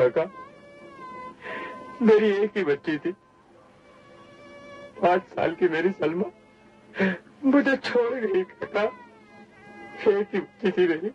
काका। मेरी एक ही बच्ची थी। पाँच साल की मेरी सलमा। मुझे छोड़ गई, काका। एक ही बच्ची थी मेरी।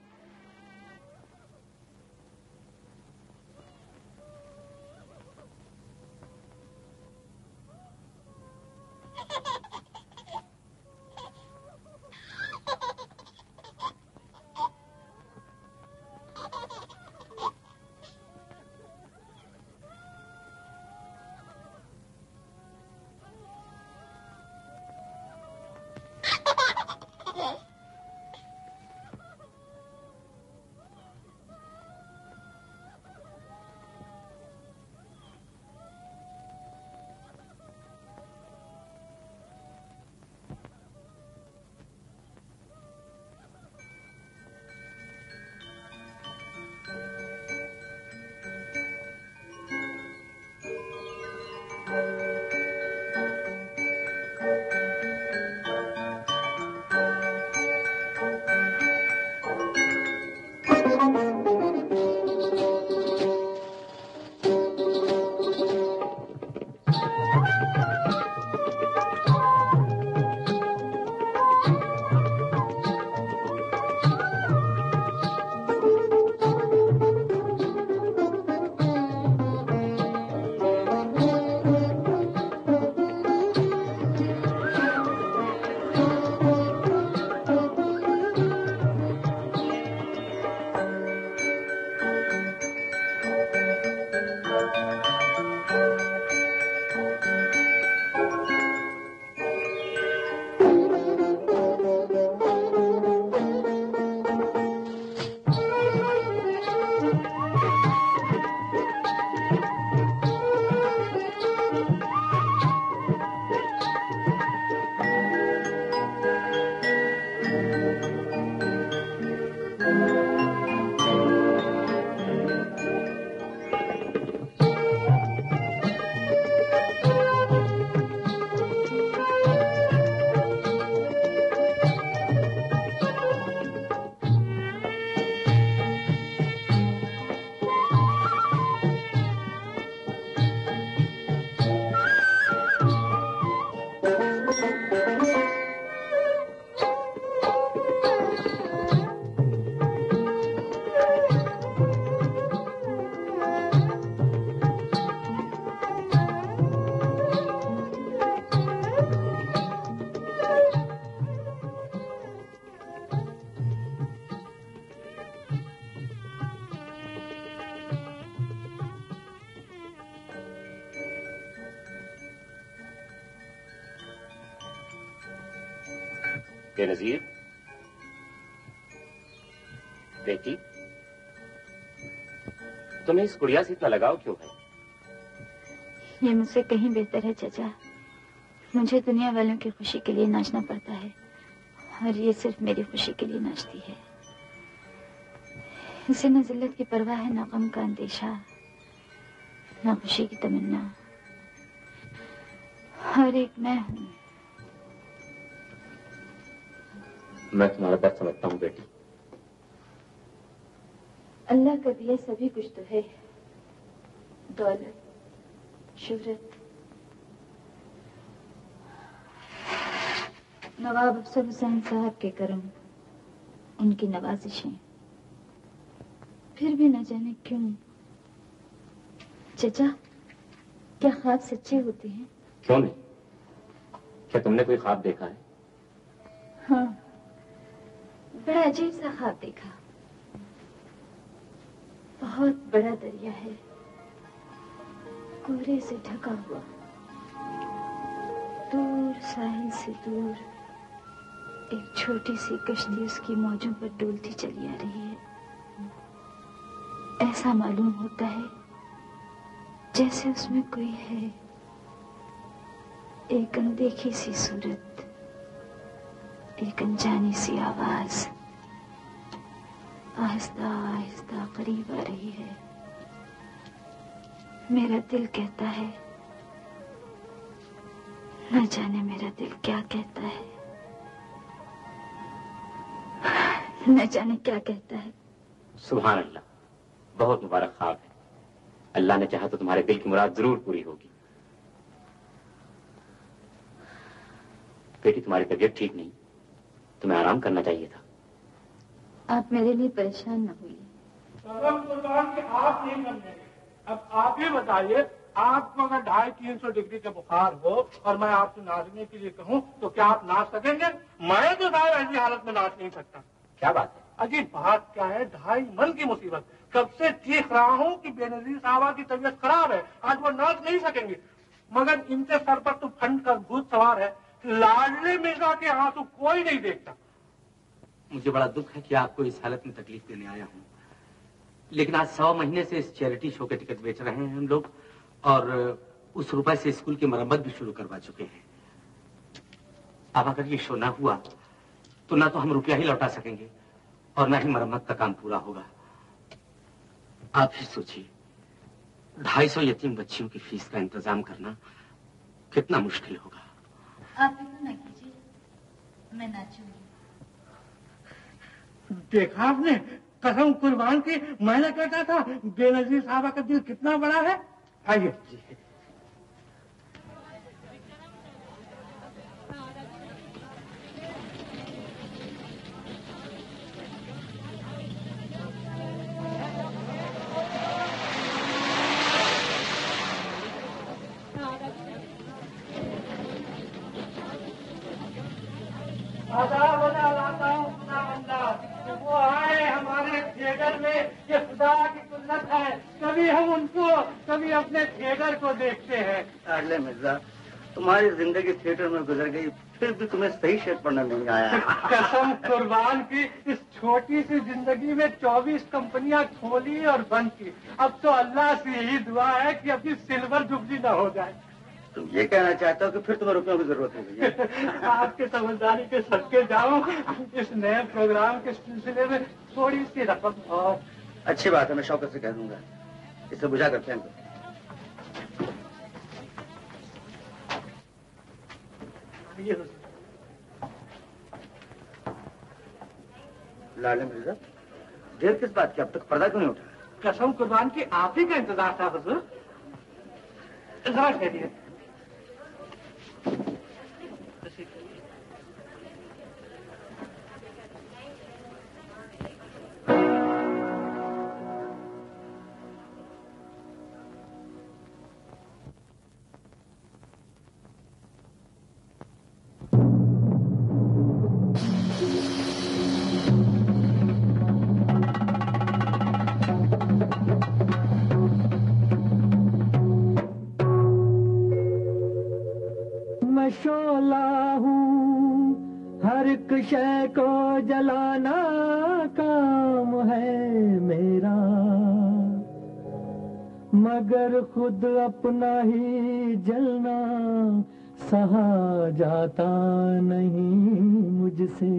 बेनजीर बेटी, तुम्हें इस गुड़िया से इतना लगाव क्यों है? ये मुझसे कहीं बेहतर है, चाचा। मुझे दुनिया वालों की खुशी के लिए नाचना पड़ता है, और ये सिर्फ़ मेरी खुशी के लिए नाचती है। इसे न जिल्लत की परवाह है, न गम का अंदेशा, न खुशी की तमन्ना। और एक मैं हूँ मैं तुम्हारा दर्द समझता हूँ बेटी। अल्लाह का दिया सभी कुछ तो है। दौलत शोहरत नवाब अफसर हुसैन साहब के करम उनकी नवाजिशें फिर भी न जाने क्यों। चचा क्या ख्वाब सच्चे होते हैं? क्यों नहीं? क्या तुमने कोई ख्वाब देखा है? हाँ। बड़ा अजीब सा ख्वाब देखा। बहुत बड़ा दरिया है। कोहरे से ढका हुआ। दूर, साहिल से दूर, एक छोटी सी कश्ती उसकी मौजों पर डोलती चली आ रही है। ऐसा मालूम होता है, जैसे उसमें कोई है, एक अनदेखी सी सूरत। एक अनजानी सी आवाज़। आहिस्ता आहिस्ता करीब आ रही है। मेरा दिल कहता है, न जाने मेरा दिल क्या कहता है। न जाने क्या कहता है। सुबह अल्लाह बहुत मुबारक ख्वाब है। अल्लाह ने चाहा तो तुम्हारे दिल की मुराद ज़रूर पूरी होगी। बेटी, तुम्हारी तबीयत ठीक नहीं। तुम्हें आराम करना चाहिए था। आप मेरे लिए परेशान न होइए। आप नहीं करने। अब आप ही बताइए आपको अगर ढाई तीन सौ डिग्री का बुखार हो और मैं आपसे नाचने के लिए कहूँ तो क्या आप नाच सकेंगे? मैं तो साहब ऐसी हालत में नाच नहीं सकता। क्या बात है? अजीब बात क्या है? ढाई मन की मुसीबत। कब से चीख रहा हूँ कि बेनजीर साहबा की तबीयत खराब है। आज वो नाच नहीं सकेंगे। मगर इनके सर पर तो फंड का भूत सवार है। लाडले मिर्ज़ा के आँसू कोई नहीं देखता। मुझे बड़ा दुख है कि आपको इस हालत में तकलीफ़ देने आया हूँ। लेकिन आज सौ महीने से इस चैरिटी शो के टिकट बेच रहे हैं हम लोग, और उस रुपए से स्कूल की मरम्मत भी शुरू करवा चुके हैं। अब अगर ये शो ना हुआ तो ना तो हम रुपया ही लौटा सकेंगे, और ना ही मरम्मत का काम पूरा होगा। आप ही सोचिए, ढाई सौ यतीम बच्चियों की फ़ीस का इंतज़ाम करना कितना मुश्किल होगा। आप न कीजिए। मैं नाचूँगी देखा आपने? कसम कुर्बान की, मैंने कहता था, बेनजीर साहबा का दिल कितना बड़ा है? आइए आदाब अदा लाता हूँ खुदा बंदा वो आए हमारे थिएटर में ये खुदा की कुदरत है कभी हम उनको कभी अपने थिएटर को देखते हैं अगले मिर्ज़ा तुम्हारी ज़िंदगी थिएटर में गुजर गई फिर भी तुम्हें सही शेप पढ़ना नहीं आया। कसम कुर्बान की इस छोटी सी ज़िंदगी में 24 कंपनियाँ खोली और बंद की। अब तो अल्लाह से यही दुआ है कि अपनी सिल्वर जुबली न हो जाए। तुम ये कहना चाहते हो कि फिर तुम्हें रुपयों की ज़रूरत है आपके समझदारी के सबके जाऊँ इस नए प्रोग्राम के सिलसिले में थोड़ी सी रकम और अच्छी बात है मैं शौकत से कह दूँगा। इसे बुझा कर फेंक दो ये लाले देर किस बात की? अब तक पर्दा क्यों नहीं उठा? कसम कुर्बान के आप ही का इंतज़ार था, हजूर। जरा ठहरिए अपना ही जलना सहा जाता नहीं मुझसे।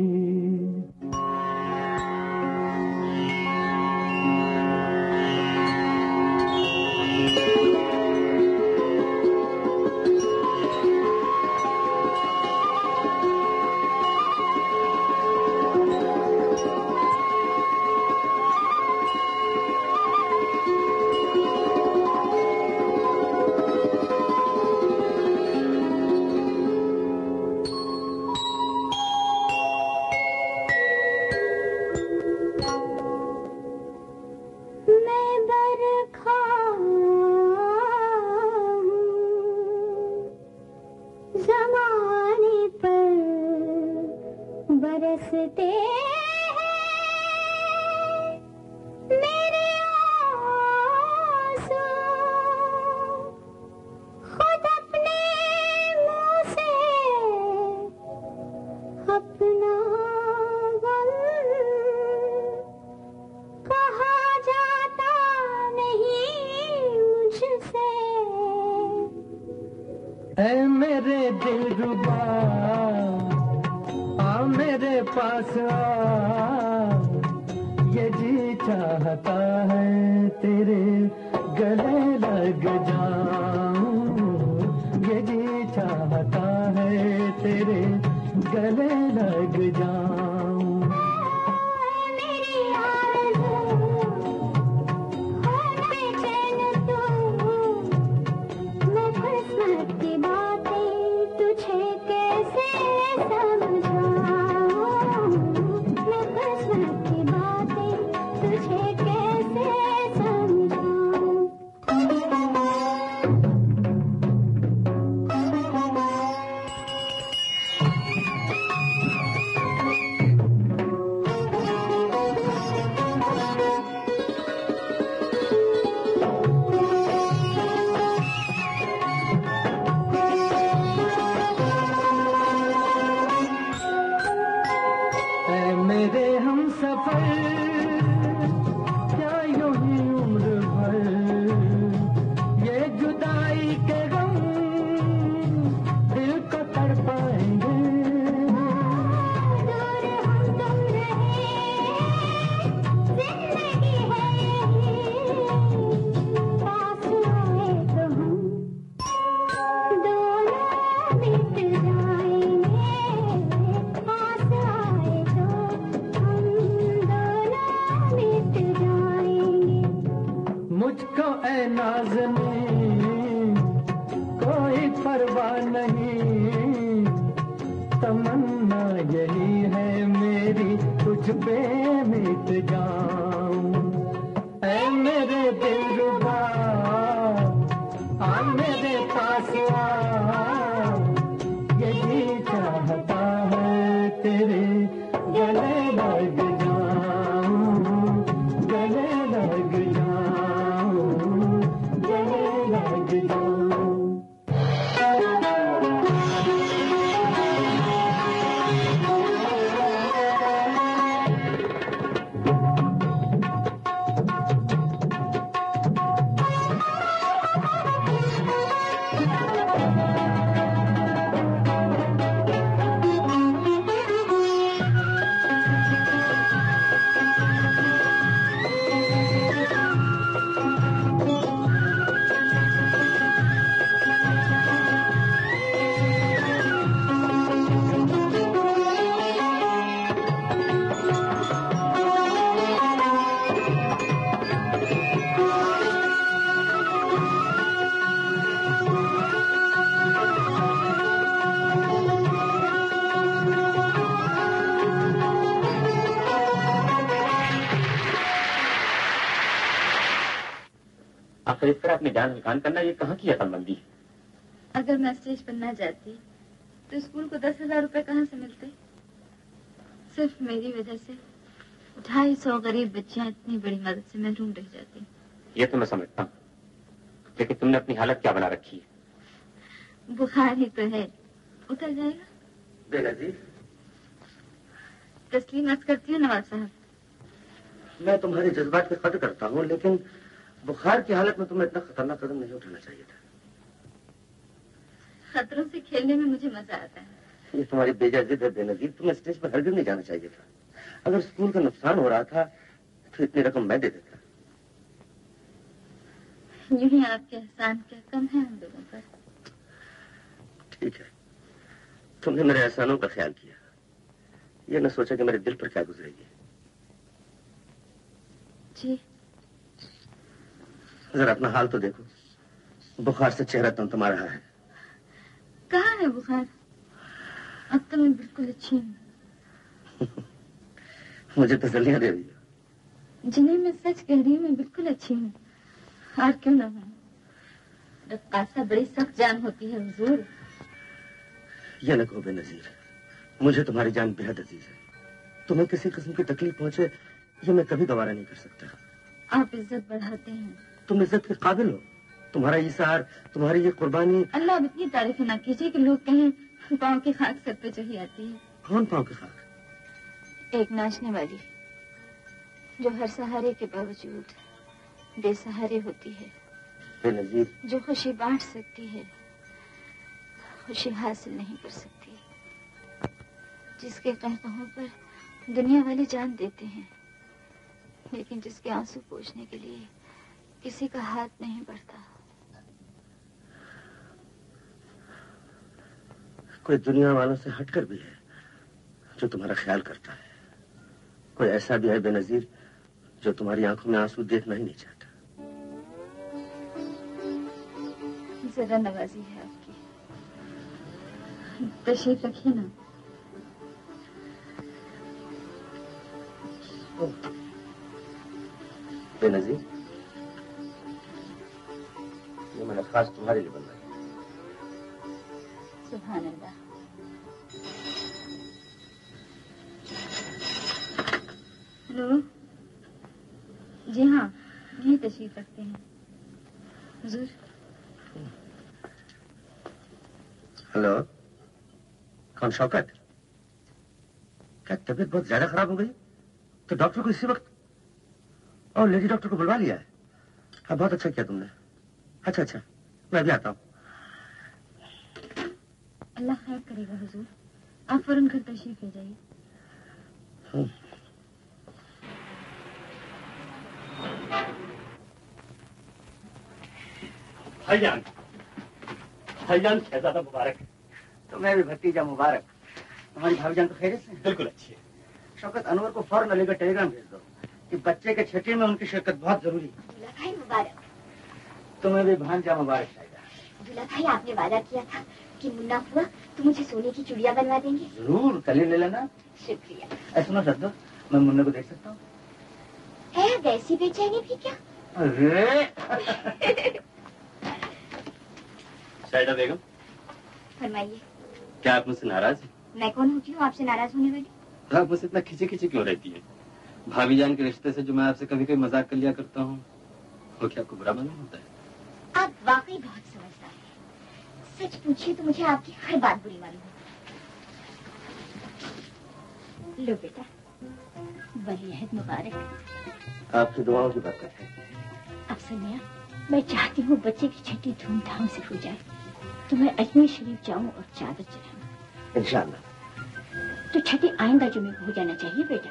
अपनी जान हलकान करना ये कहाँ की अकलमंदी है? अगर मैं स्टेज पर न जाती तो स्कूल को दस हज़ार रुपए कहाँ से मिलते? सिर्फ़ मेरी वजह से ढाई सौ गरीब बच्चियाँ इतनी बड़ी मदद से महरूम रह जाती। ये तो मैं समझता हूँ। लेकिन तुमने अपनी हालत क्या बना रखी है? बुखार ही तो है। उतर जाएगा? बेनजीर तस्लीम अर्ज़ करती हूँ नवाज़ साहब? मैं तुम्हारे जज्बात की कदर करता हूँ लेकिन बुखार की हालत में तुम्हें इतना खतरनाक कदम नहीं उठाना चाहिए था। खतरों से खेलने में मुझे मज़ा आता है। ये तुम्हारी बेजा जिद है बेनजीर तुम्हें स्टेज पर हरगिज नहीं जाना चाहिए था। अगर स्कूल का नुकसान हो रहा था तो इतनी रकम मैं दे देता। यूँ ही आपके एहसान क्या कम है हम लोगों पर। ठीक है। तुमने मेरे एहसानों का ख्याल किया। ये न सोचा कि मेरे दिल पर क्या गुजरेगी। जी। जरा अपना हाल तो देखो। बुखार से चेहरा तमतमा रहा है। कहा है बुखार? अब तो मैं बिल्कुल अच्छी हूँ। मुझे तसलियाँ दे रही हो जिन्हें मैं सच कह रही हूँ मैं बिल्कुल अच्छी हूँ। और क्यों ना हूँ रक्कासा बड़ी सख्त जान होती है हुजूर। यह न कहो बेनजीर। मुझे तुम्हारी जान बेहद अज़ीज़ है। तुम्हें किसी किस्म की तकलीफ़ पहुँचे ये मैं कभी गवारा नहीं कर सकता। आप इज़्ज़त बढ़ाते हैं। तुम इज़्ज़त के काबिल हो। तुम्हारा इशार तुम्हारी ये कुर्बानी। अल्लाह अब इतनी तारीफ़ ना कीजिए कि लोग कहें पाँव की खाक सर पे चढ़ी आती है। कौन पाँव के खाक? एक नाचने वाली जो हर सहारे के बावजूद बेसहारे होती है। बेनजीर जो खुशी बांट सकती है खुशी हासिल नहीं कर सकती। जिसके कहकहों पर दुनिया वाले जान देते हैं लेकिन जिसके आँसू पोछने के लिए किसी का हाथ नहीं बढ़ता। कोई दुनिया वालों से हटकर भी है जो तुम्हारा ख्याल करता है। कोई ऐसा भी है बेनजीर जो तुम्हारी आँखों में आँसू देखना ही नहीं चाहता। जरा नवाजी है आपकी। तशरीफ़ रखिए ना। बेनजीर ये मैंने खास तुम्हारे लिए बनवाई हेलो? जी हाँ यही तशरीफ़ रखते हैं। हुजूर। हेलो? कौन शौकत? क्या तबीयत बहुत ज़्यादा खराब हो गई? तो डॉक्टर को इसी वक्त और लेडी डॉक्टर को बुलवा लिया है। हाँ बहुत अच्छा किया तुमने? अच्छा अच्छा। मैं भी आता हूँ। अल्लाह खैर करेगा हुजूर। आप फ़ौरन घर तशरीफ़ ले जाइए। भाईजान भाईजान शहजादा मुबारक। तुम्हें भी भतीजा मुबारक। तुम्हारी भाईजान तो खैरियत से बिल्कुल अच्छी है। शौकत अनवर को फ़ौरन अली का टेलीग्राम भेज दो कि बच्चे के छठी में उनकी शिरकत बहुत ज़रूरी है। मुबारक। तुम्हें भी भांजा मुबारक शायदा दूल्हा भाई आपने वादा किया था कि मुन्ना हुआ तो मुझे सोने की चूड़िया बनवा देंगे। ज़रूर कल ही ले लेना। शुक्रिया। सुनो सद्दो मैं मुन्ने को देख सकता हूँ। है वैसी बेचैनी भी क्या? अरे! शाहिदा बेगम फरमाइए। क्या आप मुझसे नाराज़ हैं? मैं कौन होती हूँ आपसे नाराज़ होने वाली? आप मुझसे इतना खिंची खिंची क्यों रहती है? भाभी जान के रिश्ते से जो मैं आपसे कभी कभी मज़ाक कर लिया करता हूँ वो क्या आपको बुरा मालूम होता है? आप वाकई बहुत समझदार हैं। सच पूछिए तो मुझे आपकी हर बात बुरी मालूम है। लो बेटा वलीअहद मुबारक। आपसे दुआओं की बरकत है। अफसर मियाँ मैं चाहती हूँ बच्चे की छठी धूमधाम से हो जाए। तो मैं अजमेर शरीफ जाऊँ और चादर चढ़ाऊँ। इंशाल्लाह। तो छठी आइंदा जुमे को हो जाना चाहिए बेटा।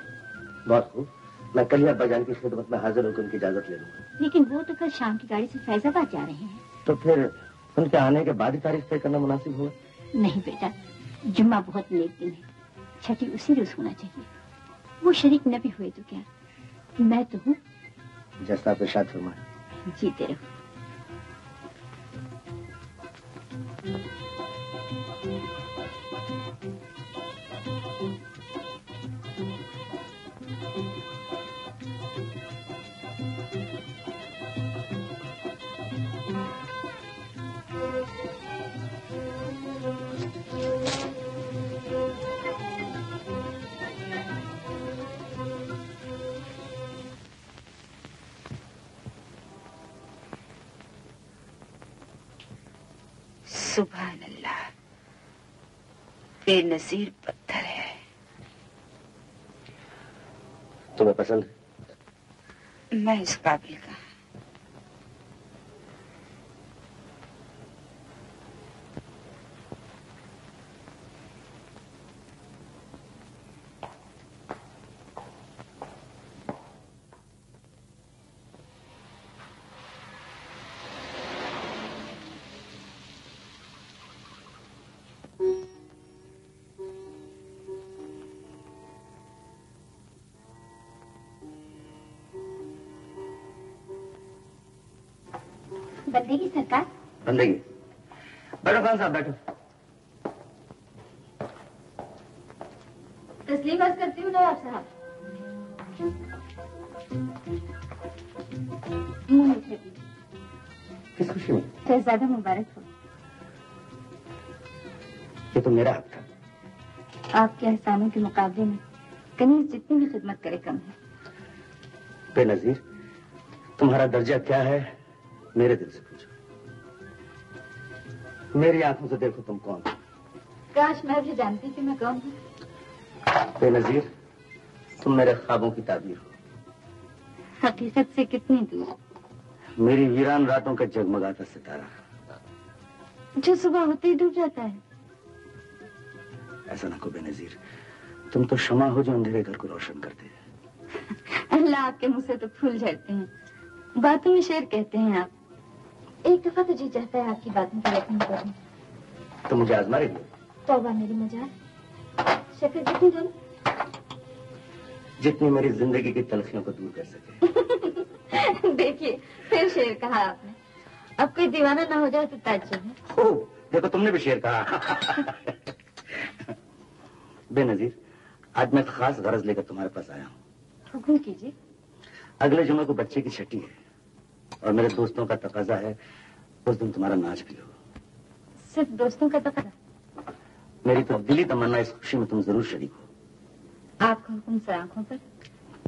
बहुत खूब मैं कल अब्बा जान की खिदमत में हाजिर होकर उनकी इजाज़त ले लूँगा। लेकिन वो तो कल शाम की गाड़ी से फैजाबाद जा रहे हैं। तो फिर उनके आने के बाद ही तारीख तय करना मुनासिब होगा? नहीं बेटा जुम्मा बहुत लेट दिन है। छठी उसी रोज होना चाहिए। वो शरीक न भी हुए तो क्या? मैं तो हूँ। जैसा आप इरशाद फरमाए जीते रहो। बेनजीर पत्थर है। तुम्हें पसंद है? मैं इस काबिल का बंदे की सरकार? बंदेगी बैठो खान साहब बैठो। तस्लीम अर्ज़ करती हूँ नवाब साहब। किस खुशी में? शहजादा मुबारक हो। ये तो मेरा हक था। आपके एहसानों के मुकाबले में कनीज जितनी भी खिदमत करे कम है। बेनजीर तुम्हारा दर्जा क्या है? मेरे दिल से पूछो। मेरी आँखों से देखो तुम कौन। हो। काश मैं भी जानती कि मैं कौन हूँ। बेनजीर तुम मेरे ख्वाबों की ताबीर हो। हकीकत से कितनी दूर? मेरी वीरान रातों का जगमगाता सितारा। जो सुबह होते ही डूब जाता है। ऐसा ना को बेनजीर तुम तो क्षमा हो जो अंधेरे घर को रोशन करते हैं। अल्लाह आपके मुँह से तो फूल झड़ते हैं। बातों में शेर कहते हैं आप। एक दफ़ा तो जी चाहता है आपकी बातों करूँ। तो मुझे आजमा रही तौबा मेरी मज़ाक। शक्ल जितनी करूँ जितनी मेरी ज़िंदगी की तलखियों को दूर कर सके। देखिए फिर शेर कहा आपने। अब कोई दीवाना ना हो जाए तो ताज्जुब है। देखो तुमने भी शेर कहा। बेनजीर आज मैं खास गरज लेकर तुम्हारे पास आया हूँ। हुक्म कीजिए। अगले जुमे को बच्चे की छठी है। और मेरे दोस्तों का तकाजा है उस दिन तुम्हारा नाच भी हो सिर्फ़ दोस्तों का तकरा मेरी तो दिली तमन्ना इस खुशी में तुम ज़रूर शरीक हो। आपका हुक्म से आँखों पर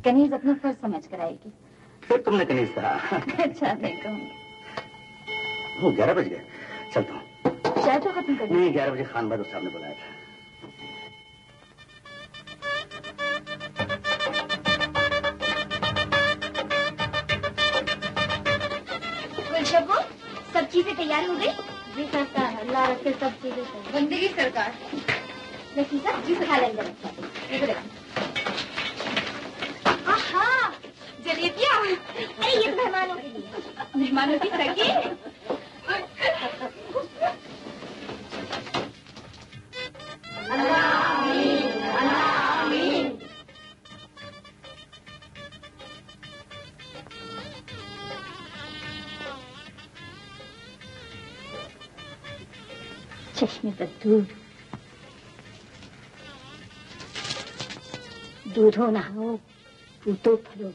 कनीज अपना फ़र्ज़ समझ कर आएगी। फिर तुमने कनीज कहा। अच्छा नहीं कहूँगी वो ग्यारह बज गए। चलता हूँ। चाय तो खत्म कर नहीं ग्यारह बजे खान बहादुर साहब ने बुलाया था। सब चीज़ें तैयार हो गई? जी सरकार अल्लाह रखे सब चीज़ें बंदगी सरकार। नफीसा जी खा ले अंदर रखा इधर रख। आहा! जलेबियाँ। अरे ये मेहमानों के लिए। मेहमानों की सगी चश्मे पर दूध दूधो नहाओ पूतो फलो।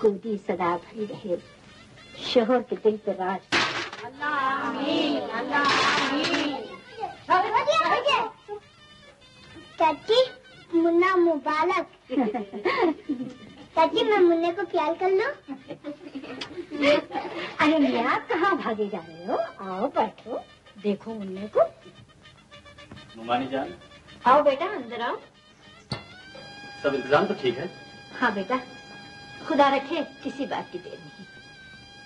गोदी सदा भरी रहे। शोहर के दिल पे राज। चाची मुन्ना मुबारक। चाची मैं मुन्ने को प्यार कर लूँ? अरे मिया कहाँ भागे जा रहे हो? आओ बैठो। देखो मुन्ने को। मुमानी जान। आओ बेटा अंदर आओ। सब इंतज़ाम तो ठीक है? हाँ बेटा खुदा रखे किसी बात की देर नहीं।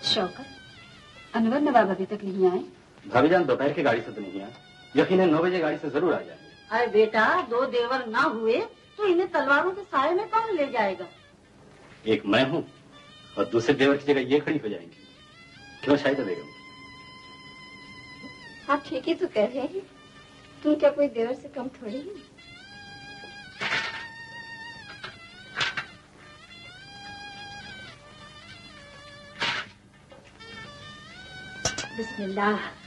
शौकत अनवर नवाब अभी तक नहीं आए। भाभी जान दोपहर की गाड़ी से तो नहीं आए। यकीन है नौ बजे गाड़ी से ज़रूर आ जाएँगे अरे बेटा दो देवर ना हुए तो इन्हें तलवारों के साय में कौन ले जाएगा? एक मैं हूँ और दूसरे देवर की जगह ये खड़ी हो जाएँगी। क्यों शायद बेगम आप ठीक ही तो कह रहे हैं। तुम क्या कोई देवर से कम थोड़ी है? बिस्मिल्लाह।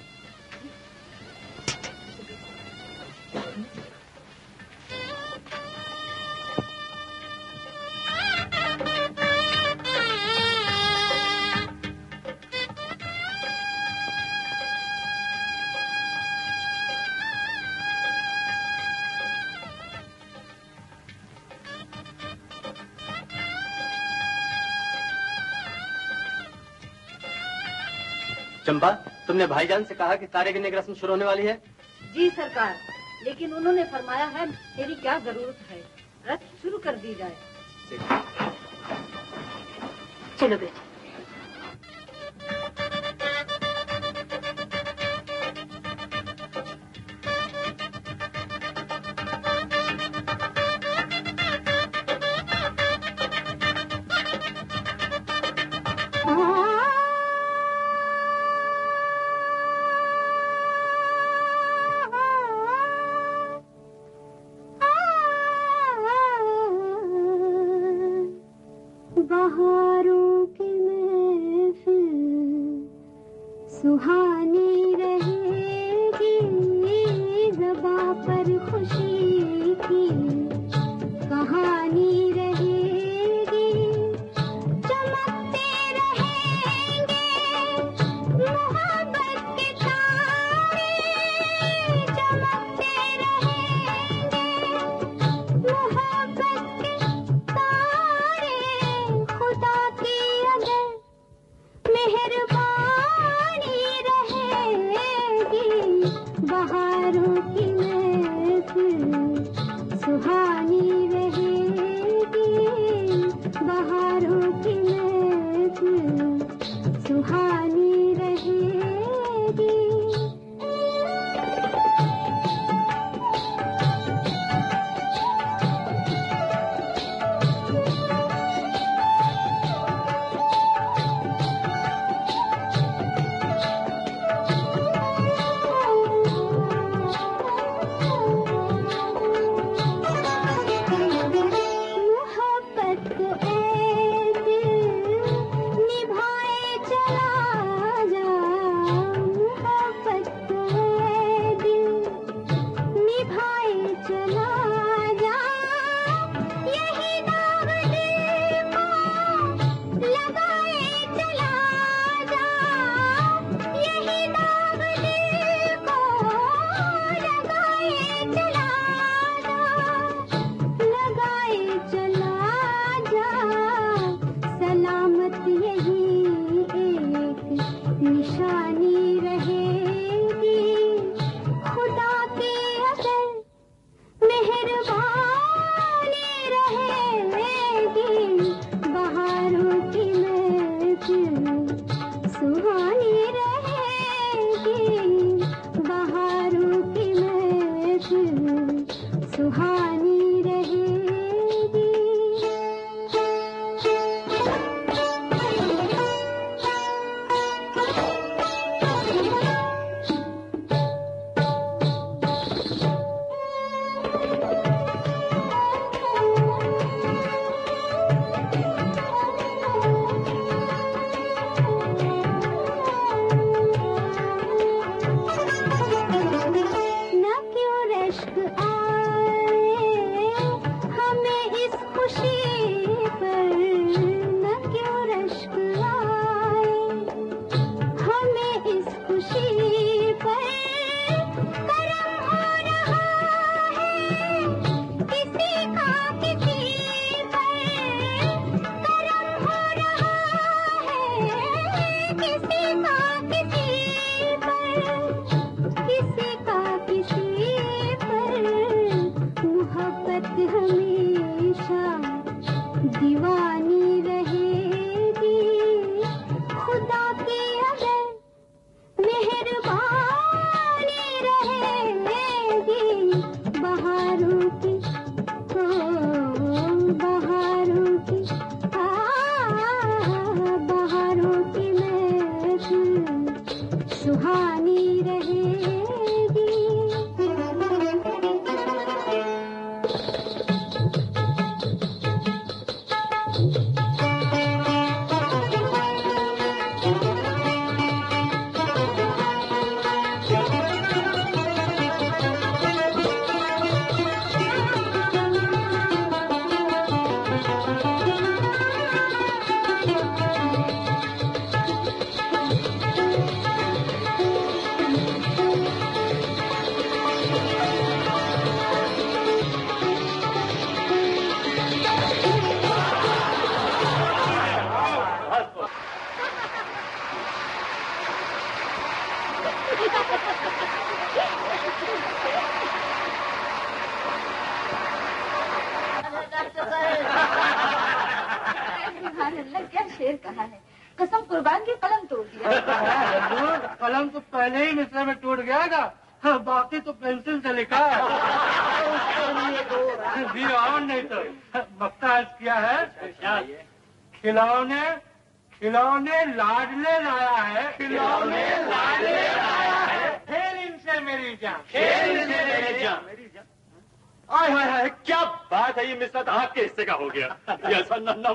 चंपा तुमने भाईजान से कहा कि तारे गिनने की रस्म शुरू होने वाली है? जी सरकार। लेकिन उन्होंने फरमाया है मेरी क्या ज़रूरत है? रस्म शुरू कर दी जाए। चलो बेटा।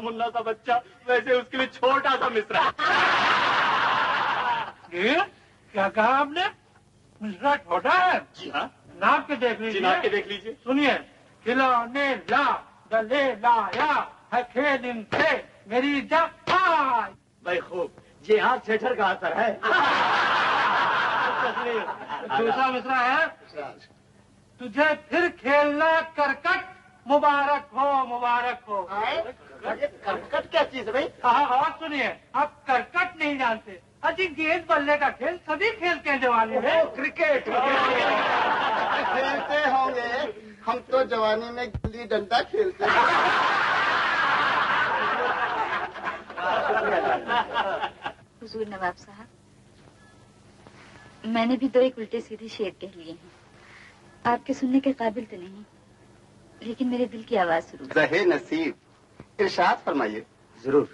नन्ना मुन्ना सा बच्चा वैसे उसके लिए छोटा सा मिश्रा क्या कहा आपने? मिश्रा छोटा है। जी हाँ। नाप के देख लीजिए। नाप के देख लीजिए। सुनिए। खिलौने ला गले लाया है खेल इनसे मेरी भाई खूब ये हाँ सेठर का असर है। दूसरा मिश्रा है। तुझे फिर खेलना करकट। मुबारक हो मुबारक हो। करकट क्या चीज़ है भाई? हाँ और सुनिए आप करकट नहीं जानते। अजी गेंद बल्ले का खेल सभी खेलते हैं जवानी में। क्रिकेट। खेलते होंगे। हम तो जवानी में गिल्ली डंडा खेलते हुजूर नवाब साहब मैंने भी दो एक उल्टे सीधे शेर कह लिए हैं। आपके सुनने के काबिल तो नहीं लेकिन मेरे दिल की आवाज़ सुरू रहे नसीब। इरशाद फरमाइए ज़रूर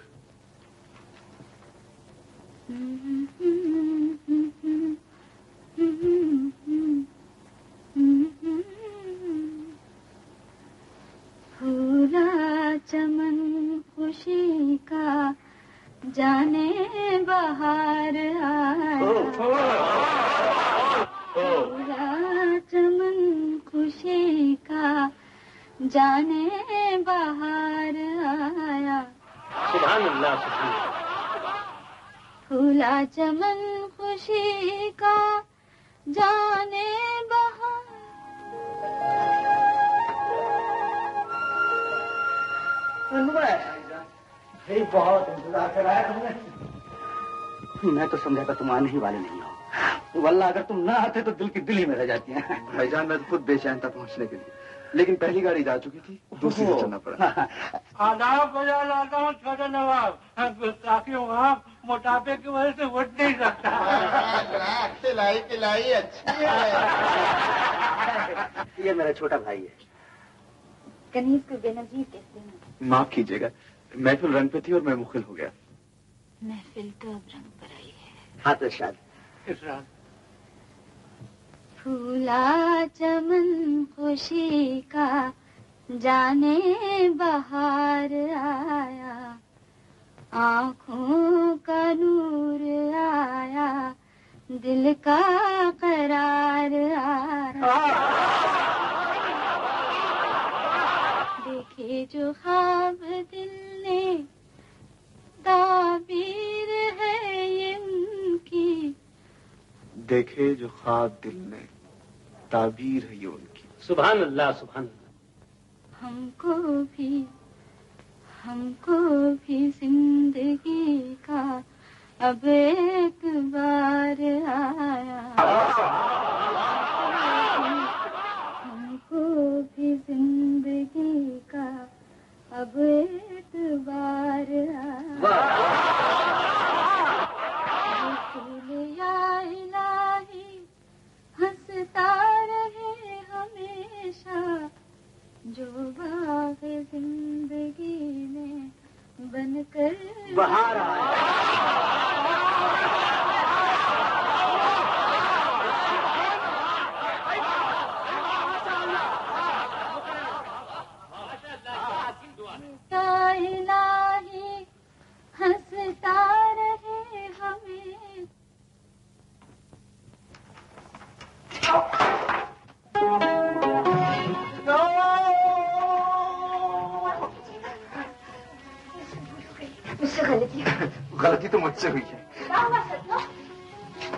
पूरा चमन खुशी का जाने बाहर आया फूला चमन खुशी का जाने बाहर आया। सुभान अल्लाह सुभान फूला चमन खुशी का जाने बाहर। बहुत इंतज़ार कराया तुमने। मैं तो समझा था तुम आने ही वाले नहीं हो। वल्ला अगर तुम ना आते तो दिल की दिल ही में रह जाती हैं। भाईजान मैं तो खुद बेचैन था पहुँचने के लिए। लेकिन पहली गाड़ी जा चुकी थी दूसरी से चलना पड़ा। आदाब बजा लाता हूँ छोटे नवाब ताकि वहाँ मोटापे की वजह से उठ नहीं सकता। खिलाई अच्छी ये मेरा छोटा भाई है। कनीज को बेनजीर कहते हैं। माफ़ कीजिएगा महफिल रंग पे थी और मैं मुखिल हो गया। महफिल तो अब रंग पर आई है। हाँ तो इरशाद फूला चमन खुशी का जाने बहार आया। आँखों का नूर आया, दिल का करार आया। देखे जो खाब दिल ने, ताबीर है इनकी। देखे जो ख्वाब दिल ने। ताबीर है ये उनकी। सुबह अल्लाह सुबह हमको भी हमको भी ज़िंदगी का अब एक बार आया। हमको भी ज़िंदगी का अब एक बार आया। जो बाग ज़िंदगी में बनकर इलाही हंसता मुझसे गलती गलती तो मुझसे हुई है। क्या हुआ सतना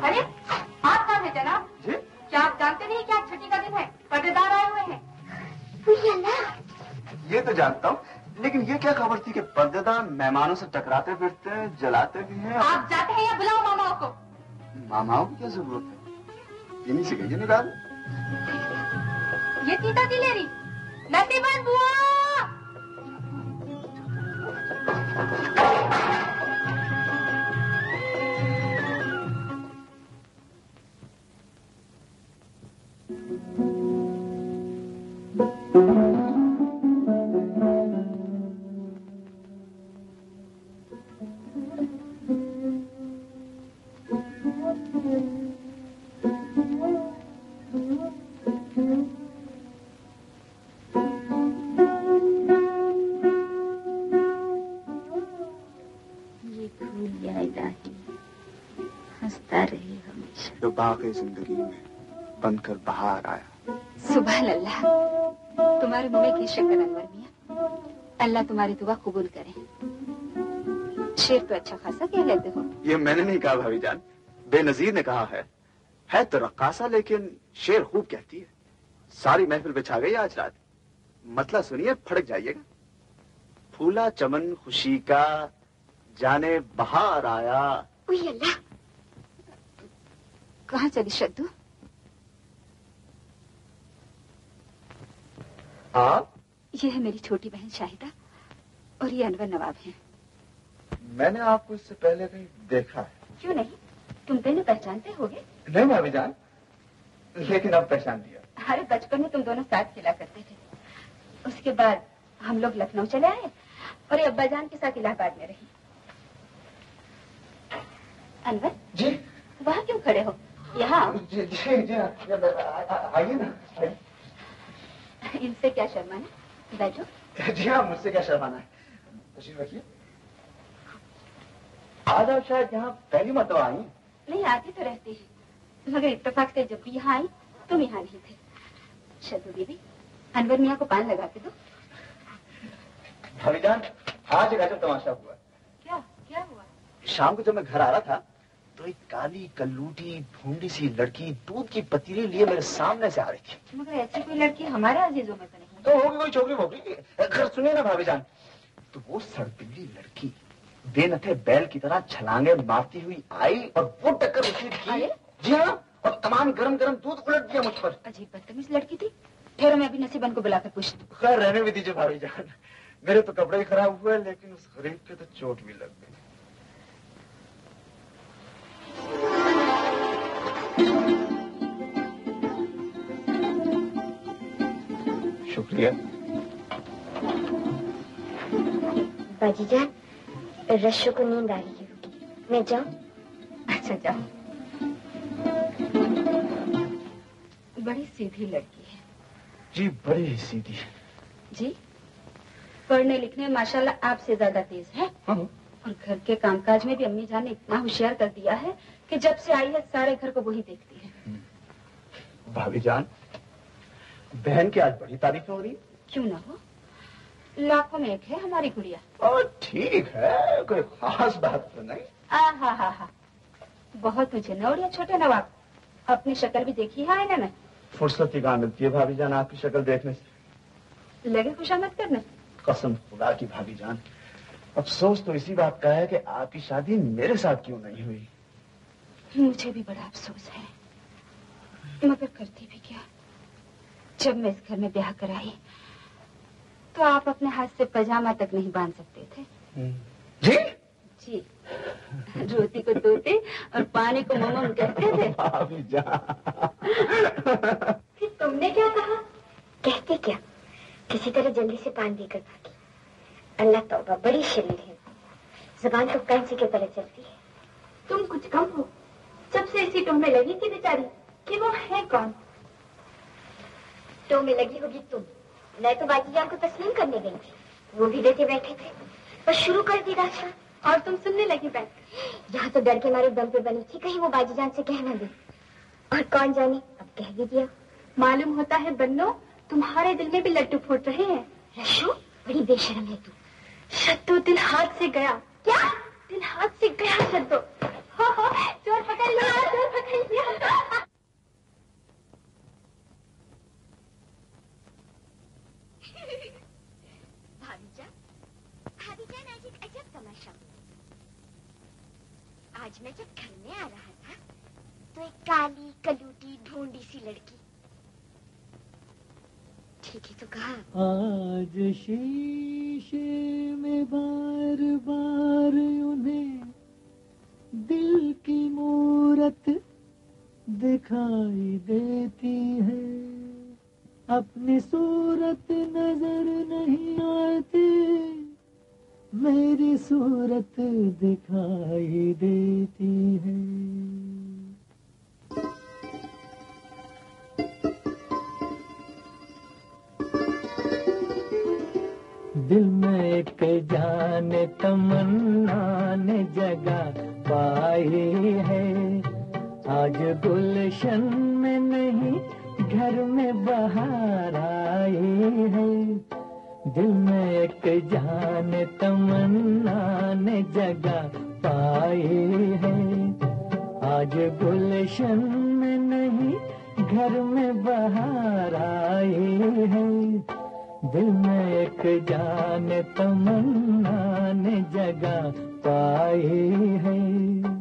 अरे आप कहाँ है जनाब? जी? क्या आप जानते नहीं क्या छुट्टी का दिन है? पर्देदार आए हुए हैं। ये तो जानता हूँ लेकिन ये क्या खबर थी कि पर्देदार मेहमानों से टकराते फिरते हैं जलाते भी हैं? आप जाते हैं या बुलाओ मामाओं को? मामाओं की क्या ज़रूरत है? इन्हीं से कहिए निकाल। ये तीता दिलेरी नसीबन बुआ! Thank you. बाग ज़िंदगी में बनकर बाहर आया। सुबह अल्लाह तुम्हारे मुँह घी शक्कर अनवर मियाँ अल्लाह तुम्हारी दुआ कबूल करे। शेर तो अच्छा खासा कह लेते हो। ये मैंने नहीं कहा भाभी जान। बेनजीर ने कहा है। है तो रक्कासा लेकिन शेर खूब कहती है। सारी महफिल पे छा गई आज रात। मतलब सुनिए फड़क जाइएगा। फूला चमन खुशी का जाने बहार आया। अल्लाह। कहाँ चली शद्दू आप ये है मेरी छोटी बहन शाहिदा और ये अनवर नवाब हैं। मैंने आपको इससे पहले कहीं देखा है। क्यों नहीं? तुम दोनों पहचानते होगे। नहीं भाभी जान लेकिन अब पहचान लिया। अरे बचपन में तुम दोनों साथ खेला करते थे। उसके बाद हम लोग लखनऊ चले आए और ये अब्बा जान के साथ इलाहाबाद में रही। अनवर जी। वहाँ क्यों खड़े हो? यहाँ? जी जी जी आइए ना इनसे क्या शर्माना बैठो। जी हाँ मुझसे क्या शर्माना है? तशरीफ़ रखिए। आज आप शायद यहाँ पहली मरतबा आई नहीं आती तो रहती है। मगर इत्तेफाक से जब भी यहाँ आई तुम यहाँ नहीं थे। शदू दीदी अनवर मियाँ को पान लगा के दो। भाभी जान आज एक अजब तमाशा हुआ। क्या क्या हुआ? शाम को जब मैं घर आ रहा था तो एक काली कल्लूटी भूडी सी लड़की दूध की पतीली लिए मेरे सामने से आ रही थी। मगर ऐसी कोई लड़की हमारे अजीजों में तो नहीं तो होगी कोई छोकरी सुनिए ना भाभी जान। तो वो सड़पिल्ली लड़की बेनथे बैल की तरह छलांगे मारती हुई आई और वो टक्कर उसी की जी हाँ और तमाम गरम गरम दूध उलट दिया मुझ पर। अजीब बदतमीज लड़की थी। ठहरो मैं अभी नसीबन को बुलाकर पूछती खैर रहने भी दीजिए भाभी जान। मेरे तो कपड़े खराब हुए लेकिन उस गरीब के तो चोट भी लग गई। शुक्रिया। बाजी जान रशो को नींद आ रही होगी मैं जाऊँ? अच्छा जाओ। बड़ी सीधी लड़की है। जी बड़ी ही सीधी। है जी? पढ़ने लिखने में माशाल्लाह आपसे ज़्यादा तेज है। और घर के कामकाज में भी अम्मी जान ने इतना होशियार कर दिया है कि जब से आई है सारे घर को वही देखती है। भाभी जान बहन की आज बड़ी तारीफ़ हो रही क्यों ना हो? लाखों में एक है हमारी गुड़िया। ठीक है कोई खास बात तो नहीं। आ हा हा हा। बहुत मुझे न उड़िया छोटे नवाब। अपनी शक्ल भी देखी है आईने में? फुर्सत ही कहाँ मिलती है भाभी जान आपकी शक्ल देखने से। लगे खुशामद करने। कसम खुदा की भाभी जान। अफसोस तो इसी बात का है कि आपकी शादी मेरे साथ क्यों नहीं हुई? मुझे भी बड़ा अफसोस है। मगर करती भी क्या? जब मैं इस घर में ब्याह कराई तो आप अपने हाथ से पजामा तक नहीं बाँध सकते थे। जी? जी। रोटी को तोते और पानी को ममम कहते थे। फिर तुमने क्या कहा? कहते क्या? किसी तरह जल्दी से पान देकर भागी। अल्लाह तौबा बड़ी शरीर है। जबान तो कैंची के तरह चलती है। तुम कुछ कम हो। जब से इसी टो में लगी थी बेचारी कि वो है कौन? टो में लगी होगी तुम। मैं तो बाजी जान को तस्लीम करने गई थी। वो भी लेते बैठे थे। बस शुरू कर दी राशा और तुम सुनने लगी बैठ। यहाँ तो डर के मारे दम पे बनी थी कहीं वो बाजी जान से कह ना दे। और कौन जाने? अब कह भी दिया। मालूम होता है बन्नो तुम्हारे दिल में भी लड्डू फूट रहे हैं। रशु बड़ी बेशरम है तू। शत्तू दिल हाथ से गया। क्या? दिल हाथ से गया शत्तू हो हो चोर पकड़ लिया चोर पकड़ लिया भाभी जान भाभी जान आज एक अजब तमाशा हुआ। आज मैं जब घर में आ रहा था तो एक काली कलूटी ढूंढी सी लड़की। ठीक है तो कहा? आज शीशे में बार बार उन्हें दिल की मूरत दिखाई देती है। अपनी सूरत नज़र नहीं आती मेरी सूरत दिखाई देती है। दिल में एक जान तमन्ना ने जगह पाई है। आज गुलशन में नहीं, घर में बहार आई है। दिल में एक जान तमन्ना ने जगह पाई है। आज गुलशन में नहीं, घर में बहार आई है। दिल में एक जान तमन्ना ने जगह पाई है।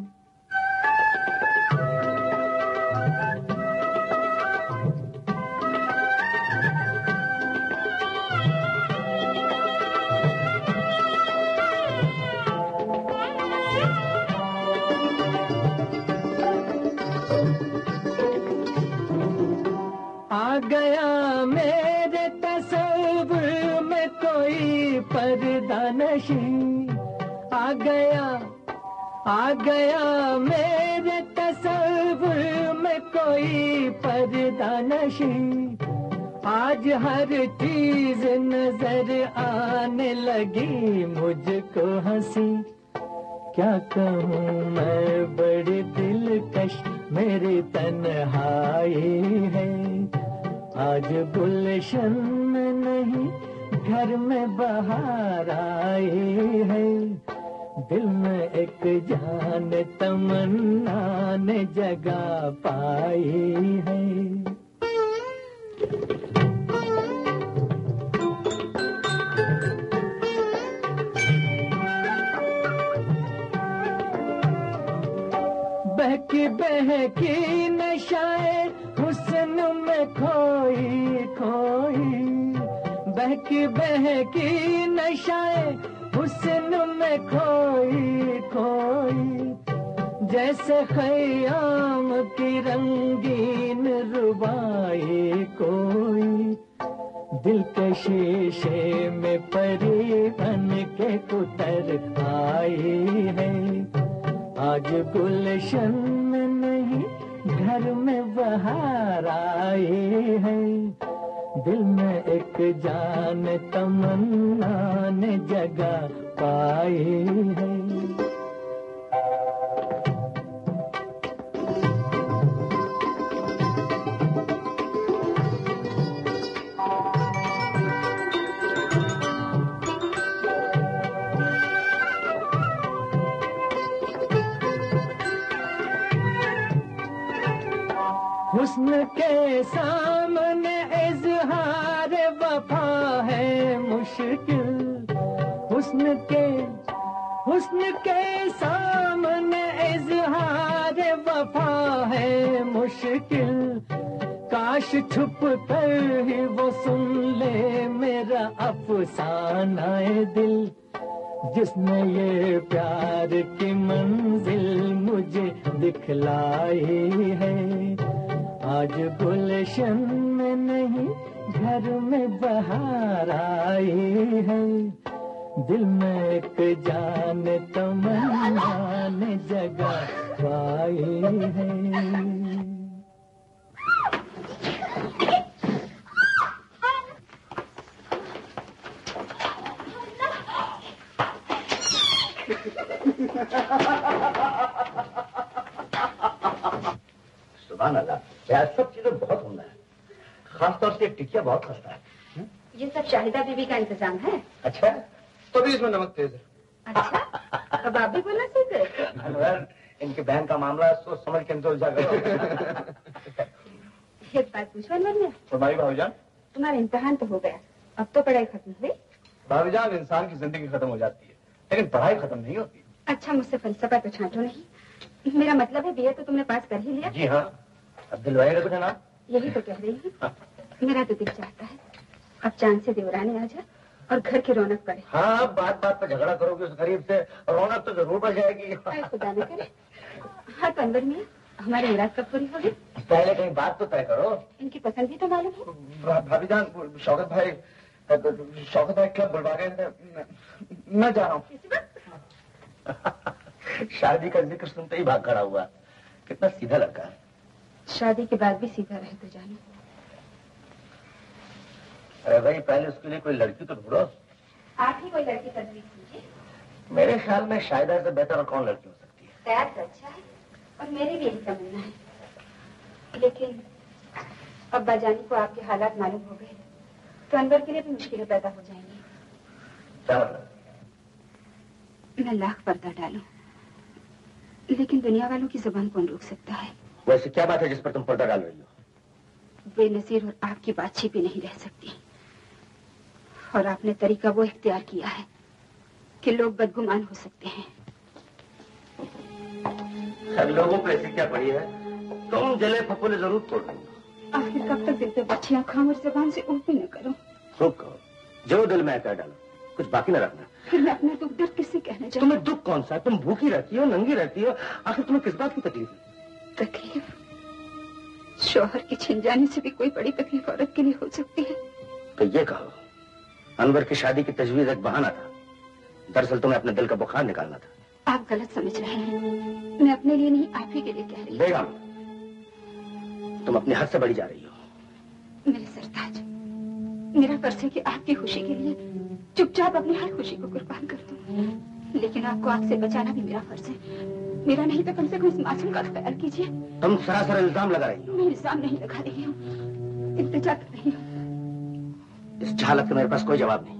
गया मेरे तस्वुर में कोई पर्दा नशी आ गया आ गया मेरे तस्वुर में कोई पर्दा नशी आज हर चीज़ नज़र आने लगी, मुझको हँसी। क्या कहूँ मैं, बड़ी दिलकश मेरी तन्हाई है। आज गुलशन में नहीं, घर में बहार आई है। दिल में एक जान तमन्ना ने जगह पाई है। बहकी बहकी नशाए खोई खो बहकी बहकी नशाए हुस्न में खोई खोई। जैसे खयाम की रंगीन रुबाई कोई। दिल के शीशे में परी बन के कुतर आई है। आज गुलशन घर में बहार आई है। दिल में एक जान तमन्ना ने जगह पाई है। हुस्न के सामने इजहार वफा है मुश्किल। हुस्न के हुस्न के सामने इजहार वफा है मुश्किल। काश छुप कर ही वो सुन ले मेरा अफसाना दिल। जिसने ये प्यार की मंजिल मुझे दिखलाई है। आज गुलशन में नहीं, घर में बहार आई है। दिल में एक जान तमन्ना ने जगह पाई है। सुबह अल्लाह। यार सब चीज़ें बहुत उमदा है। खासतौर से टिकिया बहुत खस्ता है। ये सब शाहिदा बीबी का इंतज़ाम है? अच्छा? तभी इसमें नमक तेज है। अच्छा? अब आप भी बोलना सीख इनके बहन का मामला सोच समझ के इनसे उलझा करो एक बात पूछो अनवर ने। तो भाई तुम्हारा इम्तहान तो हो गया। अब तो पढ़ाई खत्म हुई। भाईजान इंसान की ज़िंदगी खत्म हो जाती है लेकिन पढ़ाई खत्म नहीं होती। अच्छा मुझसे फलसफा तो छांटो नहीं। मेरा मतलब है बीए तो तुमने पास कर ही लिया। जी हाँ। अब दिलवाएगा कुछ ना यही तो कह रही हूँ। मेरा तो दिल चाहता है। अब चाँद से देवरानी आ जाए और घर की रौनक पड़े हाँ अब बात बात पर झगड़ा करोगे उस गरीब से रौनक तो ज़रूर बढ़ जाएगी। खुदा न करे। हाँ तो अंदर में हमारी मुराद कब पूरी होगी? पहले कहीं बात तो तय करो। इनकी पसंद भी तो मालूम है। भा- भाभीजान शौकत भाई शौकत भाई क्लब बुलवा मैं- मैं जा रहा हूँ। शादी का ज़िक्र सुनते ही भाग खड़ा हुआ। कितना सीधा लड़का है। शादी के बाद भी सीधा रहे तो जानो। अरे भाई पहले उसके लिए कोई लड़की तो ढूंढो। आप ही कोई लड़की तजवीज कीजिए। मेरे ख्याल में शायदा से बेहतर और कौन लड़की हो सकती है? तैयार तो अच्छा है और मेरी भी यही तमन्ना है। लेकिन अब्बा जानी को आपके हालात मालूम हो गए तो अनवर के लिए भी मुश्किलें पैदा हो जाएँगी। मैं लाख पर्दा डालूं लेकिन दुनिया वालों की ज़ुबान कौन रोक सकता है? वैसे क्या बात है जिस पर तुम पर्दा डाल रही हो? बेनजीर और आपकी बात छिपी नहीं रह सकती। और आपने तरीका वो इख्तियार किया है कि लोग बदगुमान हो सकते हैं। सब लोगों को ऐसी क्या पड़ी है? तुम जले फफूले ज़रूर तोड़ आखिर कब तक दिल पे बच्चियाँ खाऊं और जबान से उल्टी न करूँ? कहो जो दिल में कर डालो। कुछ बाकी न रखना। फिर मैं अपना दुख दर्द किससे कहने जाऊँ? तुम्हें दुख कौन सा? तुम भूखी रहती हो नंगी रहती हो। आखिर तुम्हें किस बात की तकलीफ़ है? तकलीफ़। शोहर की छिन जाने से भी कोई बड़ी तकलीफ़ औरत के लिए हो सकती है। तो ये कहो अनवर की शादी की तजवीज एक बहाना था। दरअसल तुम्हें अपने दिल का बुखार निकालना था। आप गलत समझ रहे हैं। मैं अपने लिए नहीं आप ही के लिए कह रही हूँ। बेगम तुम अपनी हद से बढ़ी जा रही हो। मेरे सरताज मेरा फ़र्ज़ है कि आपकी खुशी के लिए चुपचाप अपनी हर खुशी को कुर्बान कर दूँ। लेकिन आपको आग से बचाना भी मेरा फ़र्ज़ है। मेरा नहीं तो कम से कम इस मासूम का ख्याल कीजिए। तुम सरासर इल्ज़ाम लगा रही मैं इल्ज़ाम नहीं लगा रही हूँ। इंतज़ार कर रही हूँ इस झालक का मेरे पास कोई जवाब नहीं।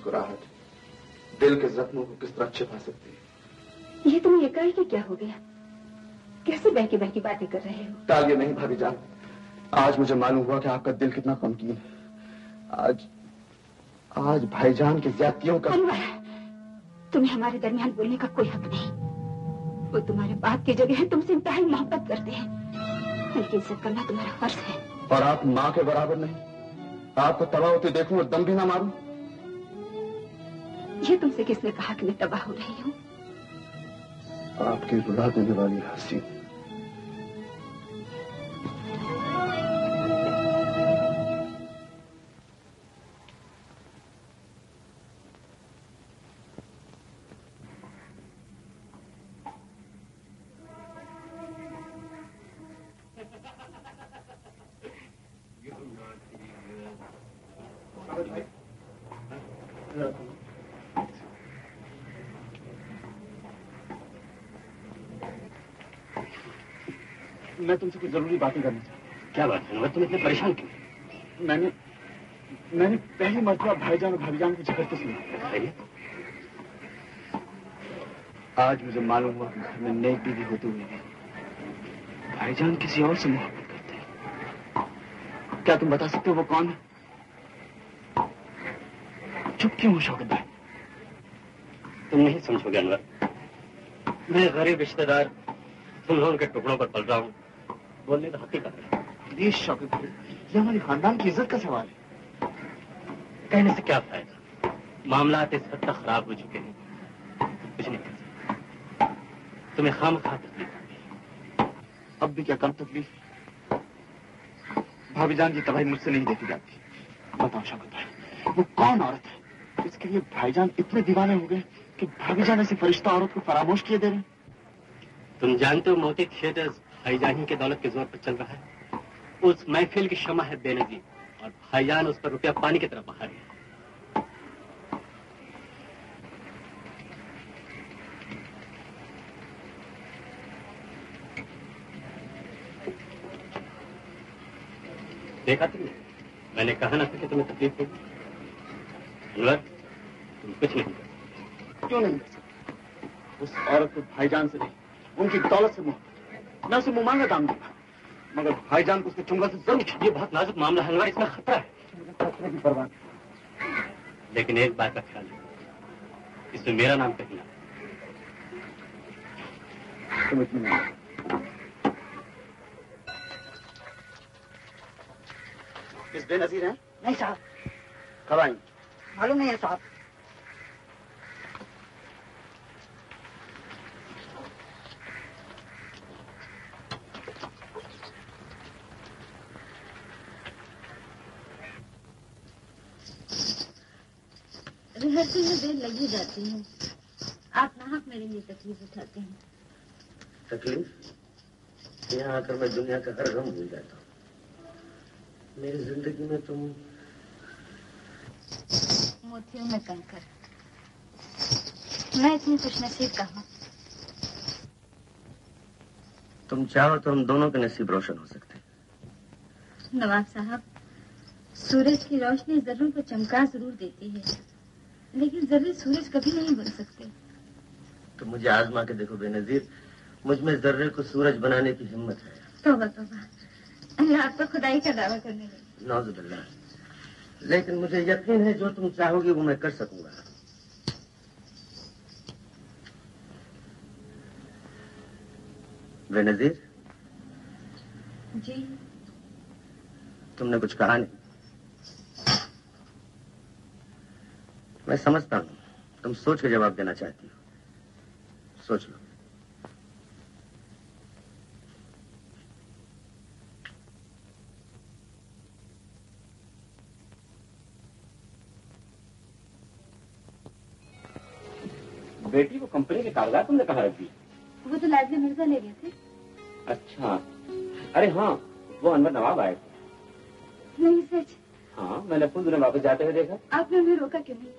मुस्कुराहट। दिल के जख्मों को किस तरह छिपा सकती है? ये तुम्हें एकाएक क्या हो गया? कैसे बहकी बहकी बातें कर रहे हो? टालिए नहीं भाभी जान। आज मुझे मालूम हुआ कि आपका दिल कितना गमगीन है। आज आज भाईजान की ज्यादतियों का तुम्हें हमारे दरमियान बोलने का कोई हक नहीं। वो तुम्हारे बाप की जगह है तुमसे इंतहाई मोहब्बत करते हैं। उनकी इज़्ज़त करना तुम्हारा फ़र्ज़ है। और आप माँ के बराबर नहीं। आपको तबाह होते देखूँ और दम भी ना मारूं। ये तुमसे किसने कहा कि मैं तबाह हो रही हूँ? आपकी रुला देने वाली हँसी। मैं तुमसे कुछ ज़रूरी बातें करना चाहता क्या बात है? तुम इतने परेशान क्यों? मैंने मैंने पहली मरतबा भाईजान और भाईजान की झगड़ते सुना। आज मुझे मालूम हुआ कि घर में नेक बीवी होते हुए भाईजान किसी और से मोहब्बत करते हैं। क्या तुम बता सकते हो वो कौन है? चुप क्यों हो शौकत भाई? तुम नहीं समझोगे अनवर। मैं गरीब रिश्तेदार तुम लोगों के टुकड़ों पर पल रहा हूँ। बोलने का हकीकत है। प्लीज़ शौकत ये हमारी खानदान की इज़्ज़त का सवाल है। कहने से क्या फ़ायदा? मामला इस हद तक खराब हो चुके हैं। कुछ नहीं कर सकते। तुम्हें खाम खा तकलीफ़ अब भी क्या कम तकलीफ़? भाभी जान की तबाही मुझसे नहीं देखी जाती। बताओ शौकत भाई वो कौन औरत है? इसके लिए भाईजान इतने दीवाने हो गए कि भाभी जान ऐसी फरिश्ता औरत को फरामोश किए दे रहे तुम जानते हो मोती थिएटर्स भाईजान के दौलत के ज़ोर पर चल रहा है। उस महफिल की क्षमा है बेनजीर और भाईजान उस पर रुपया पानी की तरफ़ बहा रहे हैं। देखा तुमने? मैंने कहा ना था कि तुम्हें तकलीफ़ होगी। अनवर, तुम कुछ नहीं कर क्यों नहीं? कर सकते उस औरत को भाईजान से नहीं, उनकी दौलत से मोहब्बत। मैं उसे मुमांगा दाम दूँगा मगर भाईजान को उसके चुंगा से ज़रूर ये बहुत नाजुक मामला है इसमें खतरा है। खतरे लेकिन एक बात का ख्याल इसमें मेरा नाम कहीं ना तुम इतनी किस बेनजीर हैं? नहीं साहब। कब आई मालूम नहीं है साहब। रिहर्सल में देर लगी जाती है। आप नाहक मेरे लिए तकलीफ़ उठाते हैं? तकलीफ़? यहाँ आकर मैं दुनिया का हर गम भूल जाता हूँ। मेरी ज़िंदगी में तुम मोतियों में कंकर। मैं इतनी खुशनसीब कहा? तुम चाहो तो हम दोनों के नसीब रोशन हो सकते हैं। नवाब साहब सूरज की रोशनी ज़रूर को चमका ज़रूर देती है। लेकिन ज़रूर सूरज कभी नहीं बन सकते। तो मुझे आजमा के देखो बेनजीर मुझमें जर्रे को सूरज बनाने की हिम्मत है। तोबा तोबा। अल्लाह आप तो खुदाई का दावा करने लगे। नौजुबिल्ला लेकिन मुझे यकीन है जो तुम चाहोगे वो मैं कर सकूँगा। बेनजीर? जी। तुमने कुछ कहा नहीं? मैं समझता हूँ। तुम सोच के जवाब देना चाहती हो। सोच लो। बेटी वो कंपनी के कागजात तुमने कहा रख दिए? वो तो लाजमी मिर्ज़ा ले गए थे। अच्छा। अरे हाँ वो अनवर नवाब आए थे। नहीं सच। हाँ मैंने खुद उन्हें वापस जाते हुए देखा। आपने उन्हें रोका क्यों नहीं?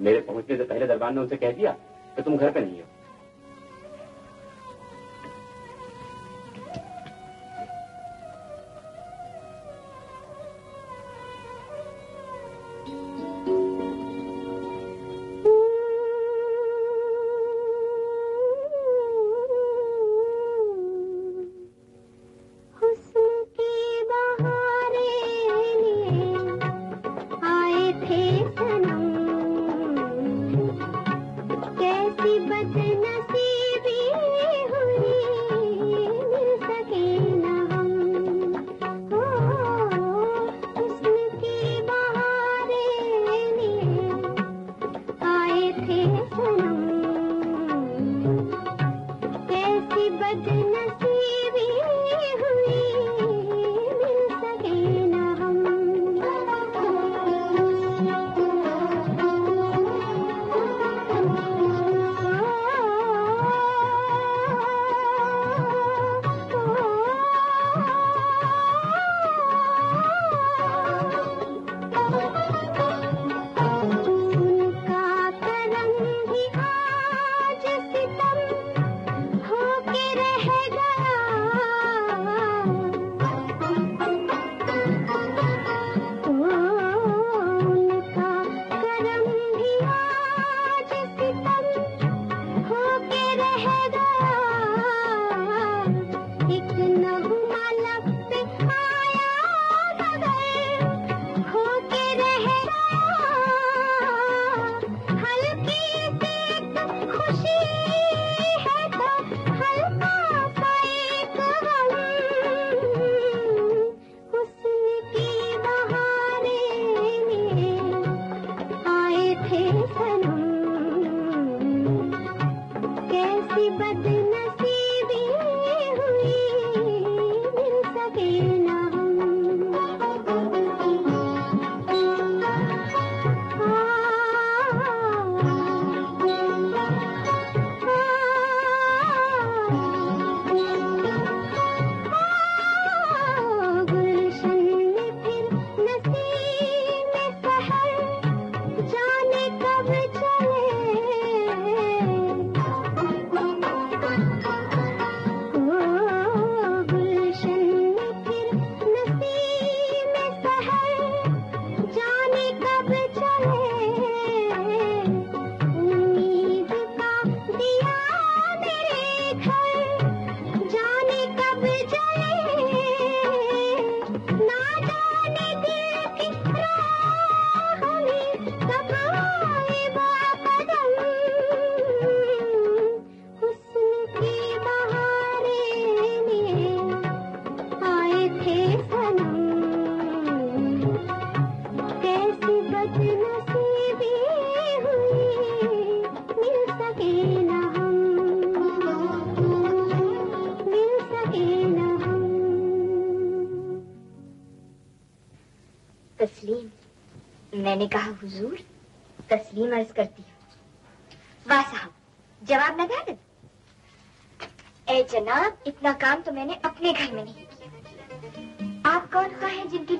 मेरे पहुँचने से पहले दरबार ने उनसे कह दिया कि तुम घर पे नहीं हो।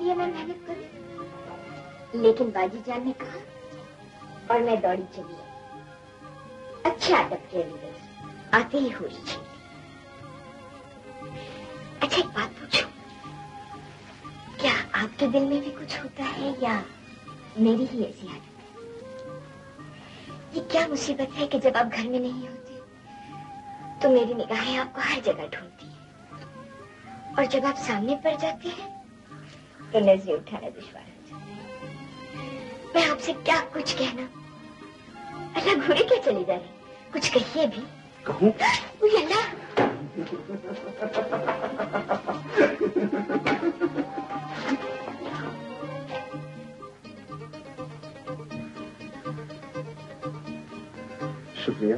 लिए मैं मेहनत करूँ। लेकिन बाजी जान ने कहा, और मैं दौड़ी चली आई अच्छा अदब के लिए आते ही हुई अच्छा एक बात पूछूँ। क्या आपके दिल में भी कुछ होता है या मेरी ही ऐसी आदत? है ये क्या मुसीबत है कि जब आप घर में नहीं होते तो मेरी निगाहें आपको हर जगह ढूंढती हैं। और जब आप सामने पड़ जाते हैं तो नज़रें उठाना दुश्वार हो जाता मैं आपसे क्या कुछ कहना? अल्लाह घूरे क्या चली जा रही? कुछ कहिए भी। कहूँ? अल्लाह शुक्रिया।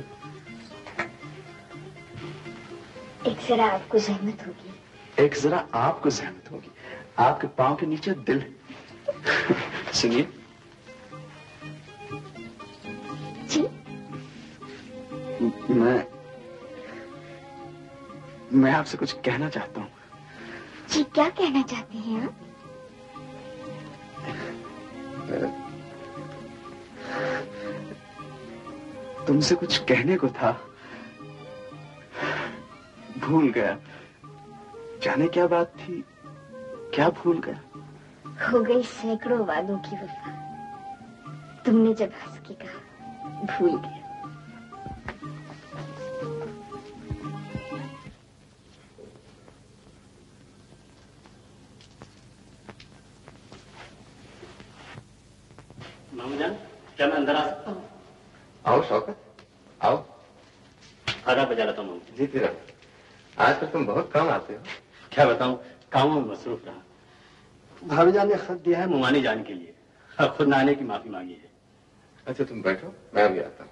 एक जरा आपको जहमत होगी। एक जरा आपको जहमत होगी। आपके पाँव के नीचे दिल है। सुनिए। जी। मैं मैं आपसे कुछ कहना चाहता हूँ। जी क्या कहना चाहते हैं आप? तुमसे कुछ कहने को था। भूल गया। जाने क्या बात थी? क्या भूल गया हो गई सैकड़ों वादों की वफा। तुमने जब हंस के कहा भूल गया मामू जान क्या मैं अंदर आ सकता हूँ? आओ शौकत। आओ। खाना बजा लेता हूँ जी तो तुम बहुत कम आते हो। क्या बताऊँ? कामों में मसरूफ रहा। भाभी जान ने खत दिया है मुमानी जान के लिए। और खुद नाने की माफ़ी मांगी है। अच्छा तुम बैठो मैं अभी आता हूँ।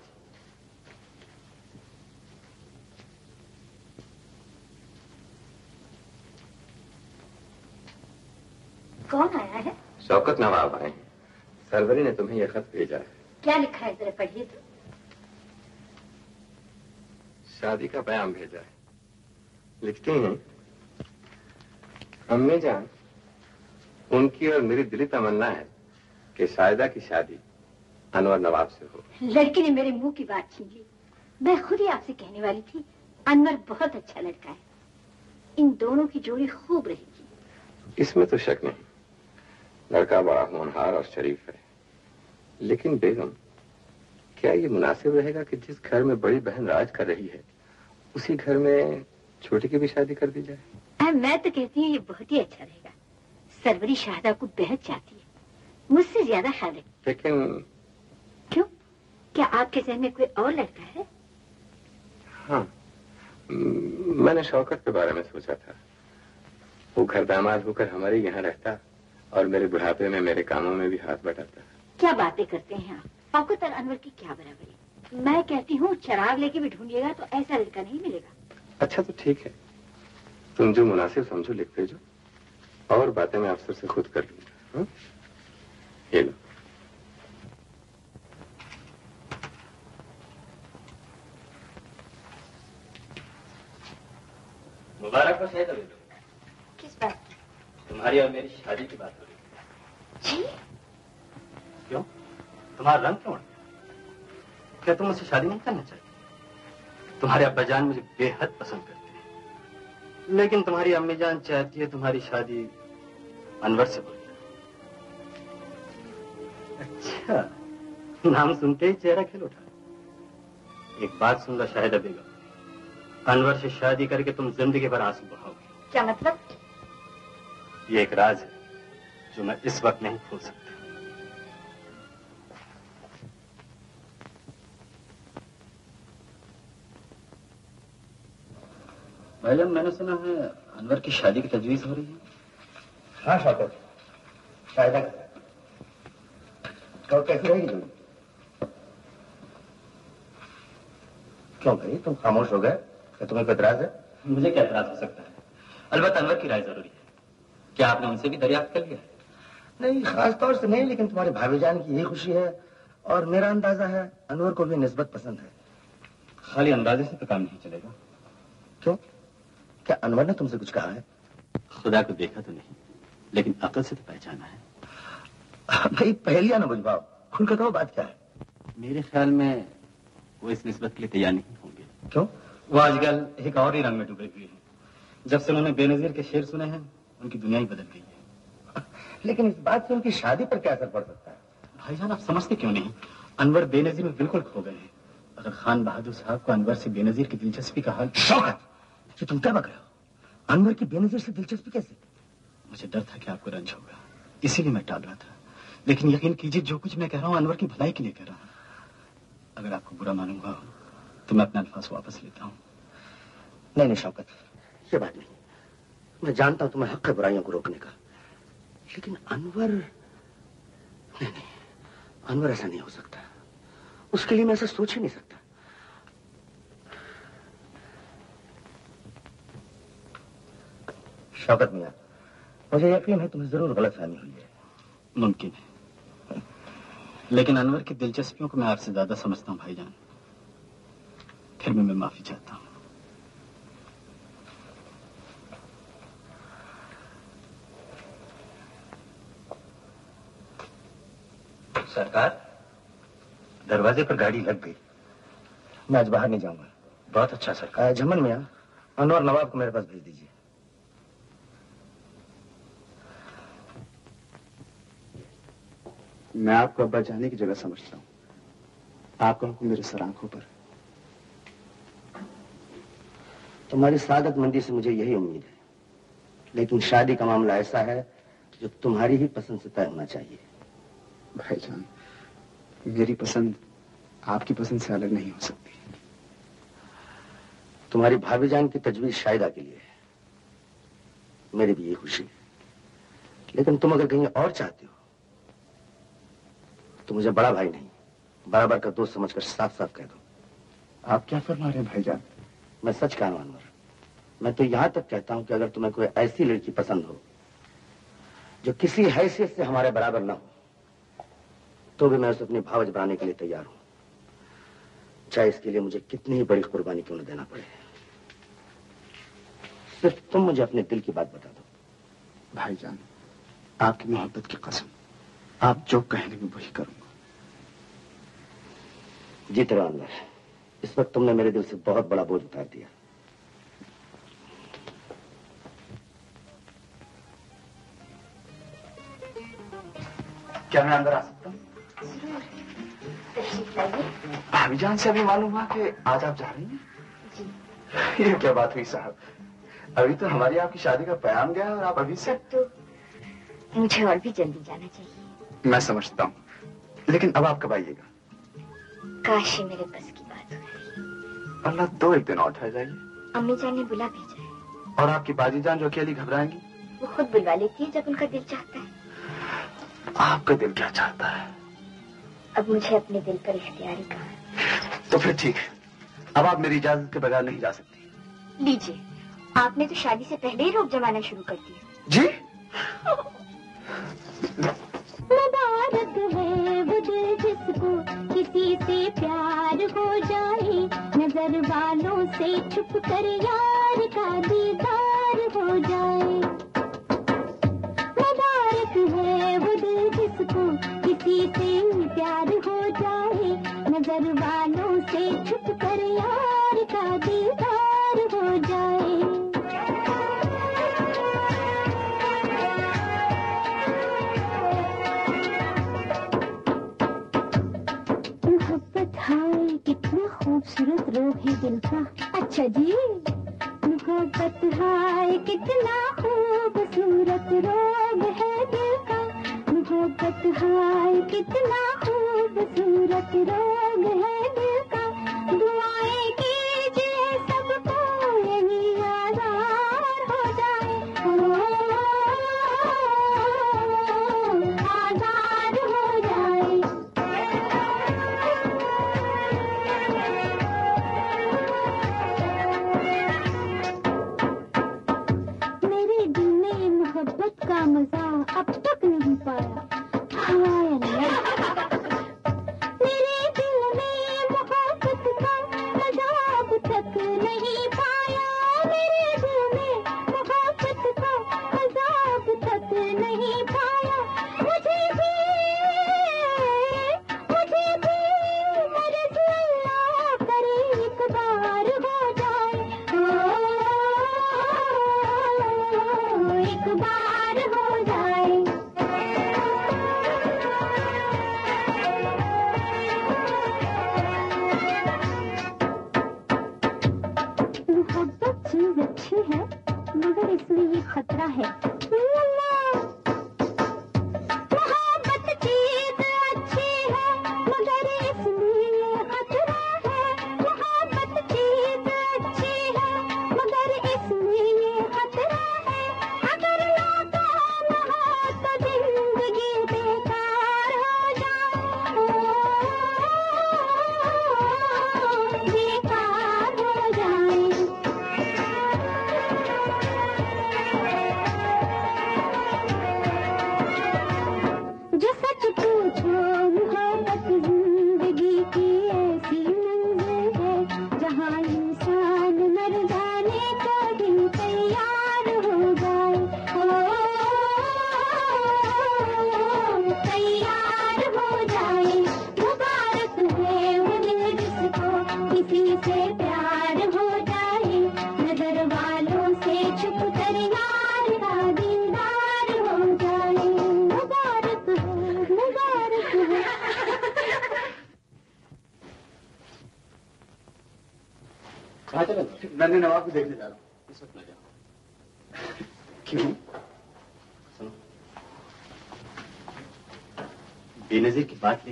कौन आया है? शौकत नवाब आए हैं। सरवरी ने तुम्हें यह खत भेजा है। क्या लिखा है? जरा पढ़िए तो। शादी का बयान भेजा है। लिखते हैं अम्मी जान उनकी और मेरी दिली तमन्ना है कि शायदा की शादी अनवर नवाब से हो। लड़की ने मेरे मुँह की बात छीन ली। मैं खुद ही आपसे कहने वाली थी अनवर बहुत अच्छा लड़का है। इन दोनों की जोड़ी खूब रहेगी। इसमें तो शक नहीं। लड़का बड़ा होनहार और शरीफ है। लेकिन बेगम क्या ये मुनासिब रहेगा कि जिस घर में बड़ी बहन राज कर रही है उसी घर में छोटी की भी शादी कर दी जाए? आ, मैं तो कहती हूँ ये बहुत ही अच्छा रहेगा। सरवरी शाहदा को बेहद चाहती है। मुझसे ज़्यादा ख्याल रखती लेकिन क्यों? क्या आपके जहन में कोई और लड़का है? हाँ मैंने शौकत के बारे में सोचा था। वो घर दामाद होकर हमारे यहाँ रहता और मेरे बुढ़ापे में मेरे कामों में भी हाथ बटाता। क्या बातें करते हैं आप? शौकत और अनवर की क्या बराबरी? मैं कहती हूँ चराग लेके भी ढूंढिएगा तो ऐसा लड़का नहीं मिलेगा। अच्छा तो ठीक है। तुम जो मुनासिब समझो लिख भेजो और बातें मैं अफसर से खुद कर लूँगा हाँ? ये लो। मुबारक हो शायद किस बात? की तुम्हारी और मेरी शादी की बात हो रही है। जी? क्यों? तुम्हारा रंग क्यों क्या तुम मुझसे शादी नहीं करना चाहती? तुम्हारे अब्बाजान मुझे बेहद पसंद करते हैं। लेकिन तुम्हारी अम्मी जान चाहती है तुम्हारी शादी अनवर से हो अच्छा नाम सुनते ही चेहरा खिल उठा। एक बात सुन लो शाहिदा बेगम अनवर से शादी करके तुम ज़िंदगी भर आँसू बहाओगे। क्या मतलब? ये एक राज है जो मैं इस वक्त नहीं खोल सकता। भाईजान मैंने सुना है अनवर की शादी की तजवीज हो रही है। हाँ शौकत शायदा। कल कैसी रहेगी तुम क्यों भाई तुम खामोश हो गए? क्या तुम्हें कोई एतराज़ है? मुझे क्या एतराज़ हो सकता है? अलबत्त अनवर की राय ज़रूरी है। क्या आपने उनसे भी दरियाफ्त कर लिया नहीं खास तौर से नहीं लेकिन तुम्हारे भाभी जान की यही खुशी है और मेरा अंदाज़ा है अनवर को भी नस्बत पसंद है। खाली अंदाजे से तो काम नहीं चलेगा। क्यों? क्या अनवर ने तुमसे कुछ कहा है? खुदा को देखा तो नहीं लेकिन अकल से तो पहचाना है। भाई पहलिया ना बुझवाओ। खुल कहो बात क्या है? मेरे ख्याल में वो इस निस्बत के लिए तैयार नहीं होंगे। क्यों? वो आजकल एक और ही रंग में डूबे हुए हैं। जब से उन्होंने बेनजीर के शेर सुने हैं उनकी दुनिया ही बदल गई है। लेकिन इस बात से उनकी शादी पर क्या असर पड़ सकता है? भाईजान आप समझते क्यों नहीं? अनवर बेनजीर में बिल्कुल खो गए हैं। अगर खान बहादुर साहब को अनवर से बेनजीर की दिलचस्पी का हाल शौकत ये तुम क्या हो अनवर की बेनजीर से दिलचस्पी कैसे? मुझे डर था कि आपको रंज होगा। इसीलिए मैं टाल रहा था। लेकिन यकीन कीजिए, जो कुछ मैं कह रहा हूँ, अनवर की भलाई के लिए कह रहा हूँ। अगर आपको बुरा मानूँगा तो मैं अपना अल्फाज वापस लेता हूँ। नहीं नहीं, शौकत। ये बात नहीं। मैं जानता हूँ तुम्हें हक है बुराइयों को रोकने का। लेकिन अनवर नहीं नहीं। अनवर ऐसा नहीं हो सकता। उसके लिए मैं ऐसा सोच ही नहीं सकता। शौकत मियाँ मुझे यकीन है तुम्हें ज़रूर गलत फहमी हुई है। मुमकिन है। लेकिन अनवर की दिलचस्पियों को मैं आपसे ज़्यादा समझता हूँ भाईजान। फिर भी मैं माफ़ी चाहता हूँ। सरकार दरवाजे पर गाड़ी लग गई। मैं आज बाहर नहीं जाऊँगा। बहुत अच्छा सरकार। झमन मियाँ अनवर नवाब को मेरे पास भेज दीजिए। मैं आपको अब्बा जाने की जगह समझता हूँ। आपका हुक्म मेरे सर आँखों पर। तुम्हारी सादत मंदी से मुझे यही उम्मीद है। लेकिन शादी का मामला ऐसा है जो तुम्हारी ही पसंद से तय होना चाहिए। भाईजान मेरी पसंद आपकी पसंद से अलग नहीं हो सकती। तुम्हारी भाभी जान की तजवीज शायदा के लिए है। मेरी भी ये खुशी है। लेकिन तुम अगर कहीं और चाहते हो तो मुझे बड़ा भाई नहीं। बराबर का दोस्त समझकर साफ़ साफ़ कह दो। आप क्या फरमा रहे भाईजान? मैं सच कह रहा हूँ मैं तो यहाँ तक कहता हूँ कि अगर तुम्हें कोई ऐसी लड़की पसंद हो, जो किसी हैसियत से हमारे बराबर ना हो तो भी मैं उसे अपनी भावज बनाने के लिए तैयार हूँ। चाहे इसके लिए मुझे कितनी ही बड़ी कुर्बानी क्यों न देना पड़े। सिर्फ़ तुम मुझे अपने दिल की बात बता दो। भाईजान, आपकी मोहब्बत की कसम, आप जो कहेंगे मैं वही करूँगा। जीते रहो अनवर इस वक्त तुमने मेरे दिल से बहुत बड़ा बोझ उतार दिया। क्या मैं अंदर आ सकता हूँ? भाभी जान से अभी मालूम हुआ कि आज आप जा रही हैं? ये क्या बात हुई साहब? अभी तो हमारी आपकी शादी का पैगाम गया और आप अभी से तो मुझे और भी जल्दी जाना चाहिए। मैं समझता हूँ। लेकिन अब आप कब आइएगा? काश मेरे बस की बात हो अल्लाह दो एक दिन और ठहर जाइए। अम्मी जान ने बुला भेजा है। और आपकी बाजी जान जो अकेली घबराएँगी? वो खुद बुलवा लेती है जब उनका दिल चाहता है। आपका दिल क्या चाहता है? अब मुझे अपने दिल पर इख्तियारी कहा तो फिर ठीक है। अब आप मेरी इजाज़त के बगैर नहीं जा सकती। लीजिए आपने तो शादी से पहले ही रोक जमाना शुरू कर दिया। जी? मुबारक है दिल जिसको किसी से प्यार हो जाए, नज़र वालों से छुप कर यार का दीदार हो जाए। मुबारक है वो जिसको किसी से प्यार हो जाए, नज़र वालों से छुप कर यार का दीदार हो जाए। खूबसूरत रोग है दिल का अच्छा जी, मोहब्बत हाय, कितना खूबसूरत रोग है दिल का। मोहब्बत हाय, कितना खूबसूरत रोग है।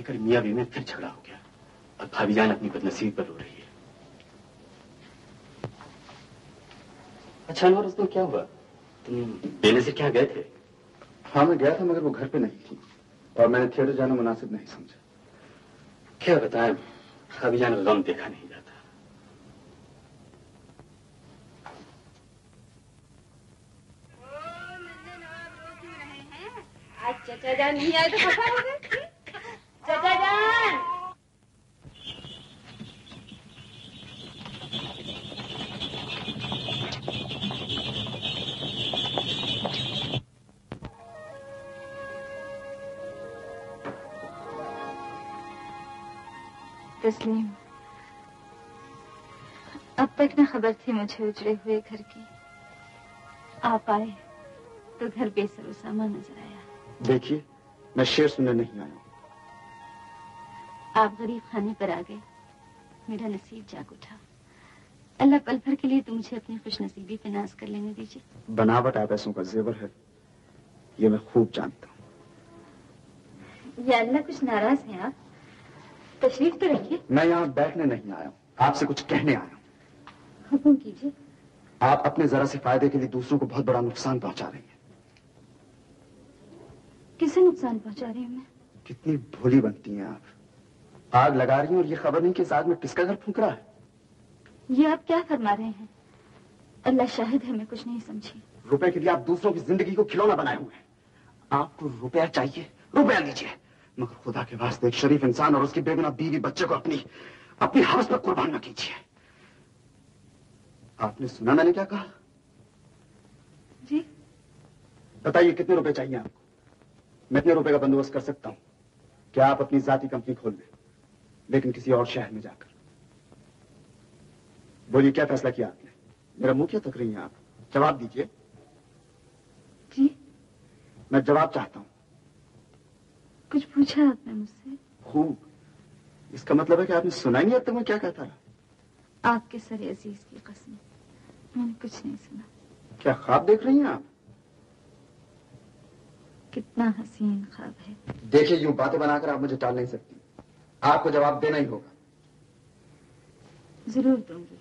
लेकर मियाँ बीवी में फिर झगड़ा हो गया और भाभी जान अपनी बदनसीब पर रो रही है। अच्छा अनवर उस दिन क्या हुआ? तुम बेनजीर क्या गए थे? हाँ मैं गया था मगर वो घर पे नहीं थी और मैंने थिएटर जाना मुनासिब नहीं समझा। क्या बताएँ अभी जान गम देखा नहीं जाता। आज चचा जान नहीं आए तो खफा हो गए चचा जान तस्लीम अब तक न खबर थी मुझे उजड़े हुए घर की। आप आए तो घर बेसर सामा नज़र आया। देखिए मैं शेर सुनने नहीं आया। आप गरीब खाने पर आ गए। मेरा नसीब जाग उठा। अल्लाह पल भर के लिए तो मुझे अपनी खुश नसीबी पे नाज कर लेने दीजिए। बनावट आप ऐसों का जेवर है। ये मैं खूब जानता हूँ। या अल्लाह कुछ नाराज़ हैं आप? तशरीफ़ तो रखिए। मैं यहाँ बैठने नहीं आया हूँ। आपसे कुछ कहने आया हूँ। हुक्म कीजिए। आप अपने जरा से फ़ायदे के लिए दूसरों को बहुत बड़ा नुकसान पहुँचा रही हैं। किसे नुकसान पहुँचा रही हूँ मैं? कितनी भोली बनती हैं आप। आग लगा रही हैं और ये खबर नहीं कि इस आग में किसका घर फूक रहा है। ये आप क्या फरमा रहे हैं? अल्लाह शाहिद है मैं कुछ नहीं समझी। रुपए के लिए आप दूसरों की ज़िंदगी को खिलौना बनाए हुए हैं। आपको रुपया चाहिए रुपया लीजिए मगर खुदा के वास्ते एक शरीफ इंसान और उसकी बेगुना बीवी बच्चे को अपनी अपनी हवस पर कुर्बान न कीजिए। आपने सुना मैंने क्या कहा? जी। बताइए कितने रुपए चाहिए आपको? मैं इतने रुपए का बंदोबस्त कर सकता हूँ। क्या आप अपनी जाति कंपनी खोल दें? लेकिन किसी और शहर में जाकर। बोलिए क्या फैसला किया आपने? मेरा मुँह क्या तक रही है आप? जवाब दीजिए। जी। मैं जवाब चाहता हूँ। कुछ पूछा आपने मुझसे? खूब। इसका मतलब है कि आपने सुना ही नहीं अब तक मैं क्या कहता रहा? आपके सर अज़ीज़ की कसम मैंने कुछ नहीं सुना। क्या ख्वाब देख रही हैं आप? कितना हसीन ख्वाब है। देखिए यूँ बातें बनाकर आप मुझे टाल नहीं सकती। आपको जवाब देना ही होगा। ज़रूर दूँगी।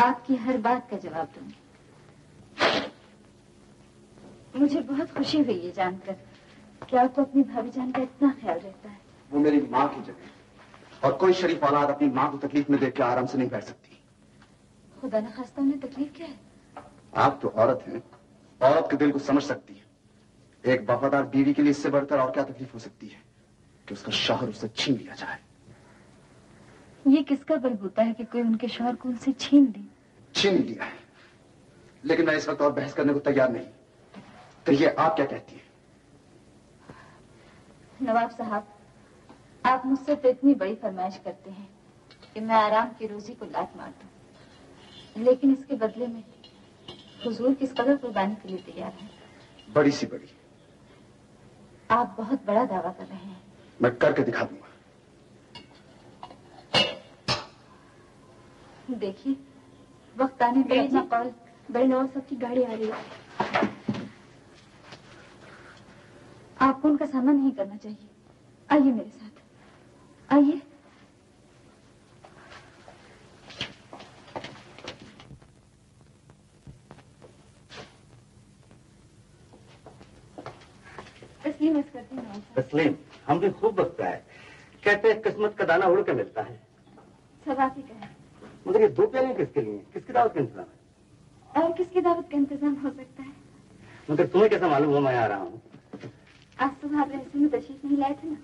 आपकी हर बात का जवाब दूँगी। मुझे बहुत खुशी हुई ये जानकर कि आपको अपनी भाभी जान का इतना ख्याल रहता है। वो मेरी माँ की जगह और कोई शरीफ औलाद अपनी माँ को तकलीफ़ में देख के आराम से नहीं बैठ सकती। खुदा न खास्ता उन्हें तकलीफ़ क्या है? आप तो औरत हैं औरत के दिल को समझ सकती है। एक वफादार बीवी के लिए इससे बढ़कर और क्या तकलीफ़ हो सकती है? कि उसका शौहर उससे छीन लिया जाए। ये किसका बलबूता है कि कोई उनके शौहर को उनसे छीन ले? छीन लिया है। लेकिन मैं इस वक्त और बहस करने को तैयार नहीं। तो ये आप क्या कहती है? नवाब साहब आप मुझसे तो इतनी बड़ी फरमाइश करते हैं कि मैं आराम की रोजी को लात मार दूँ। लेकिन इसके बदले में हुजूर किस कदर कुर्बानी के लिए तैयार है? बड़ी सी बड़ी। आप बहुत बड़ा दावा कर रहे हैं। मैं करके दिखा दूँगा। देखिए वक्त आने पर कॉल बड़े नवाब साहब की गाड़ी आ रही है। आपको उनका सामना नहीं करना चाहिए। आइए मेरे साथ। आइए। तस्लीम हूँ तस्लीम। हम भी खूब वक्त है। कहते हैं किस्मत का दाना उड़ के मिलता है। सब आप ही कहें। मगर ये दो प्याले किसके लिए? किसकी दावत का इंतज़ाम है? और किसकी दावत का इंतज़ाम हो सकता है? मगर तुम्हें कैसा मालूम? हुआ मैं आ रहा हूँ। आज सुबह आप ऐसे में तशरीफ़ नहीं लाए थे ना।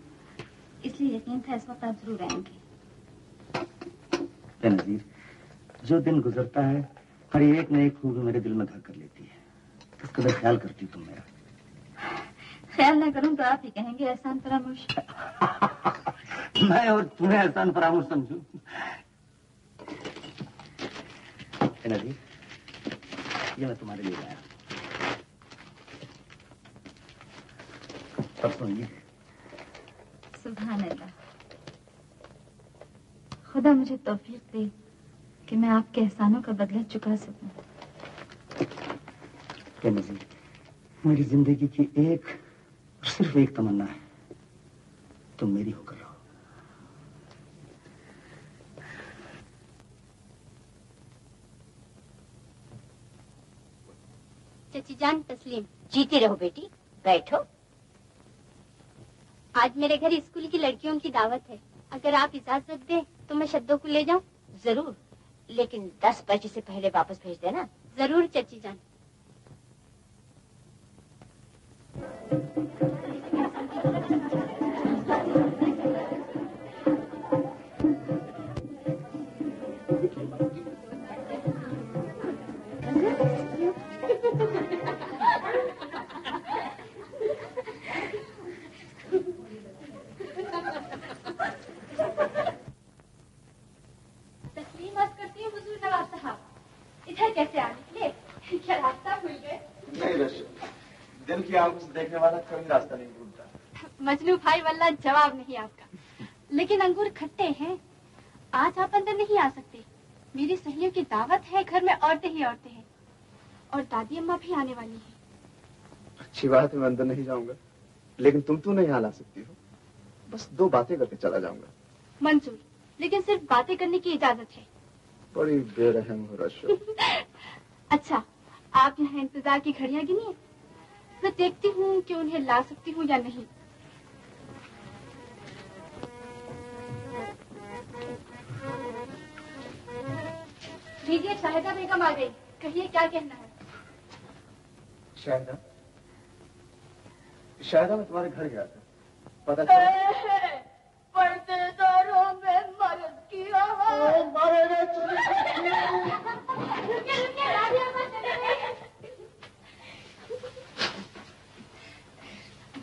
इसलिए यकीन था इस वक्त आप ज़रूर आएँगे। नजीर जो दिन गुजरता है हर एक नई खूबी मेरे दिल में घर कर लेती है। किस कदर ख्याल करती तुम मेरा? ख्याल ना करूँ तो आप ही कहेंगे एहसान फरामोश मैं और तुम्हें एहसान फरामोश समझू। नजीर ये मैं तुम्हारे लिए लाया। परसों ये। सुबह अल्लाह। खुदा मुझे तौफीक दे कि मैं आपके एहसानों का बदला चुका सकूँ। मेरी ज़िंदगी की एक सिर्फ़ एक तमन्ना है। तुम मेरी होकर रहो। चची जान, तस्लीम, जीती रहो बेटी, बैठो। आज मेरे घर स्कूल की लड़कियों की दावत है। अगर आप इजाज़त दें तो मैं शब्दों को ले जाऊँ? ज़रूर। लेकिन दस बजे से पहले वापस भेज देना। ज़रूर, चची जान तस्लीम अर्ज़ करती हूँ हुजूर नवाज़ साहब इधर कैसे आ निकले क्या रास्ता भूल गए नहीं रशद दिल की आँखों से देखने वाला कभी रास्ता नहीं भूलता मजनू भाई वाला जवाब नहीं आपका। लेकिन अंगूर खट्टे हैं। आज आप अंदर नहीं आ सकते। मेरी सहेलियों की दावत है घर में औरतें ही औरतें हैं। और दादी अम्मा भी आने वाली है। अच्छी बात है मैं अंदर नहीं जाऊँगा। लेकिन तुम तो नहीं यहाँ ला सकती हो। बस दो बातें करके चला जाऊँगा। मंजूर लेकिन सिर्फ़ बातें करने की इजाज़त है। बड़ी बेरहम हो अच्छा आप यहाँ इंतज़ार की घड़ियाँ गिनिए मैं देखती हूँ कि उन्हें ला सकती हूँ या नहीं। दीजिए शाहिदा बेगम आ गई। कहिए क्या कहना है? शाहिदा? शाहिदा मैं तुम्हारे घर गया था। पता चला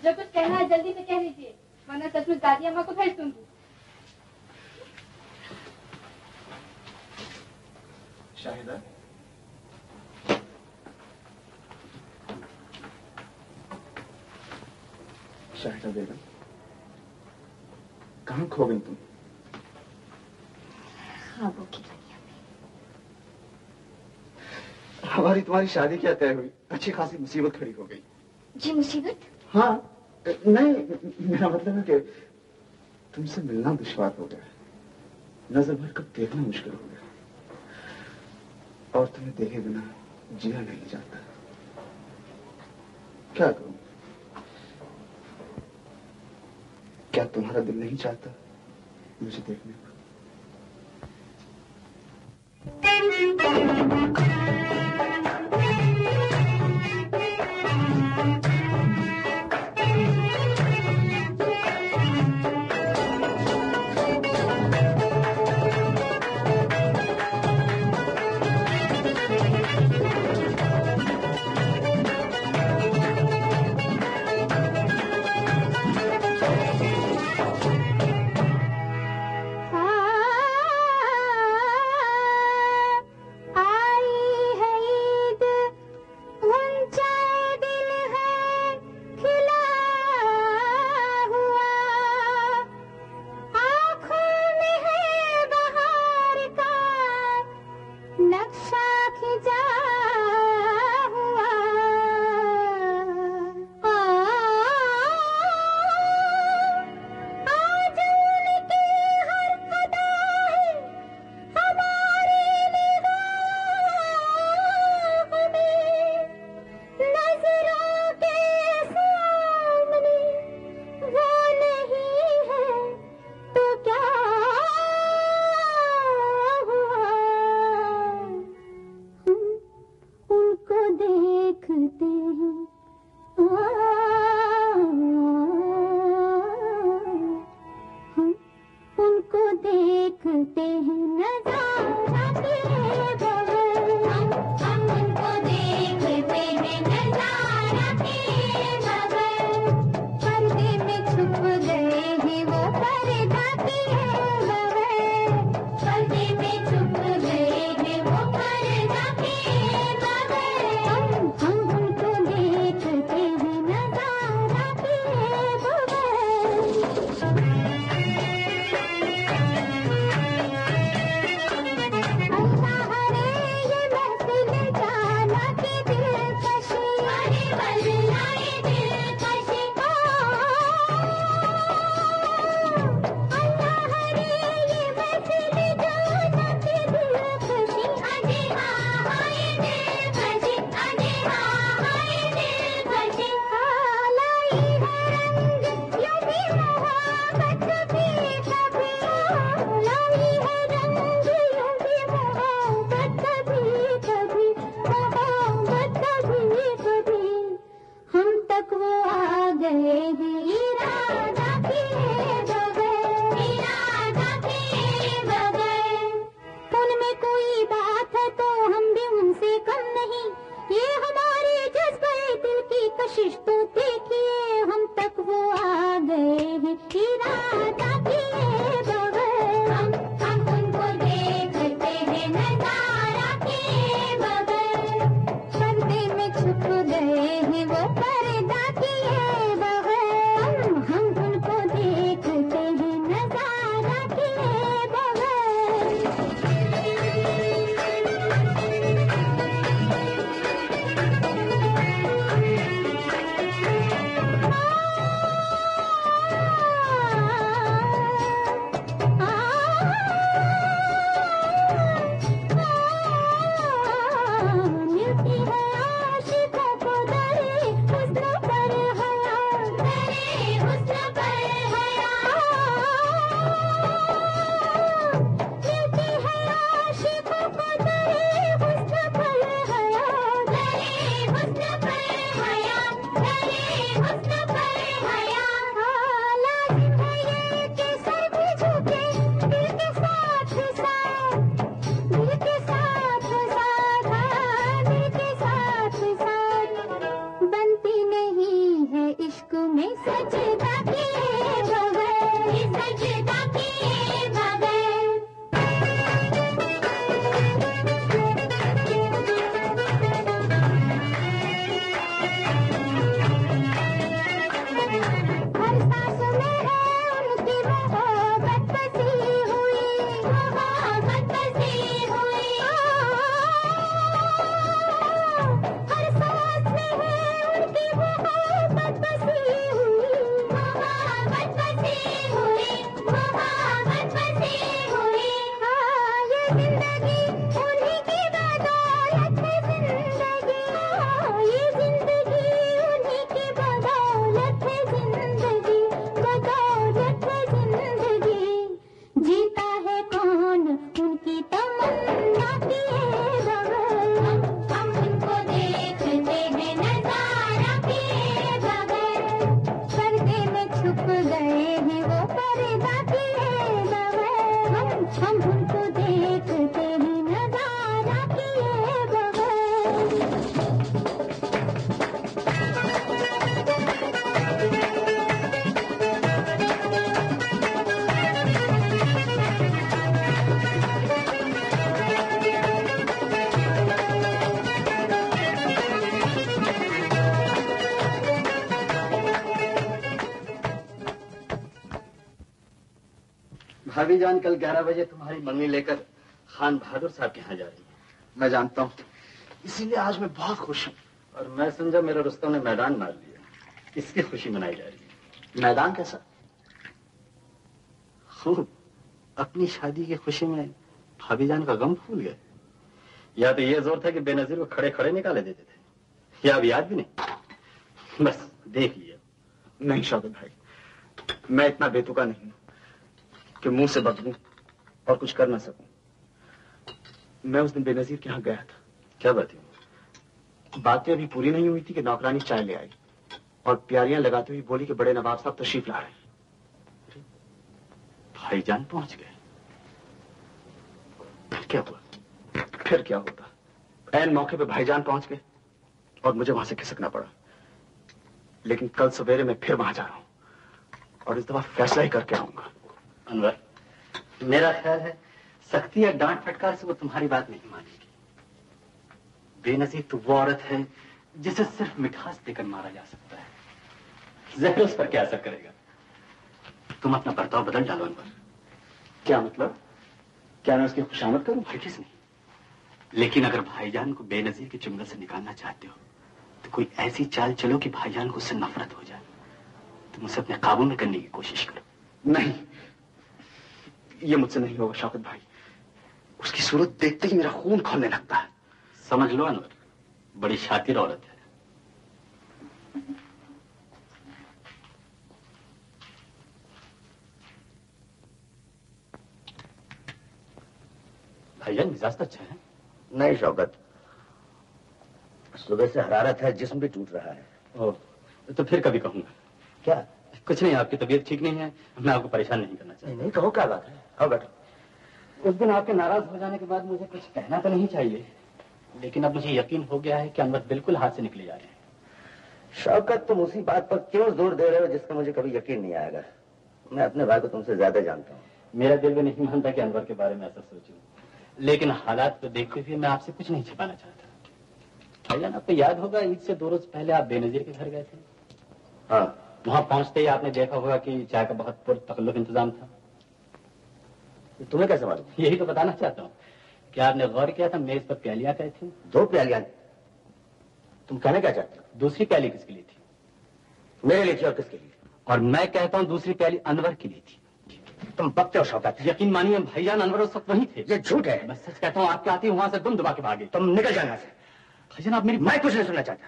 जो कुछ कहना है जल्दी से कह लीजिए वरना सचमुच दादी अम्मा को भेज दूँगी शाहिदा। शाहिदा बेगम कहाँ खो गई तुम? ख्वाबों की दुनिया हमारी तुम्हारी शादी क्या तय हुई? अच्छी खासी मुसीबत खड़ी हो गई। जी मुसीबत? हाँ। नहीं, मेरा मतलब है कि तुमसे मिलना दुश्वार हो गया। नज़र भर कब देखना मुश्किल हो गया। और तुम्हें देखे बिना जिया नहीं जाता। क्या करूँ? क्या तुम्हारा दिल नहीं चाहता मुझे देखने को? भाभी जान कल 11 बजे तुम्हारी मंगनी लेकर खान बहादुर साहब के यहाँ जा रही है। मैं जानता हूँ। इसीलिए आज मैं बहुत खुश हूँ। और मैं समझा मेरा रुस्तम ने मैदान मार लिया। इसकी खुशी मनाई जा रही है। मैदान कैसा? खूब। अपनी शादी की खुशी में भाभी जान का गम भूल गए या तो ये ज़ोर था कि बेनजीर को खड़े खड़े निकाले देते थे। या अब याद भी नहीं। बस देख लिया। नहीं शादी भाई, मैं इतना बेतुका नहीं कि मुँह से बदलूं और कुछ कर ना सकूँ। मैं उस दिन बेनजीर के यहाँ गया था। क्या बात है? बातें अभी पूरी नहीं हुई थी कि नौकरानी चाय ले आई और प्यारियाँ लगाते हुए बोली कि बड़े नवाब साहब तशरीफ़ ला रहे हैं। भाईजान पहुँच गए। फिर क्या हुआ? फिर क्या होता? ऐन मौके पे भाईजान पहुँच गए और मुझे वहाँ से खिसकना पड़ा। लेकिन कल सवेरे मैं फिर वहाँ जा रहा हूँ और इस दफ़ा फैसला ही करके आऊँगा। अनवर, मेरा ख्याल है सख्ती या डांट फटकार से वो तुम्हारी बात नहीं मानेगी। बेनजीर तो वो औरत है जिसे सिर्फ़ मिठास देकर मारा जा सकता है। जहर उस पर क्या असर करेगा? तुम अपना बर्ताव बदल डालो, अनवर। क्या मतलब? क्या मैं उसकी खुशामद करूँ? हरगिज नहीं लेकिन अगर भाईजान को बेनजीर के चुंगल से निकालना चाहते हो तो कोई ऐसी चाल चलो कि भाईजान को उससे नफरत हो जाए। तुम उसे अपने काबू में करने की कोशिश करो। नहीं। ये मुझसे नहीं होगा शौकत भाई। उसकी सूरत देखते ही मेरा खून खोलने लगता है। समझ लो अनवर। बड़ी शातिर औरत है। भाईजान मिजाज तो अच्छा है। नहीं शौकत। सुबह से हरारत है जिसम भी टूट रहा है। ओ, तो फिर कभी कहूँगा। क्या? कुछ नहीं आपकी तबीयत ठीक नहीं है मैं आपको परेशान नहीं करना चाहता। नहीं नहीं कहो क्या बात है? आओ बैठो उस दिन आपके नाराज़ हो जाने के बाद मुझे कुछ कहना तो नहीं चाहिए। लेकिन अब मुझे यकीन हो गया है कि अनवर बिल्कुल हाथ से निकले जा रहे हैं। शौकत तुम उसी बात पर क्यों ज़ोर दे रहे हो जिसका मुझे कभी यकीन नहीं आएगा? मैं अपने भाई को तुमसे ज़्यादा जानता हूँ। मेरा दिल भी नहीं मानता कि अनवर के बारे में ऐसा सोचूं। लेकिन हालात को देखते हुए मैं आपसे कुछ नहीं छिपाना चाहता। भाईजान आपको याद होगा, ईद से दो रोज पहले आप बेनजीर के घर गए थे? हाँ। वहाँ पहुँचते ही आपने देखा होगा कि चाय का बहुत पुरतकल्लुफ इंतज़ाम था। तुम्हें कैसे मालूम? यही तो बताना चाहता हूँ। क्या आपने गौर किया था मेज पर प्यालियाँ कहे थी? दो प्यालियाँ। तुम कहना क्या चाहते हो? दूसरी प्याली किसके लिए थी? मेरे लिए थी और किसके लिए? और मैं कहता हूँ दूसरी प्याली अनवर के लिए थी। तुम बकते हो शौकत। यकीन मानिए भाईजान अनवर उस वक्त वहीं थे। ये झूठ है। मैं सच कहता हूँ आपके आते ही वहाँ से दुम दबा के भागे। तुम निकल जाना से। भाईजान आप मेरी मैं कुछ नहीं सुनना चाहता।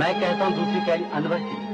मैं कहता हूँ दूसरी कैरी अनवर की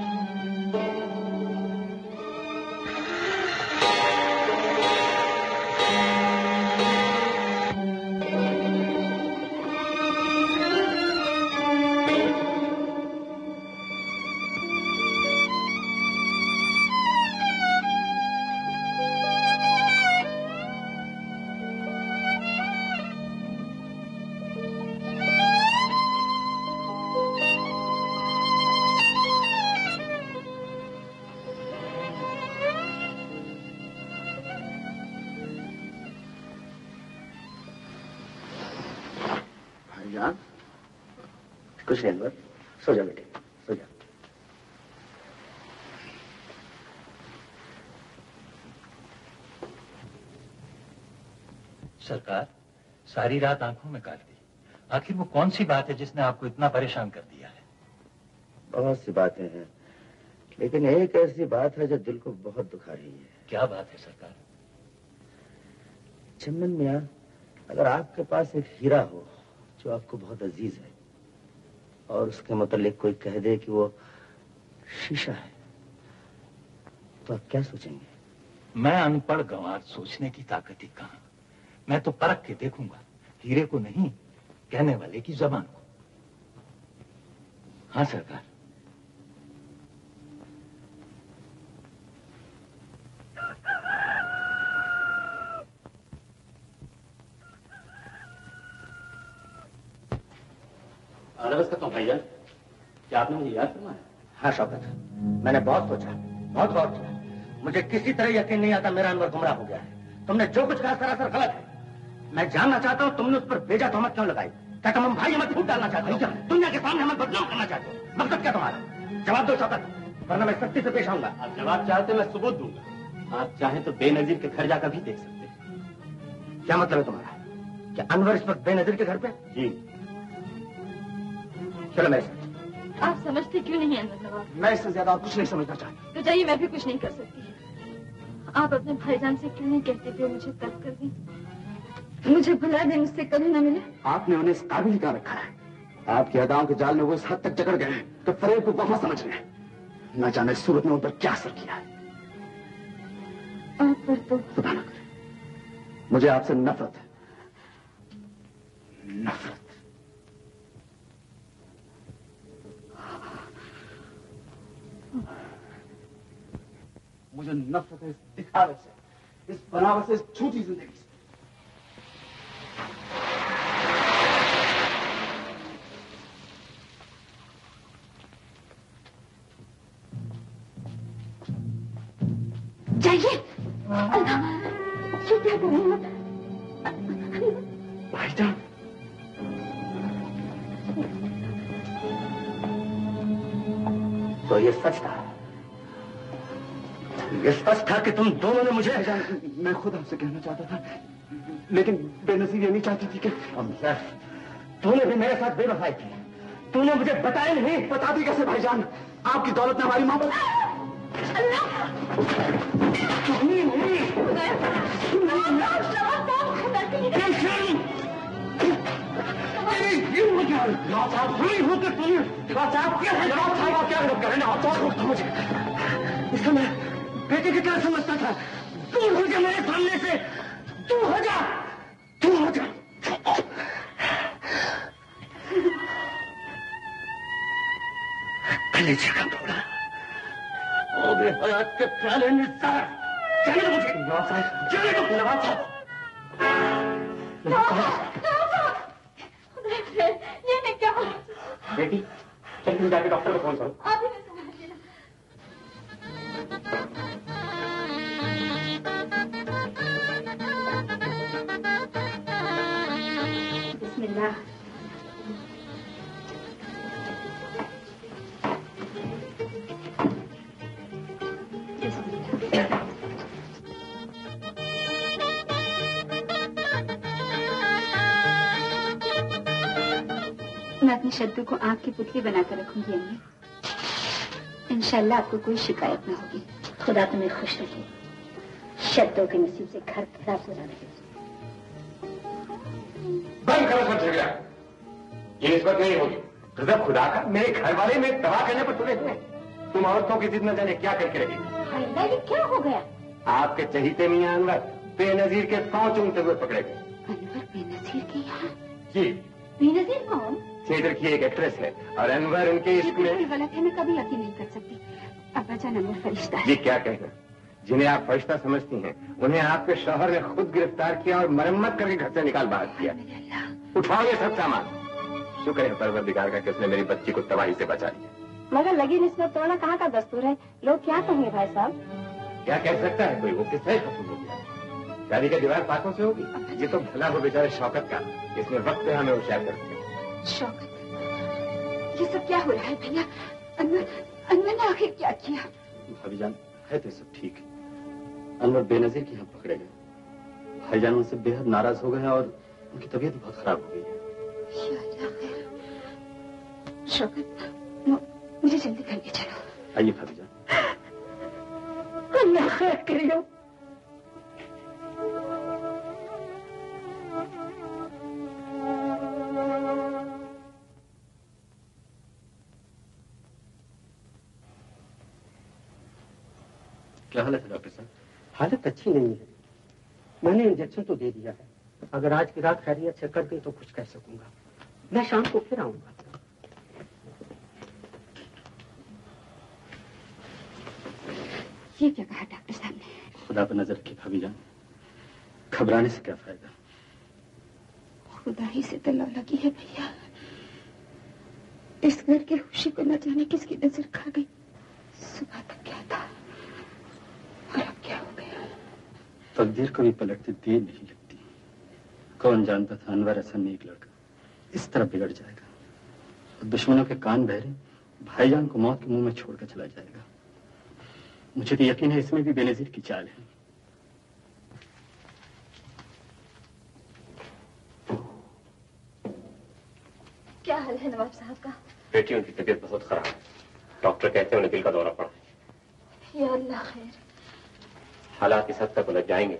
नहीं अनवर। सो जा बेटे सो जा। सरकार सारी रात आँखों में काट दी। आखिर वो कौन सी बात है जिसने आपको इतना परेशान कर दिया है? बहुत सी बातें हैं लेकिन एक ऐसी बात है जो दिल को बहुत दुखा रही है। क्या बात है सरकार? चंदन मिया अगर आपके पास एक हीरा हो जो आपको बहुत अज़ीज़ है और उसके मतलब कोई कह दे कि वो शीशा है। तो आप क्या सोचेंगे? मैं अनपढ़ गंवार सोचने की ताकत ही कहा? मैं तो परख के देखूँगा, हीरे को नहीं, कहने वाले की जबान को। हाँ सरकार अर्ज़ करता हूँ भाईजान क्या आपने मुझे याद करना है शौकत। मैंने बहुत सोचा बहुत गौर किया। मुझे किसी तरह यकीन नहीं आता मेरा अनवर गुमराह हो गया है। तुमने जो कुछ कहा सरासर गलत है। मैं जानना चाहता हूँ तुमने उस पर बेजा तोहमत क्यों लगाई? क्या तुम हम भाई मत फूट डालना चाहते हो? दुनिया के सामने हमें बदनाम करना चाहते हो? मकसद क्या तुम्हारा? जवाब दो शौकत। वरना मैं सख्ती से पेश आऊँगा। आप जवाब चाहते मैं सबूत दूँगा। आप चाहे तो बेनजीर के घर जाकर भी देख सकते हैं। क्या मतलब है तुम्हारा? क्या अनवर इस वक्त बेनजीर के घर पे? जी। चलो मेरे साथ। आप समझते क्यों नहीं अनवर नवाब मैं इससे ज़्यादा कुछ नहीं समझना चाहती। तो जाइए मैं भी कुछ नहीं कर सकती। आप अपने भाईजान से क्यों नहीं कहते थे मुझे तर्क कर दें? मुझे भुला दें मुझसे कभी न मिले। आपने उन्हें इस काबिल का रखा है। आपकी अदाओं के जाल में वो इस हद तक जकड़ गए हैं तो फरेब को वहाँ समझ रहे न जाने सूरत ने उन पर क्या असर किया है। आप पर तो खुदा न करे। मुझे आपसे नफरत है। नफरत। मुझे नफरत है इस दिखावे से इस बनावट से इस झूठी ज़िंदगी से। जाइए। अल्लाह ये क्या कर? रहे हैं भाईजान। तो ये सच था। ये सच था कि तुम दोनों ने मुझे मैं खुद आपसे कहना चाहता था लेकिन बेनसीब ये नहीं चाहती थी कि तूने भी मेरे साथ बेवफाई की। तूने मुझे बताया नहीं। बता दी कैसे भाईजान आपकी दौलत ने हमारी मोहब्बत नहीं नहीं। नवाब साहब हुई हो? कि तुम नवाब साहब क्या क्या कर मुझे इसे मैं बेटे की तरह समझता था। दूर हो जा मेरे सामने से। दूर हो जा। दूर हो जा। कलेजे का टुकड़ा ओ हयात के प्याले निस्तार चले दो मुझे। नवाब साहब चले दो। नवाब साहब क्या बेटी चल तुम जाके डॉक्टर को फ़ोन करो। बिस्मिल्लाह मैं अपनी शद्दू को आँख की पुतली बनाकर रखूँगी, अम्मी। इंशाल्लाह आपको कोई शिकायत ना होगी। खुदा तुम्हें खुश रखे। शब्दों के नसीब से घर खराब हो रहे बंद करो सब झगड़ा ये निस्बत नहीं होगी। गजब खुदा का मेरे घर वाले में तबाह करने पर तुले हुए तुम औरतों की जिद न जाने क्या करके रही। ये क्या हो गया? आपके चहीते मियाँ अनवर बेनजीर के पाँव चूमते हुए पकड़े। गए अनवर बेनजीर के यहाँ? जी। बेनजीर कौन? थिएटर की एक एक्ट्रेस है और अनवर उनके स्कूल में गलत है मैं कभी यकीन नहीं कर सकती। अब्बा जान अनवर फरिश्ता। ये क्या कहना जिन्हें आप फरिश्ता समझती हैं उन्हें आपके शौहर ने खुद गिरफ़्तार किया और मरम्मत करके घर से निकाल बाहर किया। उठाओ ये सब सामान। शुक्र है परवरदिगार का कि उसने मेरी बच्ची को तबाही से बचा लिया। मगर लगी निस्बत तोड़ना कहाँ का दस्तूर है? लोग क्या कहेंगे भाई साहब? क्या कह सकता है कोई? वो किससे खत्म हो गया? शादी का दीवार पाकों से होगी? ये तो भला हो बेचारे शौकत का। इसमें वक्त पे हमें होशियार करते हैं। शौकत? ये सब क्या हो रहा है भैया? अनवर अनवर ने आखिर क्या किया? भाभी जान है तो सब ठीक अनवर बेनजीर के यहाँ पकड़े गए। भाईजान उनसे बेहद नाराज़ हो गए हैं और उनकी तबीयत बहुत खराब हो गई है। मुझे जल्दी घर चलो। आइए भाभी जान अल्लाह खैर करियो। क्या हालत है डॉक्टर साहब? हालत अच्छी नहीं है। मैंने इंजेक्शन तो दे दिया है। अगर आज की रात खैरियत से कर गई तो कुछ कह सकूँगा। मैं शाम को फिर आऊँगा। ये क्या कहा डॉक्टर साहब ने? खुदा पर नज़र रखी भाभी जान। घबराने से क्या फ़ायदा? खुदा ही से तो लगी है भैया। इस घर की खुशी को न जाने किसकी नज़र खा गई। सुबह तक क्या था? क्या हो गया तकदीर कभी पलटते देर नहीं लगती। कौन जानता था अनवर में एक लड़का? इस तरह बिगड़ जाएगा। और दुश्मनों के कान बहरे भाईजान को मौत के मुँह में छोड़कर चला जाएगा। मुझे तो यकीन है इसमें भी बेनजीर की चाल है। क्या हाल है नवाब साहब का? बेटी उनकी तबीयत बहुत खराब है। डॉक्टर कहते हैं उन्हें दिल का दौरा पड़ा है। अल्लाह खैर। हालात इस हद तक उलझ जाएँगे।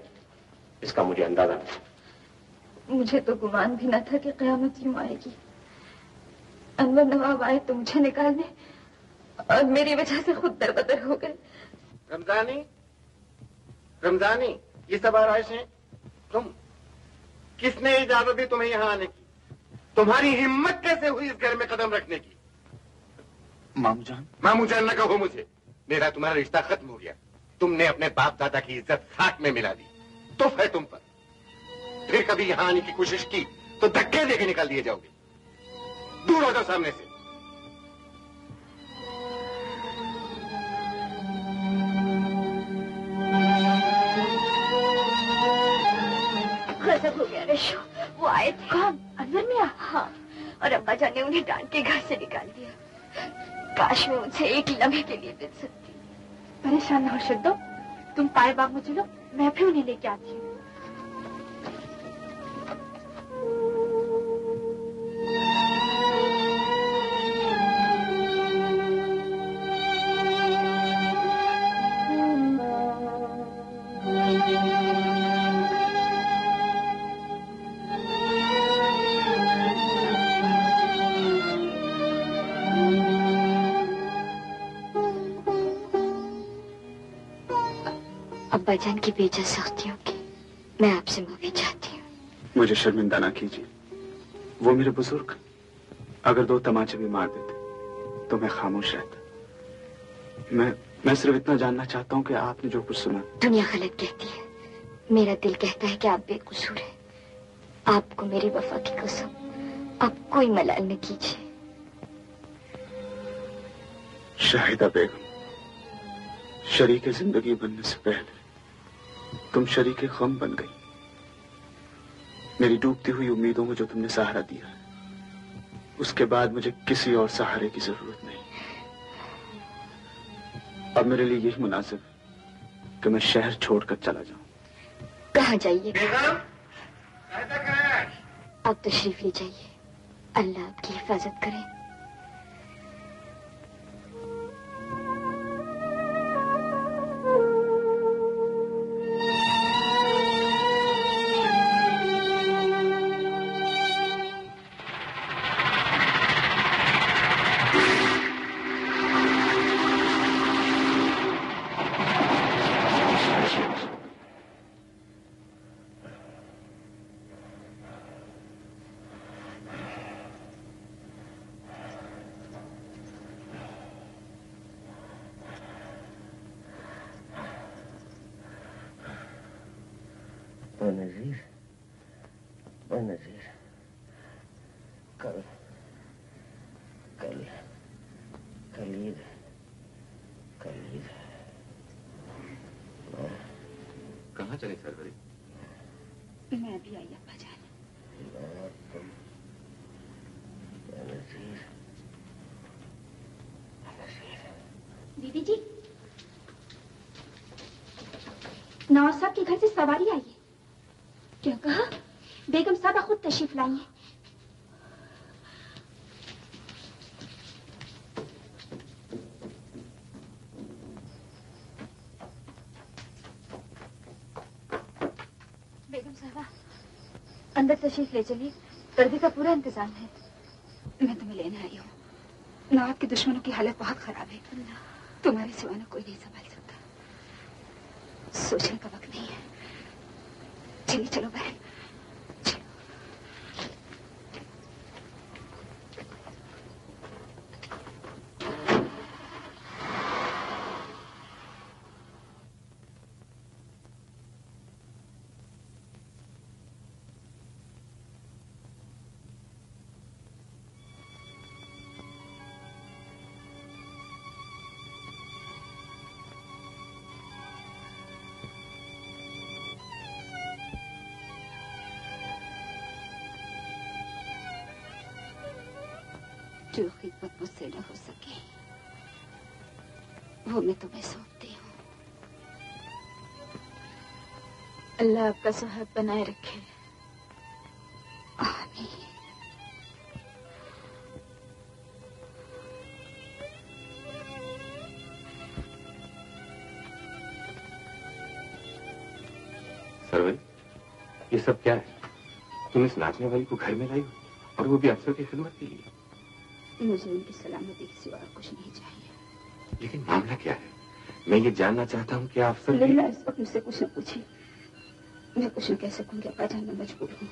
इसका मुझे अंदाज़ा नहीं। मुझे तो गुमान भी न था कि कयामत यूँ आएगी। अनवर नवाब आए तो मुझे निकालने और मेरी वजह से खुद दरबदर हो गए। रमजानी रमजानी ये सब आरइशें तुम किसने इजाज़त दी तुम्हें यहाँ आने की? तुम्हारी हिम्मत कैसे हुई इस घर में कदम रखने की? मामू जान। मामू जान न कहो मुझे। मेरा तुम्हारा रिश्ता खत्म हो गया। तुमने अपने बाप दादा की इज़्ज़त खाक में मिला दी। तो है तुम पर। फिर कभी यहाँ आने की कोशिश की तो धक्के देके निकाल दिए जाओगे। दूर हो जाओ सामने से। गजब हो गया रेशो वो आए थे। कौन? अनवर मियाँ हाँ। और अम्मा जान ने उन्हें डांट के घर से निकाल दिया। काश मैं उनसे एक लम्हे के लिए मिल सकती। परेशान ना हो शो तुम पाए बाबू चलो मैं भी उन्हें लेके आती हूँ। अब्बा जान की बेजा सख्तियों की मैं आपसे माफ़ी चाहती हूँ। मुझे शर्मिंदा ना कीजिए। वो मेरे बुज़ुर्ग। अगर दो तमाचे भी मार देते तो मैं खामोश रहता। मैं मैं सिर्फ़ इतना जानना चाहता हूँ कि आपने जो कुछ सुना। दुनिया गलत कहती है। मेरा दिल कहता है कि आप बेकसूर हैं। आपको मेरी वफा की कसम। आप कोई मलाल न कीजिए। शाहिदा बेगम शरीक ज़िंदगी बनने से पहले। तुम शरीक गम बन गई। मेरी डूबती हुई उम्मीदों को जो तुमने सहारा दिया उसके बाद मुझे किसी और सहारे की ज़रूरत नहीं। अब मेरे लिए यही मुनासिब है कि मैं शहर छोड़कर चला जाऊँ। कहा जाइए? आप तशरीफ़ ले जाइए। अल्लाह आपकी हिफाजत करे। नवाब साहब के घर से सवारी आई है। क्या कहा? बेगम साहबा खुद तशरीफ़ लाई है बेगम साहबा अंदर तशरीफ़ ले चलिए। पर्दे का पूरा इंतज़ाम है। मैं तुम्हें लेने आई हूँ। नवाब के दुश्मनों की हालत बहुत खराब है। तुम्हारे सिवा न कोई नहीं संभाल सकता। सोचने का वक्त नहीं अल्लाह आपका सुहाग बनाए रखे। सरवरी ये सब क्या है? तुम इस नाचने वाली को घर में लाई हो और वो भी अफसर की खिदमत के लिए? मुझे उनकी सलामती के सिवा कुछ नहीं चाहिए। लेकिन मामला क्या है? मैं ये जानना चाहता हूँ कि अफसर इस वक्त मुझसे कुछ न पूछी मैं कुछ न कह सकूँगी अब्बा जान मजबूर हूँ।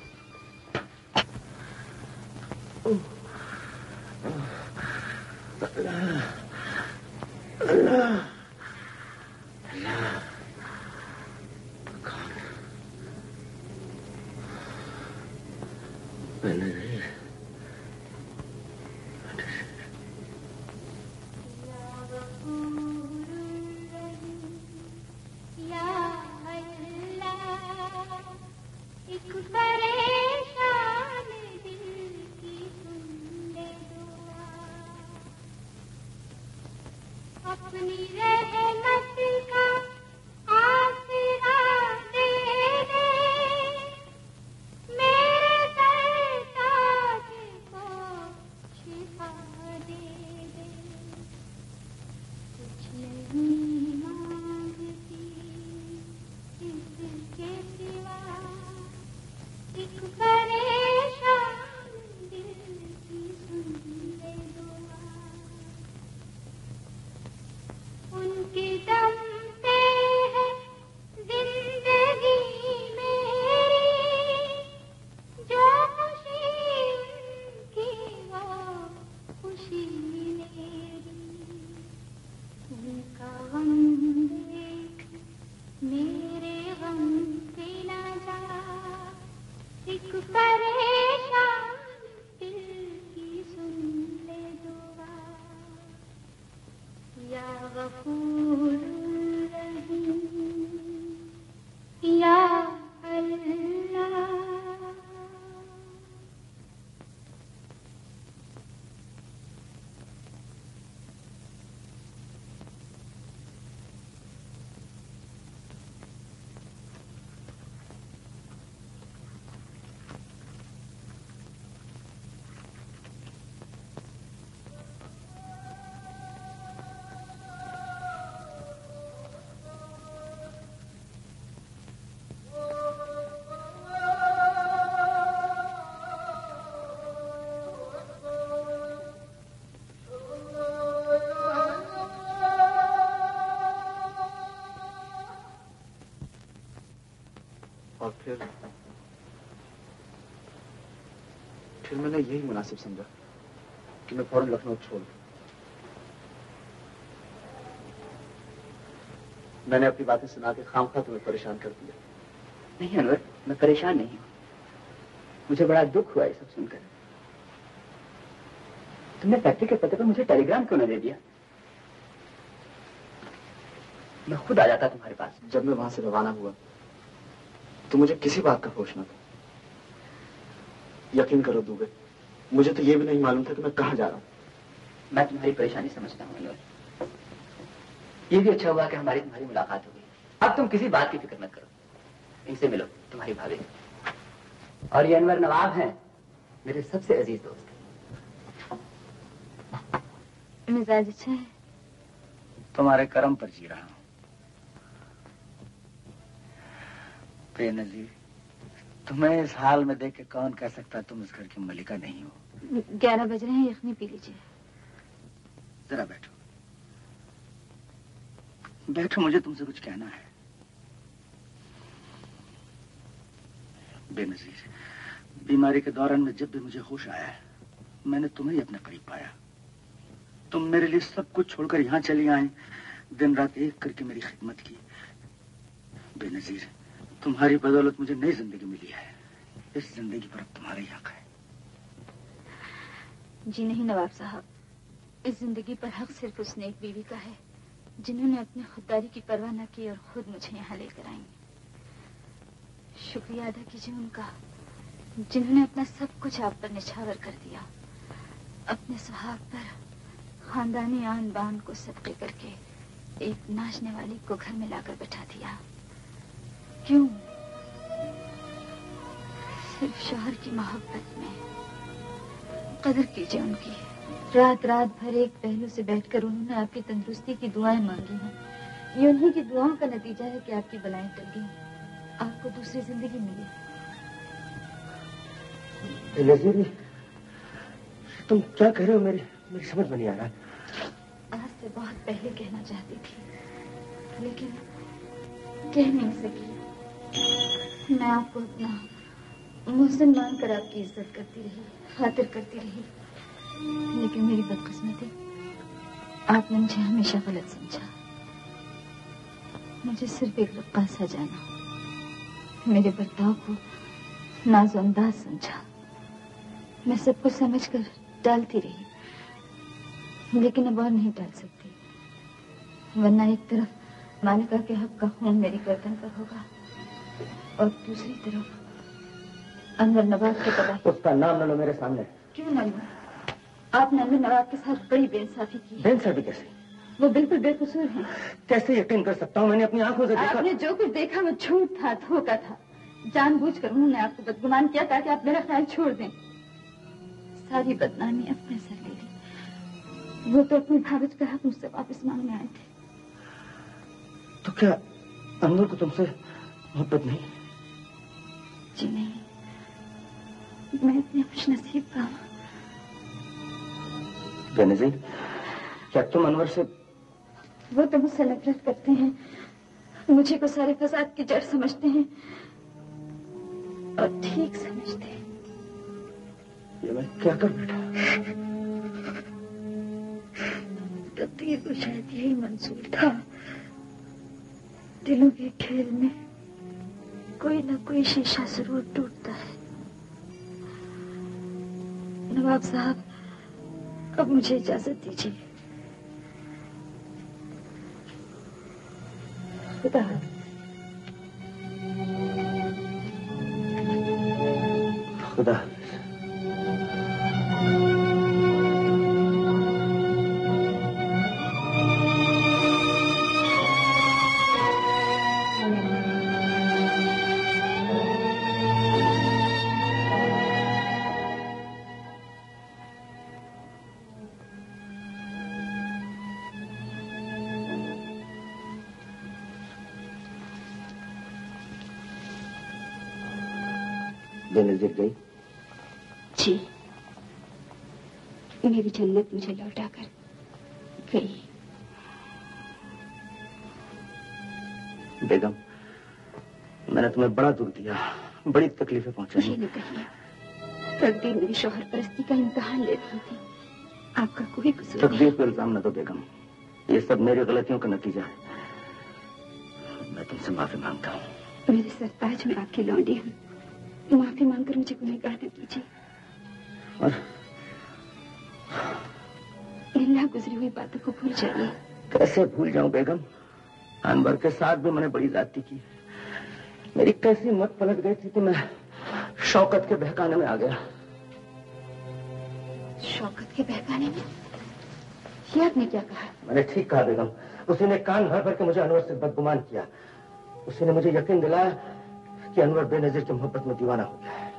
फिर फिर मैंने यही मुनासिब समझा कि मैं फ़ौरन लखनऊ छोड़। मैंने अपनी बातें सुना के खाम खा तुम्हें परेशान कर दिया। नहीं, अनवर, मैं परेशान नहीं हूँ। मुझे बड़ा दुख हुआ ये सब सुनकर। तुमने फैक्ट्री के पते पर मुझे टेलीग्राम क्यों न दे दिया? मैं खुद आ जाता तुम्हारे पास। जब मैं वहाँ से रवाना हुआ तो मुझे किसी बात का होश न था। यकीन करो दुबे मुझे तो ये भी नहीं मालूम था कि मैं कहाँ जा रहा हूँ। मैं तुम्हारी परेशानी समझता हूँ ये भी अच्छा हुआ कि हमारी तुम्हारी मुलाकात हो गई। अब तुम किसी बात की फ़िक्र मत करो। इनसे मिलो तुम्हारी भाभी। और ये अनवर नवाब हैं मेरे सबसे अज़ीज़ दोस्त। मिजाज अच्छा है? तुम्हारे कर्म पर जी रहा हूँ। बेनजीर तुम्हें इस हाल में देख के कौन कह सकता है तुम इस घर की मलिका नहीं हो? ग्यारह बज रहे हैं यखनी पी लीजिए जरा बैठो। बैठो मुझे तुमसे कुछ कहना है। बेनजीर बीमारी के दौरान में जब भी मुझे होश आया है मैंने तुम्हें ही अपने करीब पाया। तुम मेरे लिए सब कुछ छोड़कर यहाँ चली आए दिन रात एक करके मेरी खिदमत की। बेनजीर तुम्हारी बदौलत मुझे नई ज़िंदगी मिली है। इस ज़िंदगी पर अब तुम्हारा हक है। जी नहीं, नवाब साहब। इस ज़िंदगी पर हक सिर्फ़ उस नेक बीवी का है, जिन्होंने अपनी खुददारी की परवाह न की और खुद मुझे यहाँ लेकर आई। शुक्रिया अदा कीजिए उनका, जिन्होंने अपना सब कुछ आप पर निछावर कर दिया। अपने सुहाग पर खानदानी आन बान को सदके करके एक नाचने वाली को घर में लाकर बैठा दिया। क्यों? सिर्फ़ शहर की मोहब्बत में। कदर कीजिए उनकी। रात रात भर एक पहलू से बैठकर उन्होंने आपकी तंदुरुस्ती की दुआएँ मांगी हैं। ये उन्हीं की दुआओं का नतीजा है कि आपकी बलाएँ टल गई। आपको दूसरी ज़िंदगी मिली। नजीर तुम क्या कह रहे हो? मेरी मेरी समझ में नहीं आ रहा। आज से बहुत पहले कहना चाहती थी लेकिन कह नहीं सकी। मैं आपको अपना मुहसिन मानकर आपकी इज़्ज़त करती रही, खातिर करती रही। लेकिन मेरी बदकिस्मती, आपने मुझे हमेशा गलत समझा। मुझे सिर्फ़ एक रक्कासा जाना, मेरे बर्ताव को नाजोअंदाज समझा। मैं सब कुछ समझ कर डालती रही, लेकिन अब और नहीं डाल सकती। वरना एक तरफ़ मालिका के हक का खून मेरी गर्दन पर होगा। और दूसरी तरफ़ अनवर नवाब के पता उसका नाम न लो मेरे सामने। क्यों न लूँ? आपने अनवर नवाब के साथ बड़ी बेइंसाफी की। भी कैसे? वो बिल्कुल बेकसूर है। कैसे यकीन कर सकता हूँ मैंने अपनी आँखों से देखा? आपने जो कुछ देखा वो झूठ था धोखा था। जानबूझकर उन्होंने आपको बदगुमान किया ताकि आप मेरा ख्याल छोड़ दें। सारी बदनामी अपने सर ले ली। वो तो अपनी भावच का हक मुझसे वापस मांगने आए थे। तो क्या अनवर को तुमसे मोहब्बत नहीं? जी नहीं। मैं इतनी खुश नसीब का हूँ बेनजीर क्या तुम अनवर से वो तो मुझसे नफरत करते हैं। मुझे को सारे फसाद की जड़ समझते हैं। और ठीक समझते हैं। ये मैं क्या कर बैठा? तकदीर को शायद यही मंजूर था। दिलों के खेल में कोई ना कोई शीशा ज़रूर टूटता है। नवाब साहब, अब मुझे इजाज़त दीजिए। खुदा खुदा। जन्नत मुझे लौटा कर गई बेगम मैंने तुम्हें बड़ा दुख दिया बड़ी तकलीफें पहुंचाई। कहिए तकदीर मेरी शोहर परस्ती का इम्तहान ले रही थी। आपका कोई कसूर तकदीर पे इल्ज़ाम न दो बेगम ये सब मेरी गलतियों का नतीजा है। मैं तुमसे माफ़ी माँगता हूँ। मेरे सरताज में आपकी लौंडी हूँ माफ़ी मांगकर मुझे गुनहगार न कीजिए। और अल्लाह गुजरी हुई बातों को भूल जाइए कैसे भूल जाऊँ बेगम? अनवर के साथ भी मैंने बड़ी जाती की। मेरी कैसी मत पलट गई थी कि मैं शौकत के बहकाने में आ गया। शौकत के बहकाने में? ये आपने क्या कहा? मैंने ठीक कहा बेगम। उसी ने कान भर भर के मुझे अनवर से बदगुमान किया। उसी ने मुझे यकीन दिलाया कि अनवर बेनजीर की मोहब्बत में दीवाना हो गया है।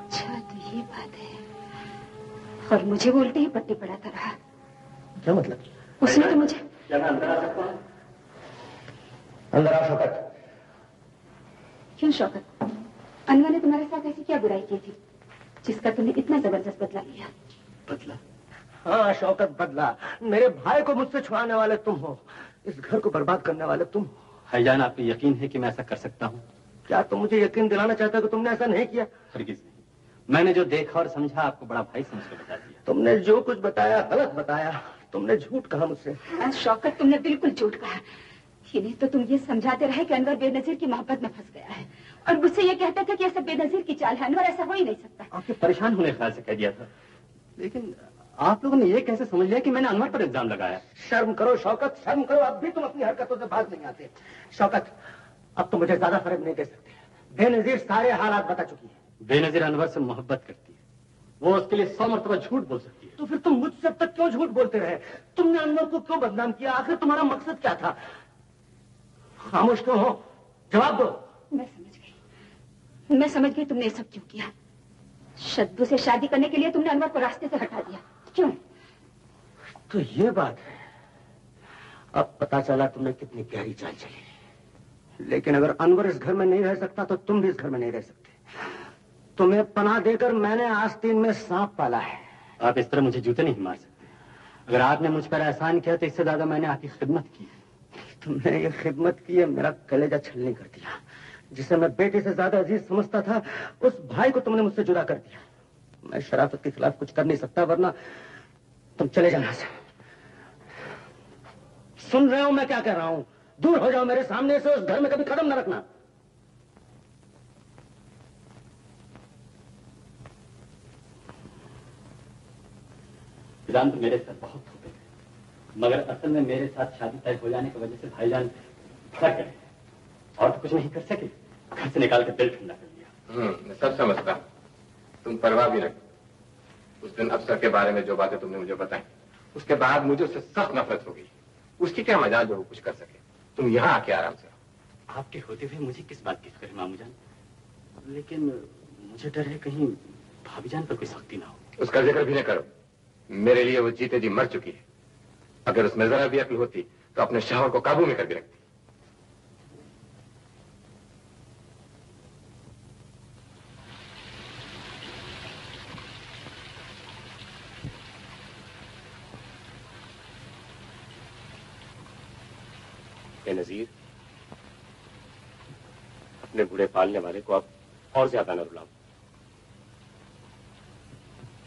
अच्छा तो ये बात है। और मुझे बोलते ही पट्टी पड़ाता रहा। क्या मतलब? उसने तो मुझे। क्या अंदर आ सकता अंदर आओ शौकत। क्यों शौकत? अनवर ने तुम्हारे साथ ऐसी क्या बुराई की थी जिसका तुमने इतना ज़बरदस्त बदला लिया? बदला? हाँ शौकत बदला। मेरे भाई को मुझसे छुड़ाने वाले तुम हो। इस घर को बर्बाद करने वाले तुम हो। भाईजान आपको यकीन है कि मैं ऐसा कर सकता हूँ? क्या तुम मुझे यकीन दिलाना चाहते हो कि तुमने ऐसा नहीं किया? हरगिज नहीं। मैंने जो देखा और समझा आपको बड़ा भाई समझ कर बता दिया। तुमने जो कुछ बताया गलत बताया। तुमने झूठ कहा मुझसे। हाँ, शौकत तुमने बिल्कुल झूठ कहा। इन्हें तो तुम ये समझाते रहे कि अनवर बेनजीर की मोहब्बत में फंस गया है। और मुझसे ये कहते थे कि ऐसा बेनजीर की चाल है अनवर ऐसा हो ही नहीं सकता। आपके परेशान होने ख्याल से कह दिया था। लेकिन आप लोगों ने ये कैसे समझ लिया कि मैंने अनवर पर इल्ज़ाम लगाया? शर्म करो शौकत शर्म करो अब भी तुम अपनी हरकतों से बाज नहीं आते। शौकत अब तो मुझे ज़्यादा फ़र्क नहीं दे सकते। बेनजीर सारे हालात बता चुकी है। बेनजीर अनवर से मोहब्बत करती है। वो उसके लिए सौ मरतबा झूठ बोल सकती है। तो फिर तुम मुझसे अब तक क्यों झूठ बोलते रहे? तुमने अनवर को क्यों बदनाम किया? आखिर तुम्हारा मकसद क्या था? खामोश क्यों हो? जवाब दो। मैं समझ गई। मैं समझ गई तुमने ये सब क्यों किया। शद्दू से शादी करने के लिए तुमने अनवर को रास्ते से हटा दिया। क्यों? तो ये बात है। अब पता चला तुमने कितनी गहरी चाल चली। लेकिन अगर अनवर इस घर में नहीं रह सकता तो तुम भी इस घर में नहीं रह सकते। तुम्हें पनाह देकर मैंने आस्तीन में सांप पाला है। आप इस तरह मुझे जूते नहीं मार सकते। अगर आपने मुझ पर एहसान किया तो इससे ज़्यादा मैंने आपकी खिदमत की। तुमने ये खिदमत की है मेरा कलेजा छलनी कर दिया। जिसे मैं बेटे से ज़्यादा अज़ीज़ समझता था उस भाई को तुमने मुझसे जुदा कर दिया। मैं शराफत के खिलाफ कुछ कर नहीं सकता वरना तुम चले जाना से। सुन रहे हो मैं क्या कह रहा हूँ? दूर हो जाओ मेरे सामने से उस घर में कभी कदम न रखना। इल्ज़ाम तो मेरे साथ बहुत होते थे। मगर असल में मेरे साथ शादी तय हो जाने की वजह से भाईजान भड़क गए। और तो कुछ नहीं कर सके। घर से निकाल के दिल ठंडा कर दिया। हम्म मैं सब समझता तुम परवाह भी रख। उस दिन अफसर के बारे में जो बातें तुमने मुझे बताई उसके बाद मुझे उससे सख्त नफरत हो गई। उसकी क्या मजाल जो कुछ कर सके? तुम यहाँ आके आराम से रहो। आपके होते हुए मुझे किस बात की फ़िक्र मामू जान लेकिन मुझे डर है कहीं भाभी जान पर कोई सख्ती ना हो। उसका ज़िक्र भी ना करो। मेरे लिए वो जीते जी मर चुकी है। अगर उसमें जरा भी अकल होती तो अपने शहर को काबू में करके रखती। नजीर, अपने बूढ़े पालने वाले को अब और ज़्यादा न रुलाओ।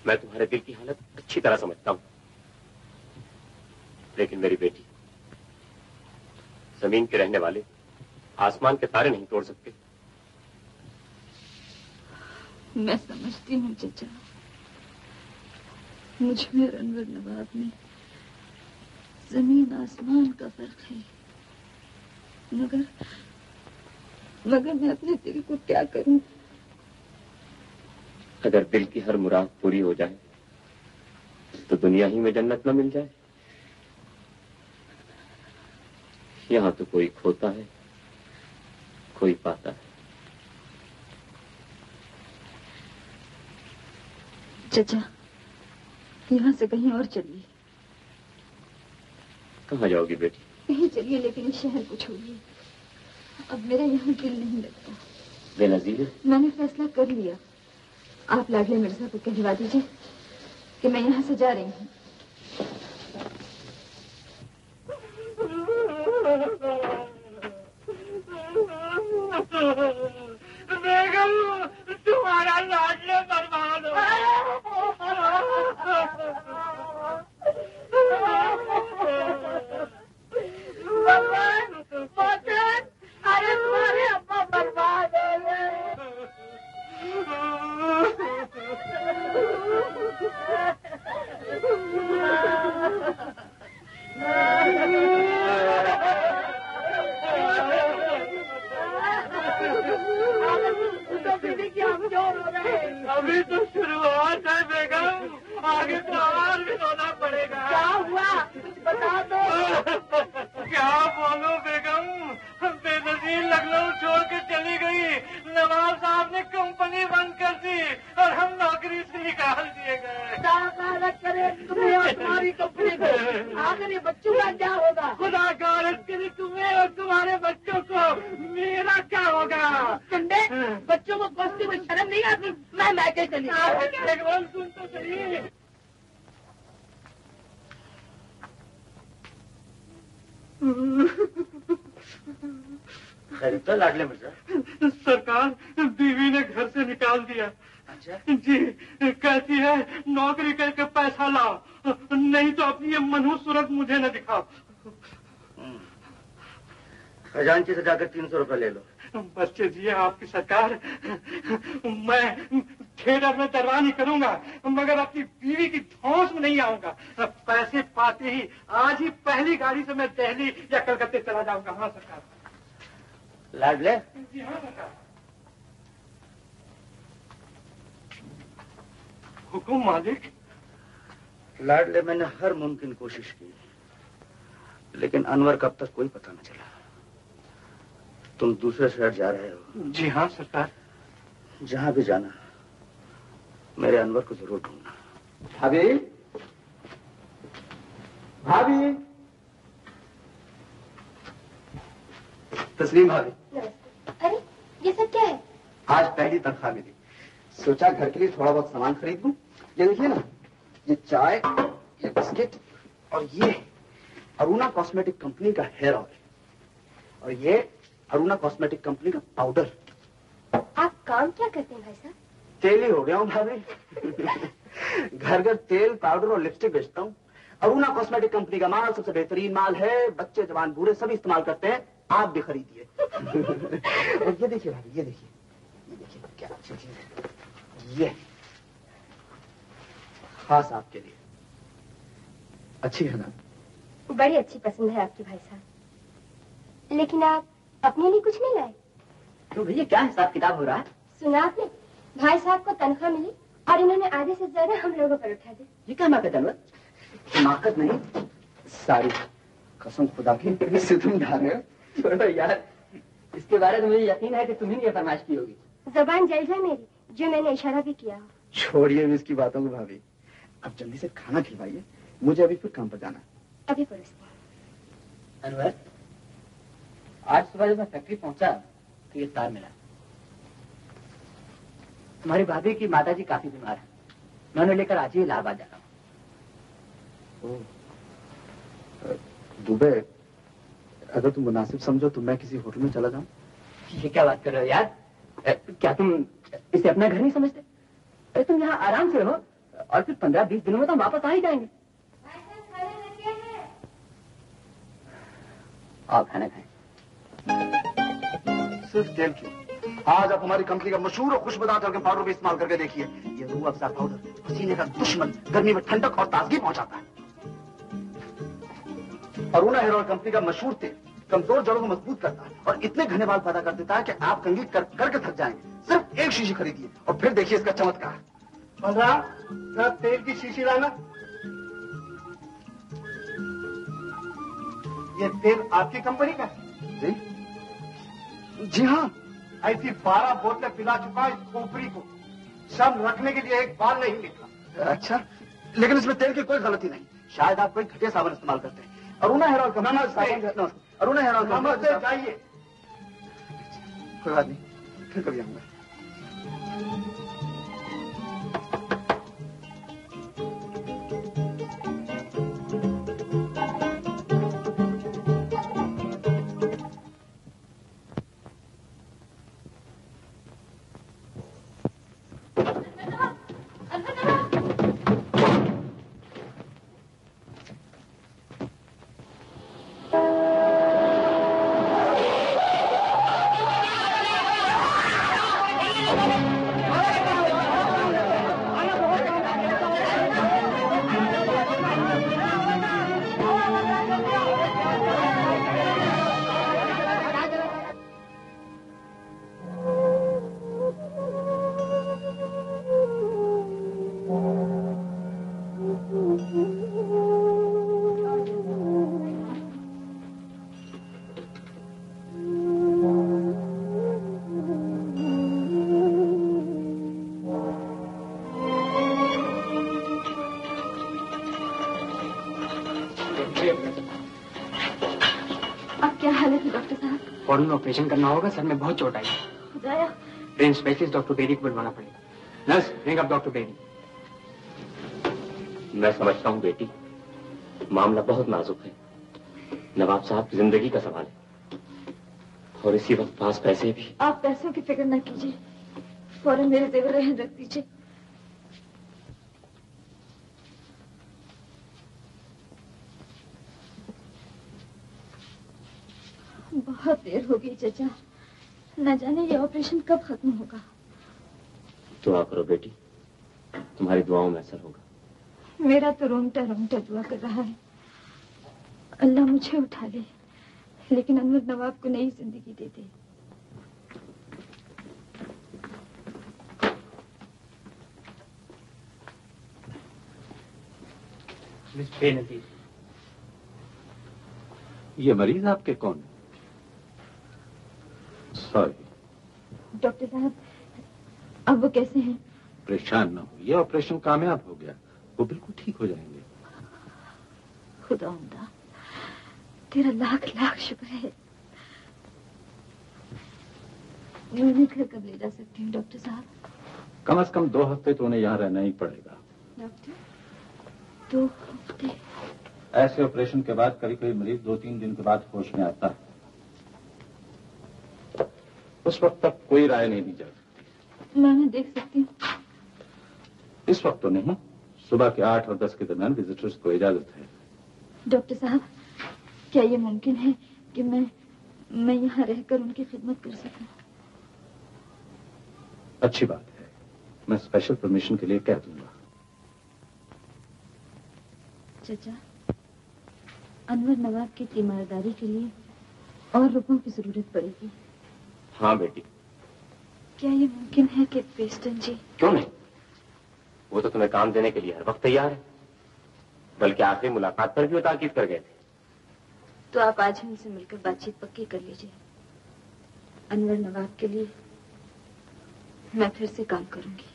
मैं तुम्हारे दिल की हालत अच्छी तरह समझता हूँ। लेकिन मेरी बेटी, ज़मीन के रहने वाले आसमान के तारे नहीं तोड़ सकते। मैं समझती हूँ, चचा। मुझमें और अनवर नवाब में ज़मीन आसमान का फ़र्क है। मगर मगर मैं अपने दिल को क्या करूँ? अगर दिल की हर मुराद पूरी हो जाए तो दुनिया ही में जन्नत न मिल जाए। यहाँ तो कोई खोता है कोई पाता है। चचा यहाँ से कहीं और चलिए। कहाँ जाओगी बेटी? कहीं चलिए लेकिन इस शहर को छोड़िए। अब मेरा यहाँ दिल नहीं लगता। बेनजीर मैंने फैसला कर लिया। आप लाडले मिर्ज़ा को कहवा दीजिए कि मैं यहाँ से जा रही हूँ। बेगम तुम्हारा लाडले बर्बाद हो अभी तो शुरुआत है बेगम। आगे तो और भी सोना पड़ेगा। क्या हुआ? बता दो। क्या बोलो बेगम? बेनजीर लखनऊ छोड़ के चली गई। नवाब साहब ने कंपनी बंद कर दी और हम नौकरी से निकाल दिए गए। तुम्हारी कंपनी को। आखिर बच्चों का क्या होगा? खुदा गारत करे तुम्हें और तुम्हारे बच्चों को मेरा क्या होगा? संडे बच्चों को कोसती में शर्म नहीं आती? मैं मैके चली। सुन तो सही खैर तो लाडले मिर्ज़ा सरकार बीवी ने घर से निकाल दिया। अच्छा। जी कहती है नौकरी करके पैसा लाओ। नहीं तो अपनी ये मनहूस सूरत मुझे न दिखाओ। खजांची से जाकर तीन सौ रुपये ले लो। बच्चे जी आपकी सरकार मैं थिएटर में दरवानी करूँगा मगर अपनी बीवी की धौंस में नहीं आऊँगा। पैसे पाते ही आज ही पहली गाड़ी से मैं दिल्ली या कलकत्ते चला जाऊँगा। हाँ सरकार। लाडले? जी हाँ सरकार हुकुम मालिक लाडले मैंने हर मुमकिन कोशिश की लेकिन अनवर का अब तक कोई पता न चला। तुम दूसरे शहर जा रहे हो। जी हाँ सरकार। जहाँ भी जाना मेरे अनवर को ज़रूर ढूंढना। भाभी? भाभी? तस्लीम भाभी। अरे ये सब क्या है? आज पहली तनख्वाह मिली। सोचा घर के लिए थोड़ा बहुत सामान खरीद लूँ। ये देखिए ना ये चाय ये बिस्किट और ये अरुणा कॉस्मेटिक कंपनी का हेयर ऑयल। और ये अरुणा कॉस्मेटिक कंपनी का पाउडर। आप काम क्या करते हैं भाई साहब? तेल ही हो गया हूँ भाभी। घर घर तेल पाउडर और लिपस्टिक बेचता हूँ। अरुणा कॉस्मेटिक कंपनी का माल सबसे बेहतरीन माल है। बच्चे जवान बूढ़े सभी इस्तेमाल करते हैं। आप भी खरीदिए। और ये देखिए भाभी ये देखिए। ये देखिए क्या अच्छी चीज़ है। ये। खास आपके लिए। अच्छी है ना? बड़ी अच्छी पसंद है आपकी भाई साहब। लेकिन आप अपने लिए कुछ नहीं लाए। क्यों भैया क्या हिसाब किताब हो रहा है? सुना आपने? भाई साहब को तनख्वाह मिली और इन्होंने आधे से ज़्यादा हम लोगों पर उठा दी ये क्या माकत अनवर हिमाकत नहीं सारी कसम खुदा की तुम ध्यान रहे हो। छोड़ो यार। इसके बारे में मुझे यकीन है कि तुम्ही ने ये फरमाइश की होगी। जबान जल जाए मेरी जो मैंने इशारा भी किया। छोड़िए भी इसकी बातों को भाभी। अब जल्दी से खाना खिलवाइए। मुझे अभी फिर काम पर जाना अभी अनवर आज सुबह जब मैं फैक्ट्री पहुँचा तो ये तार मिला। तुम्हारी भाभी की माता जी काफ़ी बीमार है। मैं उन्हें लेकर आज ही इलाहाबाद जा रहा हूँ दुबे अगर तुम मुनासिब समझो तो मैं किसी होटल में चला जाऊँ। ये क्या बात कर रहे हो यार? क्या तुम इसे अपना घर नहीं समझते? अरे तुम यहाँ आराम से रहो और फिर पंद्रह बीस दिनों में तो हम वापस आ ही जाएँगे। आओ खाना खाएँ। सिर्फ़ तेल क्यों? आज आप हमारी कंपनी का मशहूर और खुशबदार टर्कन पाउडर भी इस्तेमाल करके देखिए। ये रूह अफजा पाउडर। पसीने का दुश्मन गर्मी में ठंडक और ताजगी पहुंचाता है। अरुणा हेयर ऑयल कंपनी का मशहूर तेल कमज़ोर जड़ों को मज़बूत करता है और इतने घने बाल पैदा कर देता है कि आप कंगी कर, करके थक जाएँगे। सिर्फ़ एक शीशी खरीदिए और फिर देखिए इसका चमत्कार। तेल की शीशी लाना। ये तेल आपकी कंपनी का है? जी। जी हाँ। ऐसी बारह बोतलें पिला चुका इस खोपड़ी को। सब रखने के लिए एक बार नहीं निकला। अच्छा लेकिन इसमें तेल की कोई गलती नहीं। शायद आप कोई घटिया साबुन इस्तेमाल करते हैं। अरुणा हेरा ऑयल नमस्ते। अरुणा हेरा ऑयल नमस्ते। जाइए। कोई बात नहीं फिर कभी आऊँगा। साहब फ़ौरन ऑपरेशन करना होगा सर में बहुत चोट आई। ब्रेन स्पेशलिस्ट डॉक्टर बेरी को बुलवाना पड़ेगा। Nurse ring up doctor Berry मैं समझता हूँ बेटी मामला बहुत नाजुक है। नवाब साहब की ज़िंदगी का सवाल है। और इसी वक्त पास पैसे भी। आप पैसों की फ़िक्र न कीजिए। फ़ौरन मेरे जेवर रहन रख दीजिए। बहुत देर हो गई चचा। न जाने ये ऑपरेशन कब खत्म होगा। दुआ करो बेटी। तुम्हारी दुआओं में असर होगा। मेरा तो रोंगटा रोंगटा दुआ कर रहा है। अल्लाह मुझे उठा ले लेकिन अनवर नवाब को नई ज़िंदगी दे दे। ये मरीज़ आपके कौन है? सॉरी डॉक्टर साहब अब वो कैसे हैं? परेशान न हो ये ऑपरेशन कामयाब हो गया। वो बिल्कुल ठीक हो जाएँगे। खुदा उमदा तेरा लाख लाख शुक्र है। मैं घर कब ले जा सकती हूँ डॉक्टर साहब? कम से कम दो हफ़्ते तो उन्हें यहाँ रहना ही पड़ेगा। डॉक्टर दो हफ़्ते। ऐसे ऑपरेशन के बाद कभी कभी मरीज़ दो तीन दिन के बाद होश में आता है। उस वक्त तक कोई राय नहीं दी जा सकती। मैं उन्हें देख सकती हूँ। इस वक्त तो नहीं सुबह के आठ और दस के दरमियान विजिटर्स को इजाज़त है। डॉक्टर साहब क्या ये मुमकिन है कि मैं मैं यहाँ रहकर उनकी खिदमत कर सकूँ? अच्छी बात है। मैं स्पेशल परमिशन के लिए कह दूँगा। चचा अनवर नवाब की तीमारदारी के लिए और रुपयों की ज़रूरत पड़ेगी। हाँ बेटी। क्या ये मुमकिन है कि पेस्टन जी? क्यों नहीं? वो तो तुम्हें काम देने के लिए हर वक्त तैयार है। बल्कि आखिरी मुलाकात पर भी वो ताकीद कर गए थे। तो आप आज ही उनसे मिलकर बातचीत पक्की कर लीजिए। अनवर नवाब के लिए मैं फिर से काम करूँगी।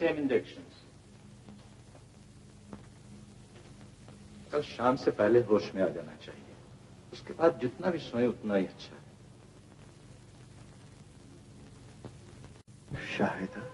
Continue injections. कल शाम से पहले होश में आ जाना चाहिए। उसके बाद जितना भी सोए, उतना ही अच्छा है। शाहिदा।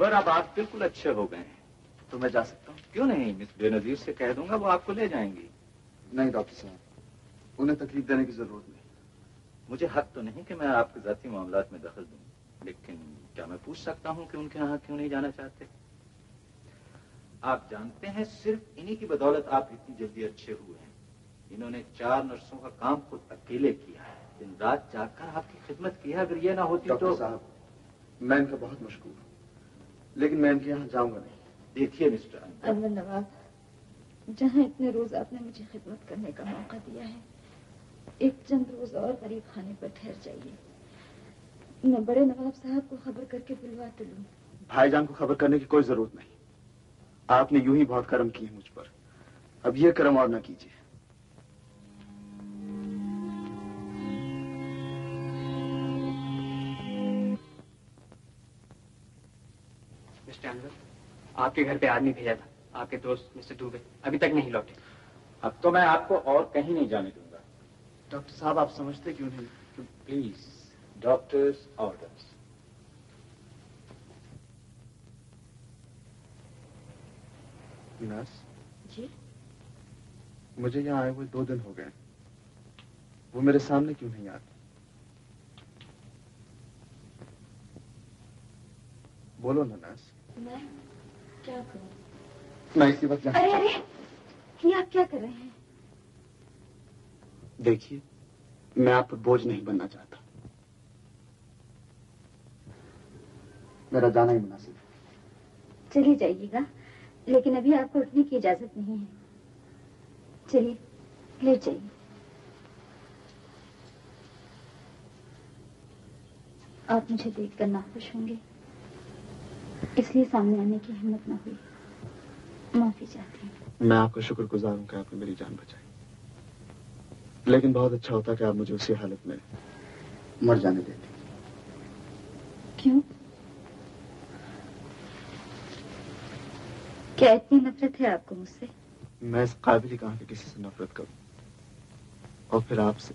अनवर अब आप बिल्कुल अच्छे हो गए हैं। तो मैं जा सकता हूँ। क्यों नहीं? मिस बेनजीर से कह दूँगा वो आपको ले जाएँगी। नहीं डॉक्टर साहब उन्हें तकलीफ़ देने की ज़रूरत नहीं। मुझे हक तो नहीं कि मैं आपके जाती मामला में दखल दूँ लेकिन क्या मैं पूछ सकता हूँ कि उनके यहाँ क्यों नहीं जाना चाहते? आप जानते हैं सिर्फ़ इन्हीं की बदौलत आप इतनी जल्दी अच्छे हुए हैं। इन्होंने चार नर्सों का काम खुद अकेले किया है। दिन रात जाकर आपकी खिदमत की है अगर ये ना होती तो साहब मैं इनका बहुत मशहूर हूँ। लेकिन मैं इनके यहाँ जाऊँगा नहीं। देखिए मिस्टर अनवर, नवाब जहाँ इतने रोज आपने मुझे खिदमत करने का मौका दिया है एक चंद रोज और गरीब खाने पर ठहर जाइए। मैं बड़े नवाब साहब को खबर करके बुलवा तो लूँ। भाईजान को खबर करने की कोई ज़रूरत नहीं। आपने यूँ ही बहुत कर्म किए मुझ पर। अब ये कर्म और ना कीजिए। मिस्टर अनवर आपके घर पे आदमी भेजा था। आपके दोस्त मिस्टर दुबे अभी तक नहीं लौटे। अब तो मैं आपको और कहीं नहीं जाने दूँगा। डॉक्टर साहब आप समझते क्यों नहीं? Please doctor's orders. नर्स? जी? मुझे यहाँ आए हुए दो दिन हो गए। वो मेरे सामने क्यों नहीं आते? बोलो ना नर्स। मैं क्या करूँ मैं इसी वक्त अरे अरे ये आप क्या कर रहे हैं? देखिए मैं आप पर बोझ नहीं बनना चाहता। मेरा जाना ही मुनासिब है। चलिए जाइएगा लेकिन अभी आपको उठने की इजाज़त नहीं है। चलिए लेट जाइए। आप मुझे देखकर नाखुश होंगे। इसलिए सामने आने की हिम्मत न हुई। माफ़ी चाहती हूँ। मैं आपका शुक्रगुजार हूँ कि आपने मेरी जान बचाई। लेकिन बहुत अच्छा होता कि आप मुझे उसी हालत में मर जाने देते। क्यों? क्या इतनी नफरत है आपको मुझसे? मैं इस काबिल ही कहा कि किसी से नफरत करूँ? और फिर आपसे?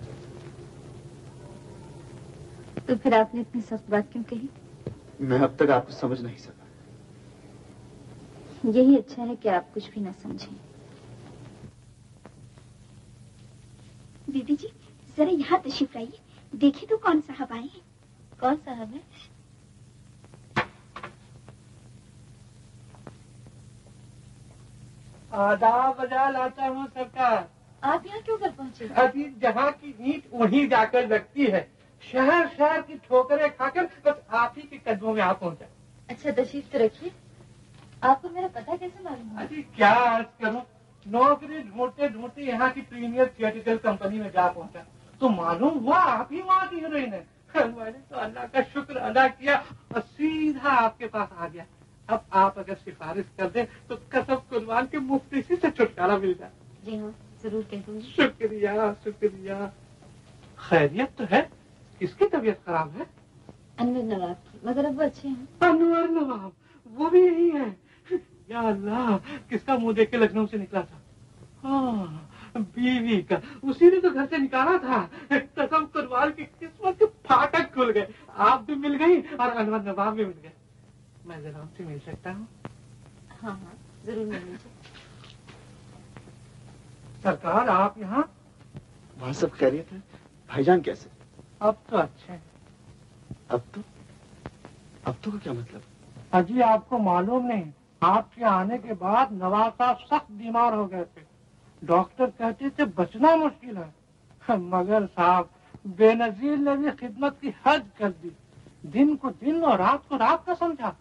तो फिर आपने इतनी सख्त बात क्यों कही? मैं अब तक आपको समझ नहीं सका। यही अच्छा है कि आप कुछ भी ना समझें। दीदी जी जरा यहाँ तशरीफ़ लाइए। देखिए तो कौन साहब आए हैं। कौन साहब है? आदाब बजा लाता हूँ सरकार आप यहाँ क्यों कर पहुँचे? अभी जहाँ की ईंट वहीं जाकर लगती है। शहर शहर की ठोकरें खाकर बस आप ही के कदमों में आ पहुँचा। अच्छा तशरीफ़ तो रखिए। आपको मेरा पता कैसे मालूम अरे क्या अर्ज़ करूँ? नौकरी ढूंढते ढूंढते यहाँ की प्रीमियर थिएटिकल कंपनी में जा पहुँचा। तो मालूम हुआ आप ही वहाँ की हीरोइन है। मैंने तो अल्लाह का शुक्र अदा किया और सीधा आपके पास आ गया। अब आप अगर सिफारिश कर दें तो कसम कुर्बान के मुफ़्त इसी से छुटकारा मिल जाए। जी हाँ ज़रूर कह दूँगी। शुक्रिया शुक्रिया। खैरियत तो है। किसकी तबीयत खराब है? अनवर नवाब की मगर अब वो अच्छे हैं। अनवर नवाब वो भी यही है। या अल्लाह किसका मुँह देख के लखनऊ से निकला था? हाँ बीवी का उसी ने तो घर से निकाला था। कसम कुर्बान की किस्मत के फाटक खुल गए। आप भी मिल गई और अनवर नवाब भी मिल गए। मैं जरा आपसे मिल सकता हूँ? हाँ हाँ ज़रूर मिल लीजिए। सरकार आप यहाँ? वहाँ सब खैरियत है। भाईजान कैसे? अब तो अच्छे हैं। अब तो? अब तो का क्या मतलब? अजी आपको मालूम नहीं आपके आने के बाद नवाज़ साहब सख्त बीमार हो गए थे। डॉक्टर कहते थे बचना मुश्किल है। मगर साहब बेनजीर ने भी खिदमत की हद कर दी। दिन को दिन और रात को रात का समझा।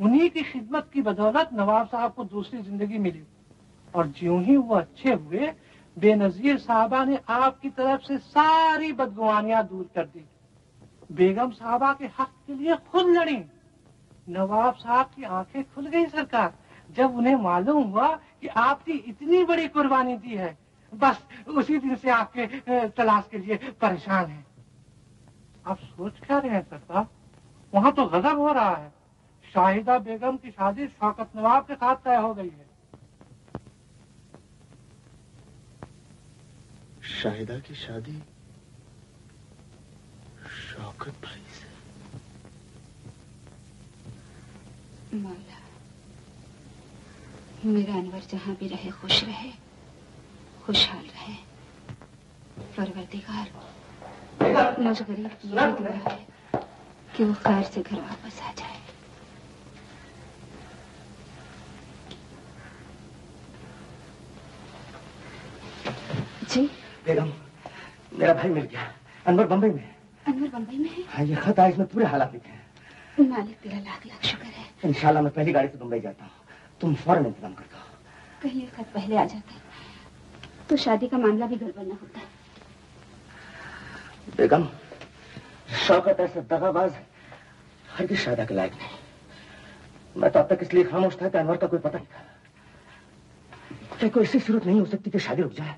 उन्हीं की खिदमत की बदौलत नवाब साहब को दूसरी ज़िंदगी मिली। और ज्यों ही वो अच्छे हुए बेनजीर साहबा ने आपकी तरफ़ से सारी बदगुमानियाँ दूर कर दी। बेगम साहबा के हक के लिए खुद लड़ी। नवाब साहब की आँखें खुल गई सरकार। जब उन्हें मालूम हुआ कि आपकी इतनी बड़ी कुर्बानी दी है, बस उसी दिन से आपके तलाश के लिए परेशान है। आप सोच क्या रहे हैं सरकार? वहाँ तो गजब हो रहा है। शाहिदा बेगम की शादी शौकत नवाब के साथ तय हो गई है। शाहिदा की शादी? शौकत भाई से। मौला, मेरा अनवर जहाँ भी रहे, खुश रहे, खुशहाल रहे। परवरदिगार मुझ गरीब की यही दुआ है कि वो खैर से घर वापस आ जाए। जी? बेगम मेरा भाई मिल गया अनवर बम्बई में। अनवर बम्बई में है? हाँ ये खत आया इसमें पूरे हालात लिखे हैं। मालिक तेरा लाख लाख शुक्र है। इंशाल्लाह मैं पहली गाड़ी से बम्बई जाता हूँ। तुम फ़ौरन इंतज़ाम कर दो कहीं ये खत पहले आ जाते तो शादी का मामला भी गड़बड़ न होता बेगम शौकत ऐसा दगाबाज हर शादा के लायक नहीं। मैं तो अब तक इसलिए खामोश था कि अनवर का कोई पता नहीं था। कोई ऐसी ज़रूरत नहीं हो सकती कि शादी रुक जाए?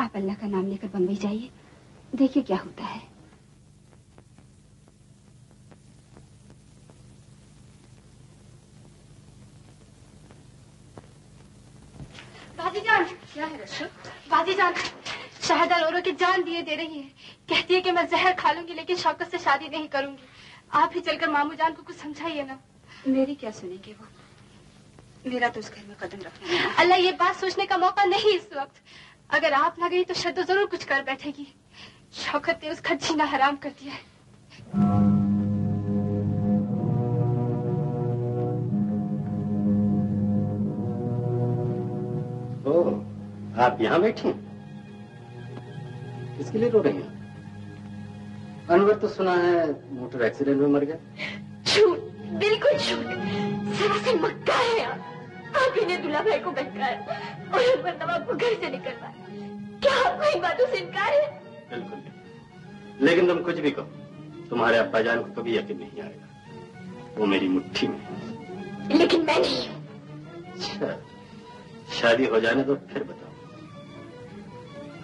आप अल्लाह का नाम लेकर बम्बई जाइए। देखिए क्या होता है। बाजी जान क्या है बाजी जान शाहिदा रो रो के जान दिए दे रही है। कहती है कि मैं जहर खा लूँगी लेकिन शौकत से शादी नहीं करूँगी। आप ही चलकर मामू जान को कुछ समझाइए ना। मेरी क्या सुनेंगे वो? मेरा तो उस घर में कदम रखना अल्लाह ये बात सोचने का मौका नहीं इस वक्त। अगर आप ना गई तो शद्दो ज़रूर कुछ कर बैठेगी। शौकत ने उसका जीना हराम कर दिया है। ओ, आप यहाँ बैठी? किसके लिए रो रही हैं? अनवर तो सुना है मोटर एक्सीडेंट में मर गया। झूठ बिल्कुल झूठ। सरासर मक्का है आप आप ही ने दूल्हा भाई को बहकाया और अनवर नवाब को घर से निकलवाया क्या आपको इन बातों से इनकार है? बिल्कुल लेकिन तुम कुछ भी कहो तुम्हारे अब्बा जान को कभी यकीन नहीं आएगा। वो मेरी मुट्ठी में लेकिन मैं नहीं हूँ। अच्छा शादी हो जाने तो फिर बताओ।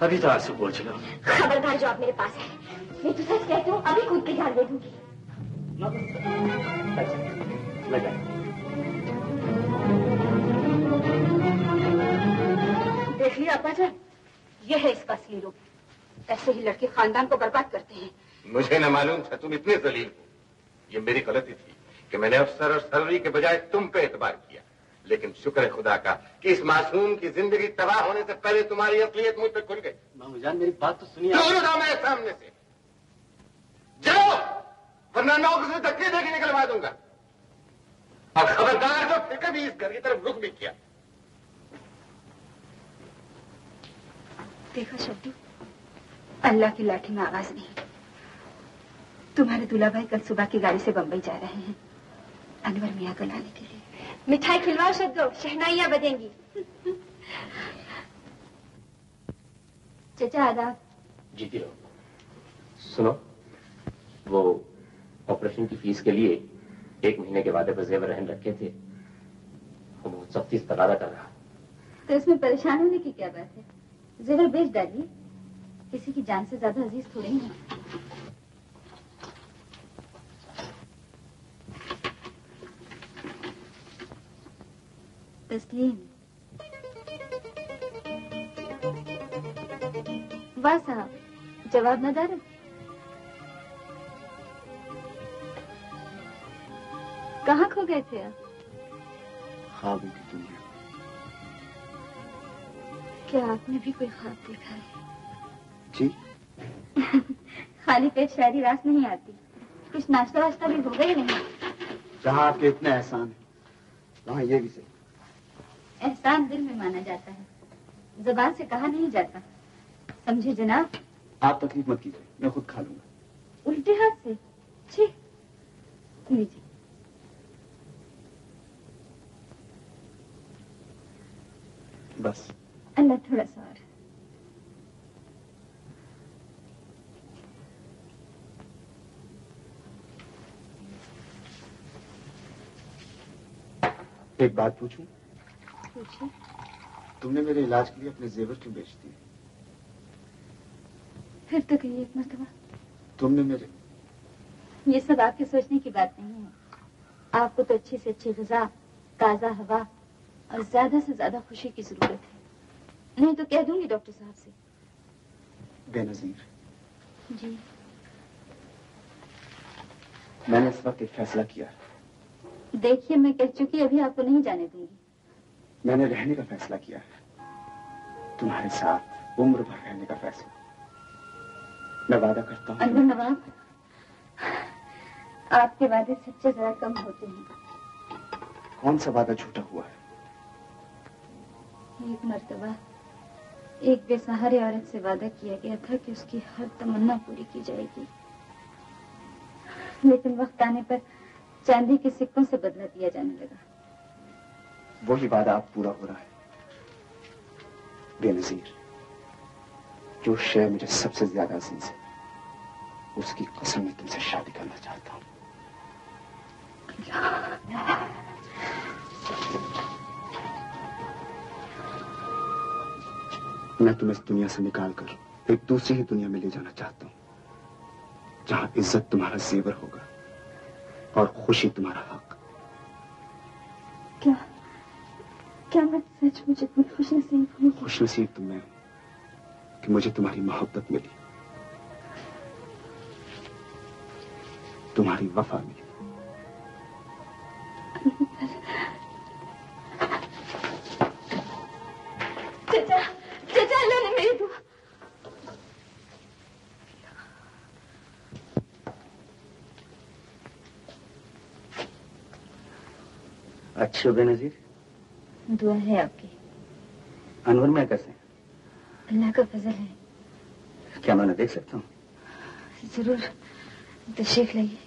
अभी तो आँसू पोछ लो। खबरदार जो आप मेरे पास है मैं तो सच कहती हूँ अभी खुद के जान दे दूँगी। मैं देख लिया अब्बा जान ये है इसका असली रूप। ऐसे ही लड़के खानदान को बर्बाद करते हैं। मुझे न मालूम था तुम इतने जलील हो। ये मेरी गलती थी कि मैंने अफसर और सलरी के बजाय तुम पे एतबार किया। लेकिन शुक्र है खुदा का कि इस मासूम की ज़िंदगी तबाह होने से पहले तुम्हारी असलियत मुझ पे खुल गई। मामू जान मेरी बात तो सुनिए। मेरे सामने से। जाओ वरना नौकर से धक्के देके निकलवा दूँगा। और खबरदार जो फिर कभी इस घर की तरफ़ रुख भी किया। देखा शब्दू? अल्लाह की लाठी में आवाज़ नहीं। तुम्हारे दूल्हा भाई कल सुबह की गाड़ी से बम्बई जा रहे हैं। अनवर मियाँ को लाने के लिए। मिठाई खिलवाओ शब्दो शहनाइयाँ बजेंगी। चचा आदाब। जीती रहो सुनो वो ऑपरेशन की फ़ीस के लिए एक महीने के वादे पर जेवर रहन रखे थे। वो बहुत सख्ती से तकादा कर रहा। तो इसमें परेशान होने की क्या बात है? जेवर बेच डालिए। किसी की जान से ज़्यादा अज़ीज़ थोड़े ही हैं। तस्लीम। वाह साहब, जवाब न दे रहे। कहाँ खो गए थे आप? ख्वाबों की क्या आपने भी कोई ख्वाब देखा है? जी। खाली पेट शायरी रास नहीं आती। कुछ नाश्ता वाश्ता भी होगा ही नहीं? जहाँ आपके इतने एहसान है वहाँ ये भी सही। एहसान दिल में माना जाता है। जबान से कहा नहीं जाता। समझे जनाब? आप तकलीफ़ मत कीजिए मैं खुद खा लूँगा। उल्टे हाथ से? छी। लीजिए बस। अल्लाह थोड़ा सा और। एक बात पूछूँ? पूछिए। तुमने मेरे इलाज के लिए अपने जेवर क्यों बेच दिए? फिर तो कहिए एक मरतबा। तुमने मेरे ये सब आपके सोचने की बात नहीं है। आपको तो अच्छी से अच्छी गजा ताज़ा हवा और ज़्यादा से ज़्यादा खुशी की ज़रूरत है। नहीं तो कह दूँगी डॉक्टर साहब से। बेनजीर। जी। मैंने इस वक्त एक फैसला किया। देखिए मैं कह चुकी अभी आपको नहीं जाने दूँगी। मैंने रहने का फैसला किया। है तुम्हारे साथ उम्र भर रहने का फैसला। मैं वादा करता हूँ अनवर नवाब आपके वादे सच्चे जरा कम होते हैं। कौन सा वादा झूठा हुआ है? एक मर्तबा। एक बेसहारे औरत से वादा किया गया था कि उसकी हर तमन्ना पूरी की जाएगी। लेकिन वक्त आने पर चांदी के सिक्कों से बदला दिया जाने लगा। वही वादा अब पूरा हो रहा है। बेनजीर जो शय मुझे सबसे ज़्यादा अज़ीज़ है उसकी कसम मैं तुमसे शादी करना चाहता हूँ। मैं तुम्हें इस दुनिया से निकालकर एक दूसरी ही दुनिया में ले जाना चाहता हूँ जहाँ इज़्ज़त तुम्हारा जेवर होगा और खुशी तुम्हारा हक। क्या? क्या मैं सच मुझे इतनी खुश नसीब हुई खुश नसीब तुम में कि मुझे तुम्हारी मोहब्बत मिली। तुम्हारी वफा मिली। अच्छे हो बेनजीर दुआ है आपकी। अनवर में कैसे? अल्लाह का फजल है। क्या मैं उन्हें देख सकता हूँ? ज़रूर तशरीफ़ लाइए।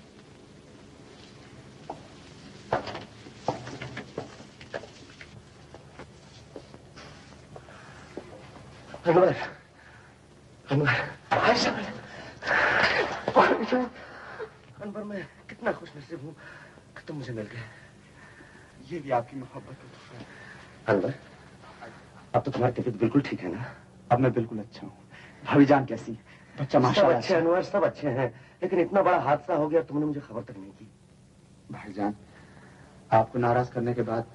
अनवर अनवर अनवर मैं कितना खुश नसीब हूँ कि तुम मुझे मिल गए। ये भी आपकी मोहब्बत का है। अनवर अब तो तुम्हारी तबीयत बिल्कुल ठीक है ना? अब मैं बिल्कुल अच्छा हूँ। भाभी जान कैसी? बच्चा माशाल्लाह अच्छे हैं, अनवर सब अच्छे हैं लेकिन इतना बड़ा हादसा हो गया तुमने मुझे खबर तक नहीं की। भाईजान आपको नाराज़ करने के बाद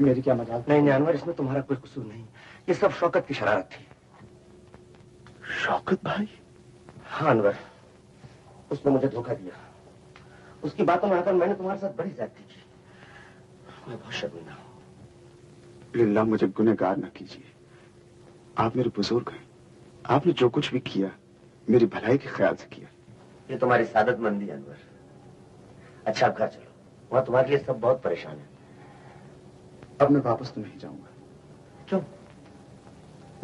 मेरी क्या मज़ाक नहीं अनवर इसमें तुम्हारा कोई कसूर नहीं। ये सब शौकत की शरारत थी। शौकत भाई? हाँ अनवर उसने मुझे धोखा दिया। उसकी बातों में आकर मैंने तुम्हारे साथ बड़ी की मैं शर्मिंदा हूँ। लिल्ला मुझे गुनहगार न कीजिए। आप मेरे बुज़ुर्ग हैं। आपने जो कुछ भी किया मेरी भलाई के ख्याल से किया। ये तुम्हारी सादत मंदी अनवर। अच्छा अब घर चलो। वहाँ तुम्हारे लिए सब बहुत परेशान है। अब मैं वापस तो नहीं जाऊँगा। क्यों?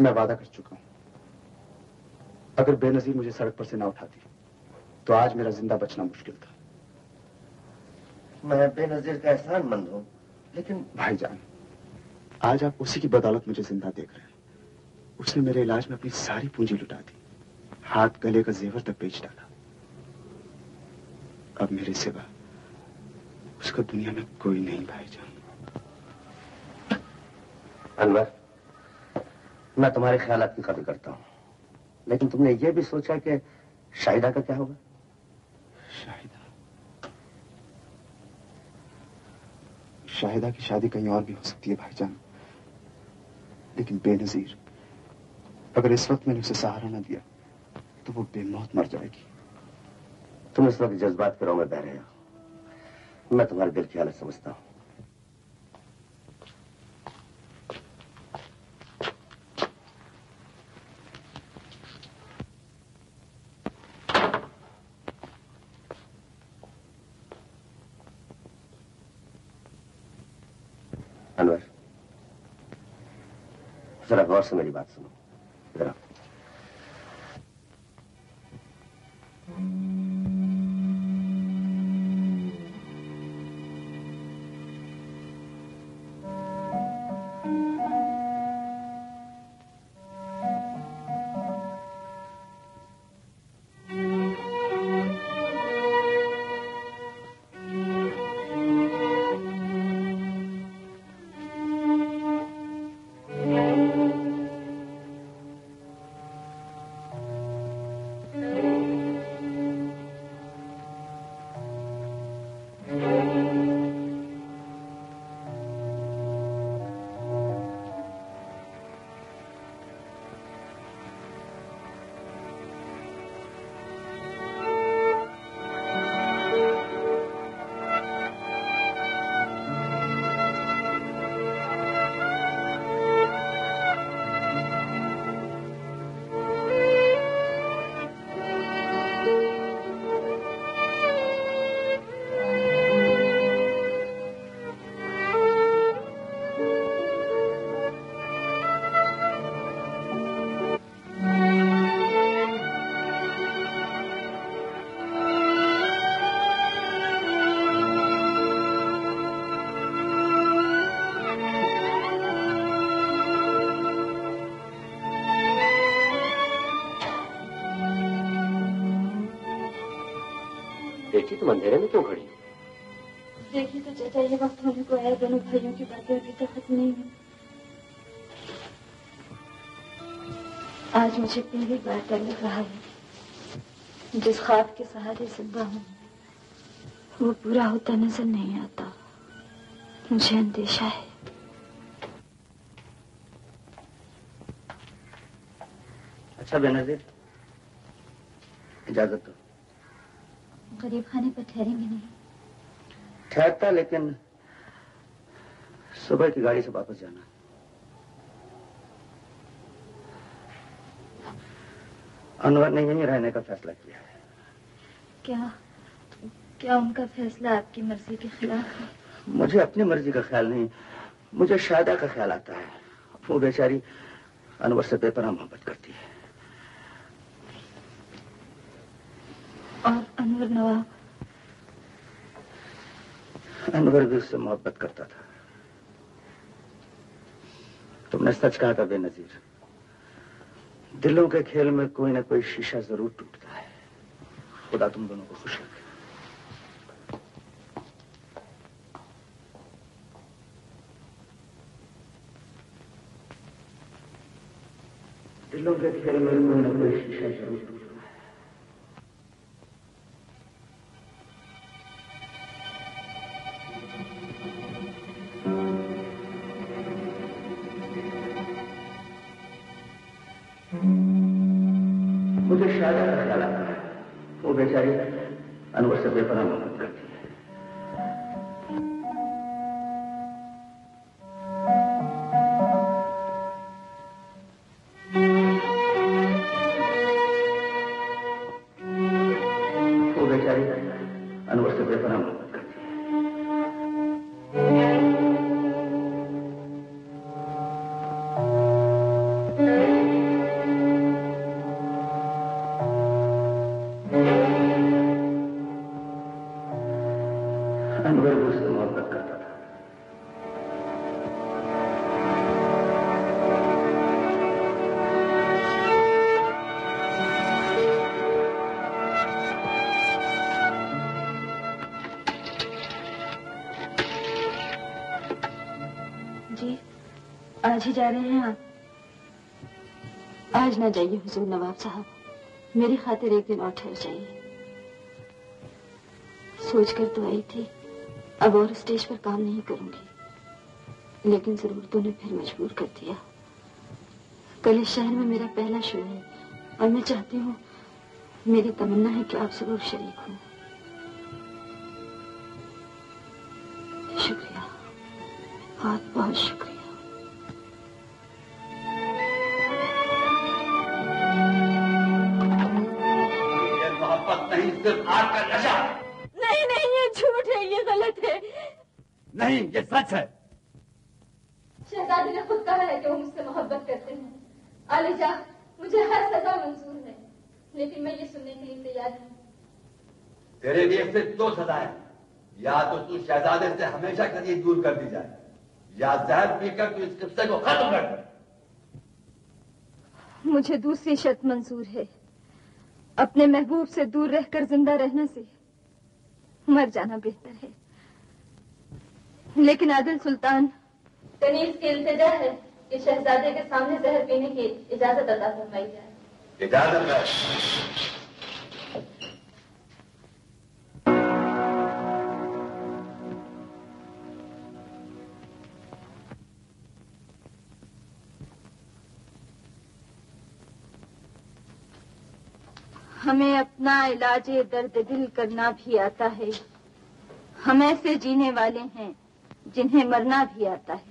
मैं वादा कर चुका हूँ। अगर बेनजीर मुझे सड़क पर से ना उठाती तो आज मेरा ज़िंदा बचना मुश्किल था। मैं बेनजीर का एहसान मंद हूँ। लेकिन भाईजान आज आप उसी की बदौलत मुझे ज़िंदा देख रहे हैं। उसने मेरे इलाज में अपनी सारी पूंजी लुटा दी। हाथ गले का जेवर तक बेच डाला। अब मेरे सिवा उसका दुनिया में कोई नहीं भाईजान। अनवर मैं तुम्हारे ख्याल की कदर करता हूँ। लेकिन तुमने ये भी सोचा कि शाहिदा का क्या होगा? शाहिदा? शाहिदा की शादी कहीं और भी हो सकती है, भाईजान। लेकिन बेनजीर, अगर इस वक्त मैंने उसे सहारा ना दिया तो वो बेमौत मर जाएगी। तुम इस वक्त जज्बात के रो में बह रहे हो मैं तुम्हारे दिल की हालत समझता हूँ अनवर जरा गौर से मेरी बात सुनो। तुम अंधेरे में क्यों खड़ी? हो देखिए तो चाचा ये वक्त होने को आया दोनों भाइयों की बातें अभी तक खत्म नहीं हुई। आज मुझे पहली बार डर लग रहा है। जिस ख्वाब के सहारे ज़िंदा हूँ वो पूरा होता नज़र नहीं आता। मुझे अंदेशा है। अच्छा बेनजीर इजाज़त दो। गरीब खाने पर ठहरेंगे नहीं। ठहरता लेकिन सुबह की गाड़ी से वापस जाना। अनवर ने यहीं रहने का फैसला किया है। क्या क्या उनका फैसला आपकी मर्ज़ी के खिलाफ है? मुझे अपनी मर्ज़ी का ख्याल नहीं मुझे शादा का ख्याल आता है। वो बेचारी अनवर से बेपना मोहब्बत करती है। और अनवर नवाब अनवर भी उससे मोहब्बत करता था। तुमने सच कहा था, बेनजीर। दिलों के खेल में कोई ना कोई शीशा ज़रूर टूटता है। खुदा तुम दोनों को खुश रखे। दिलों के खेल में कोई ना कोई शीशा ज़रूर टूटता अनवर आज ही जा रहे हैं आप। आज ना जाइए, हुजूर नवाब साहब। मेरी खातिर एक दिन और ठहर जाइए। सोच कर तो आई थी, अब और स्टेज पर काम नहीं करूँगी। लेकिन जरूरतों ने फिर मजबूर कर दिया। कल इस शहर में मेरा पहला शो है, और मैं चाहती हूँ, मेरी तमन्ना है कि आप ज़रूर शरीक हों। शुक्रिया। बहुत बहुत शुक्रिया। सच है। शहजादी ने खुद कहा है कि वो मुझसे मोहब्बत करते हैं। आलिजा मुझे हर सजा मंजूर है लेकिन मैं ये सुनने के लिए तैयार हूँ। तेरे लिए सिर्फ़ दो सजाएँ या तो तू शहजादे से हमेशा के लिए दूर कर दी जाए या जहर पीकर तू इस किस्से को खत्म कर दे। मुझे दूसरी शर्त मंजूर है। अपने महबूब से दूर रहकर ज़िंदा रहने से मर जाना बेहतर है। लेकिन आदिल सुल्तान तनीस की इल्तिजा है कि शहजादे के सामने जहर पीने की इजाज़त अदा फरमाई जाए। इजाज़त हमें अपना इलाज दर्द दिल करना भी आता है। हम ऐसे जीने वाले हैं जिन्हें मरना भी आता है।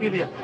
जहर पी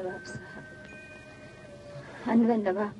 नवाब साहब। अनवर नवाब।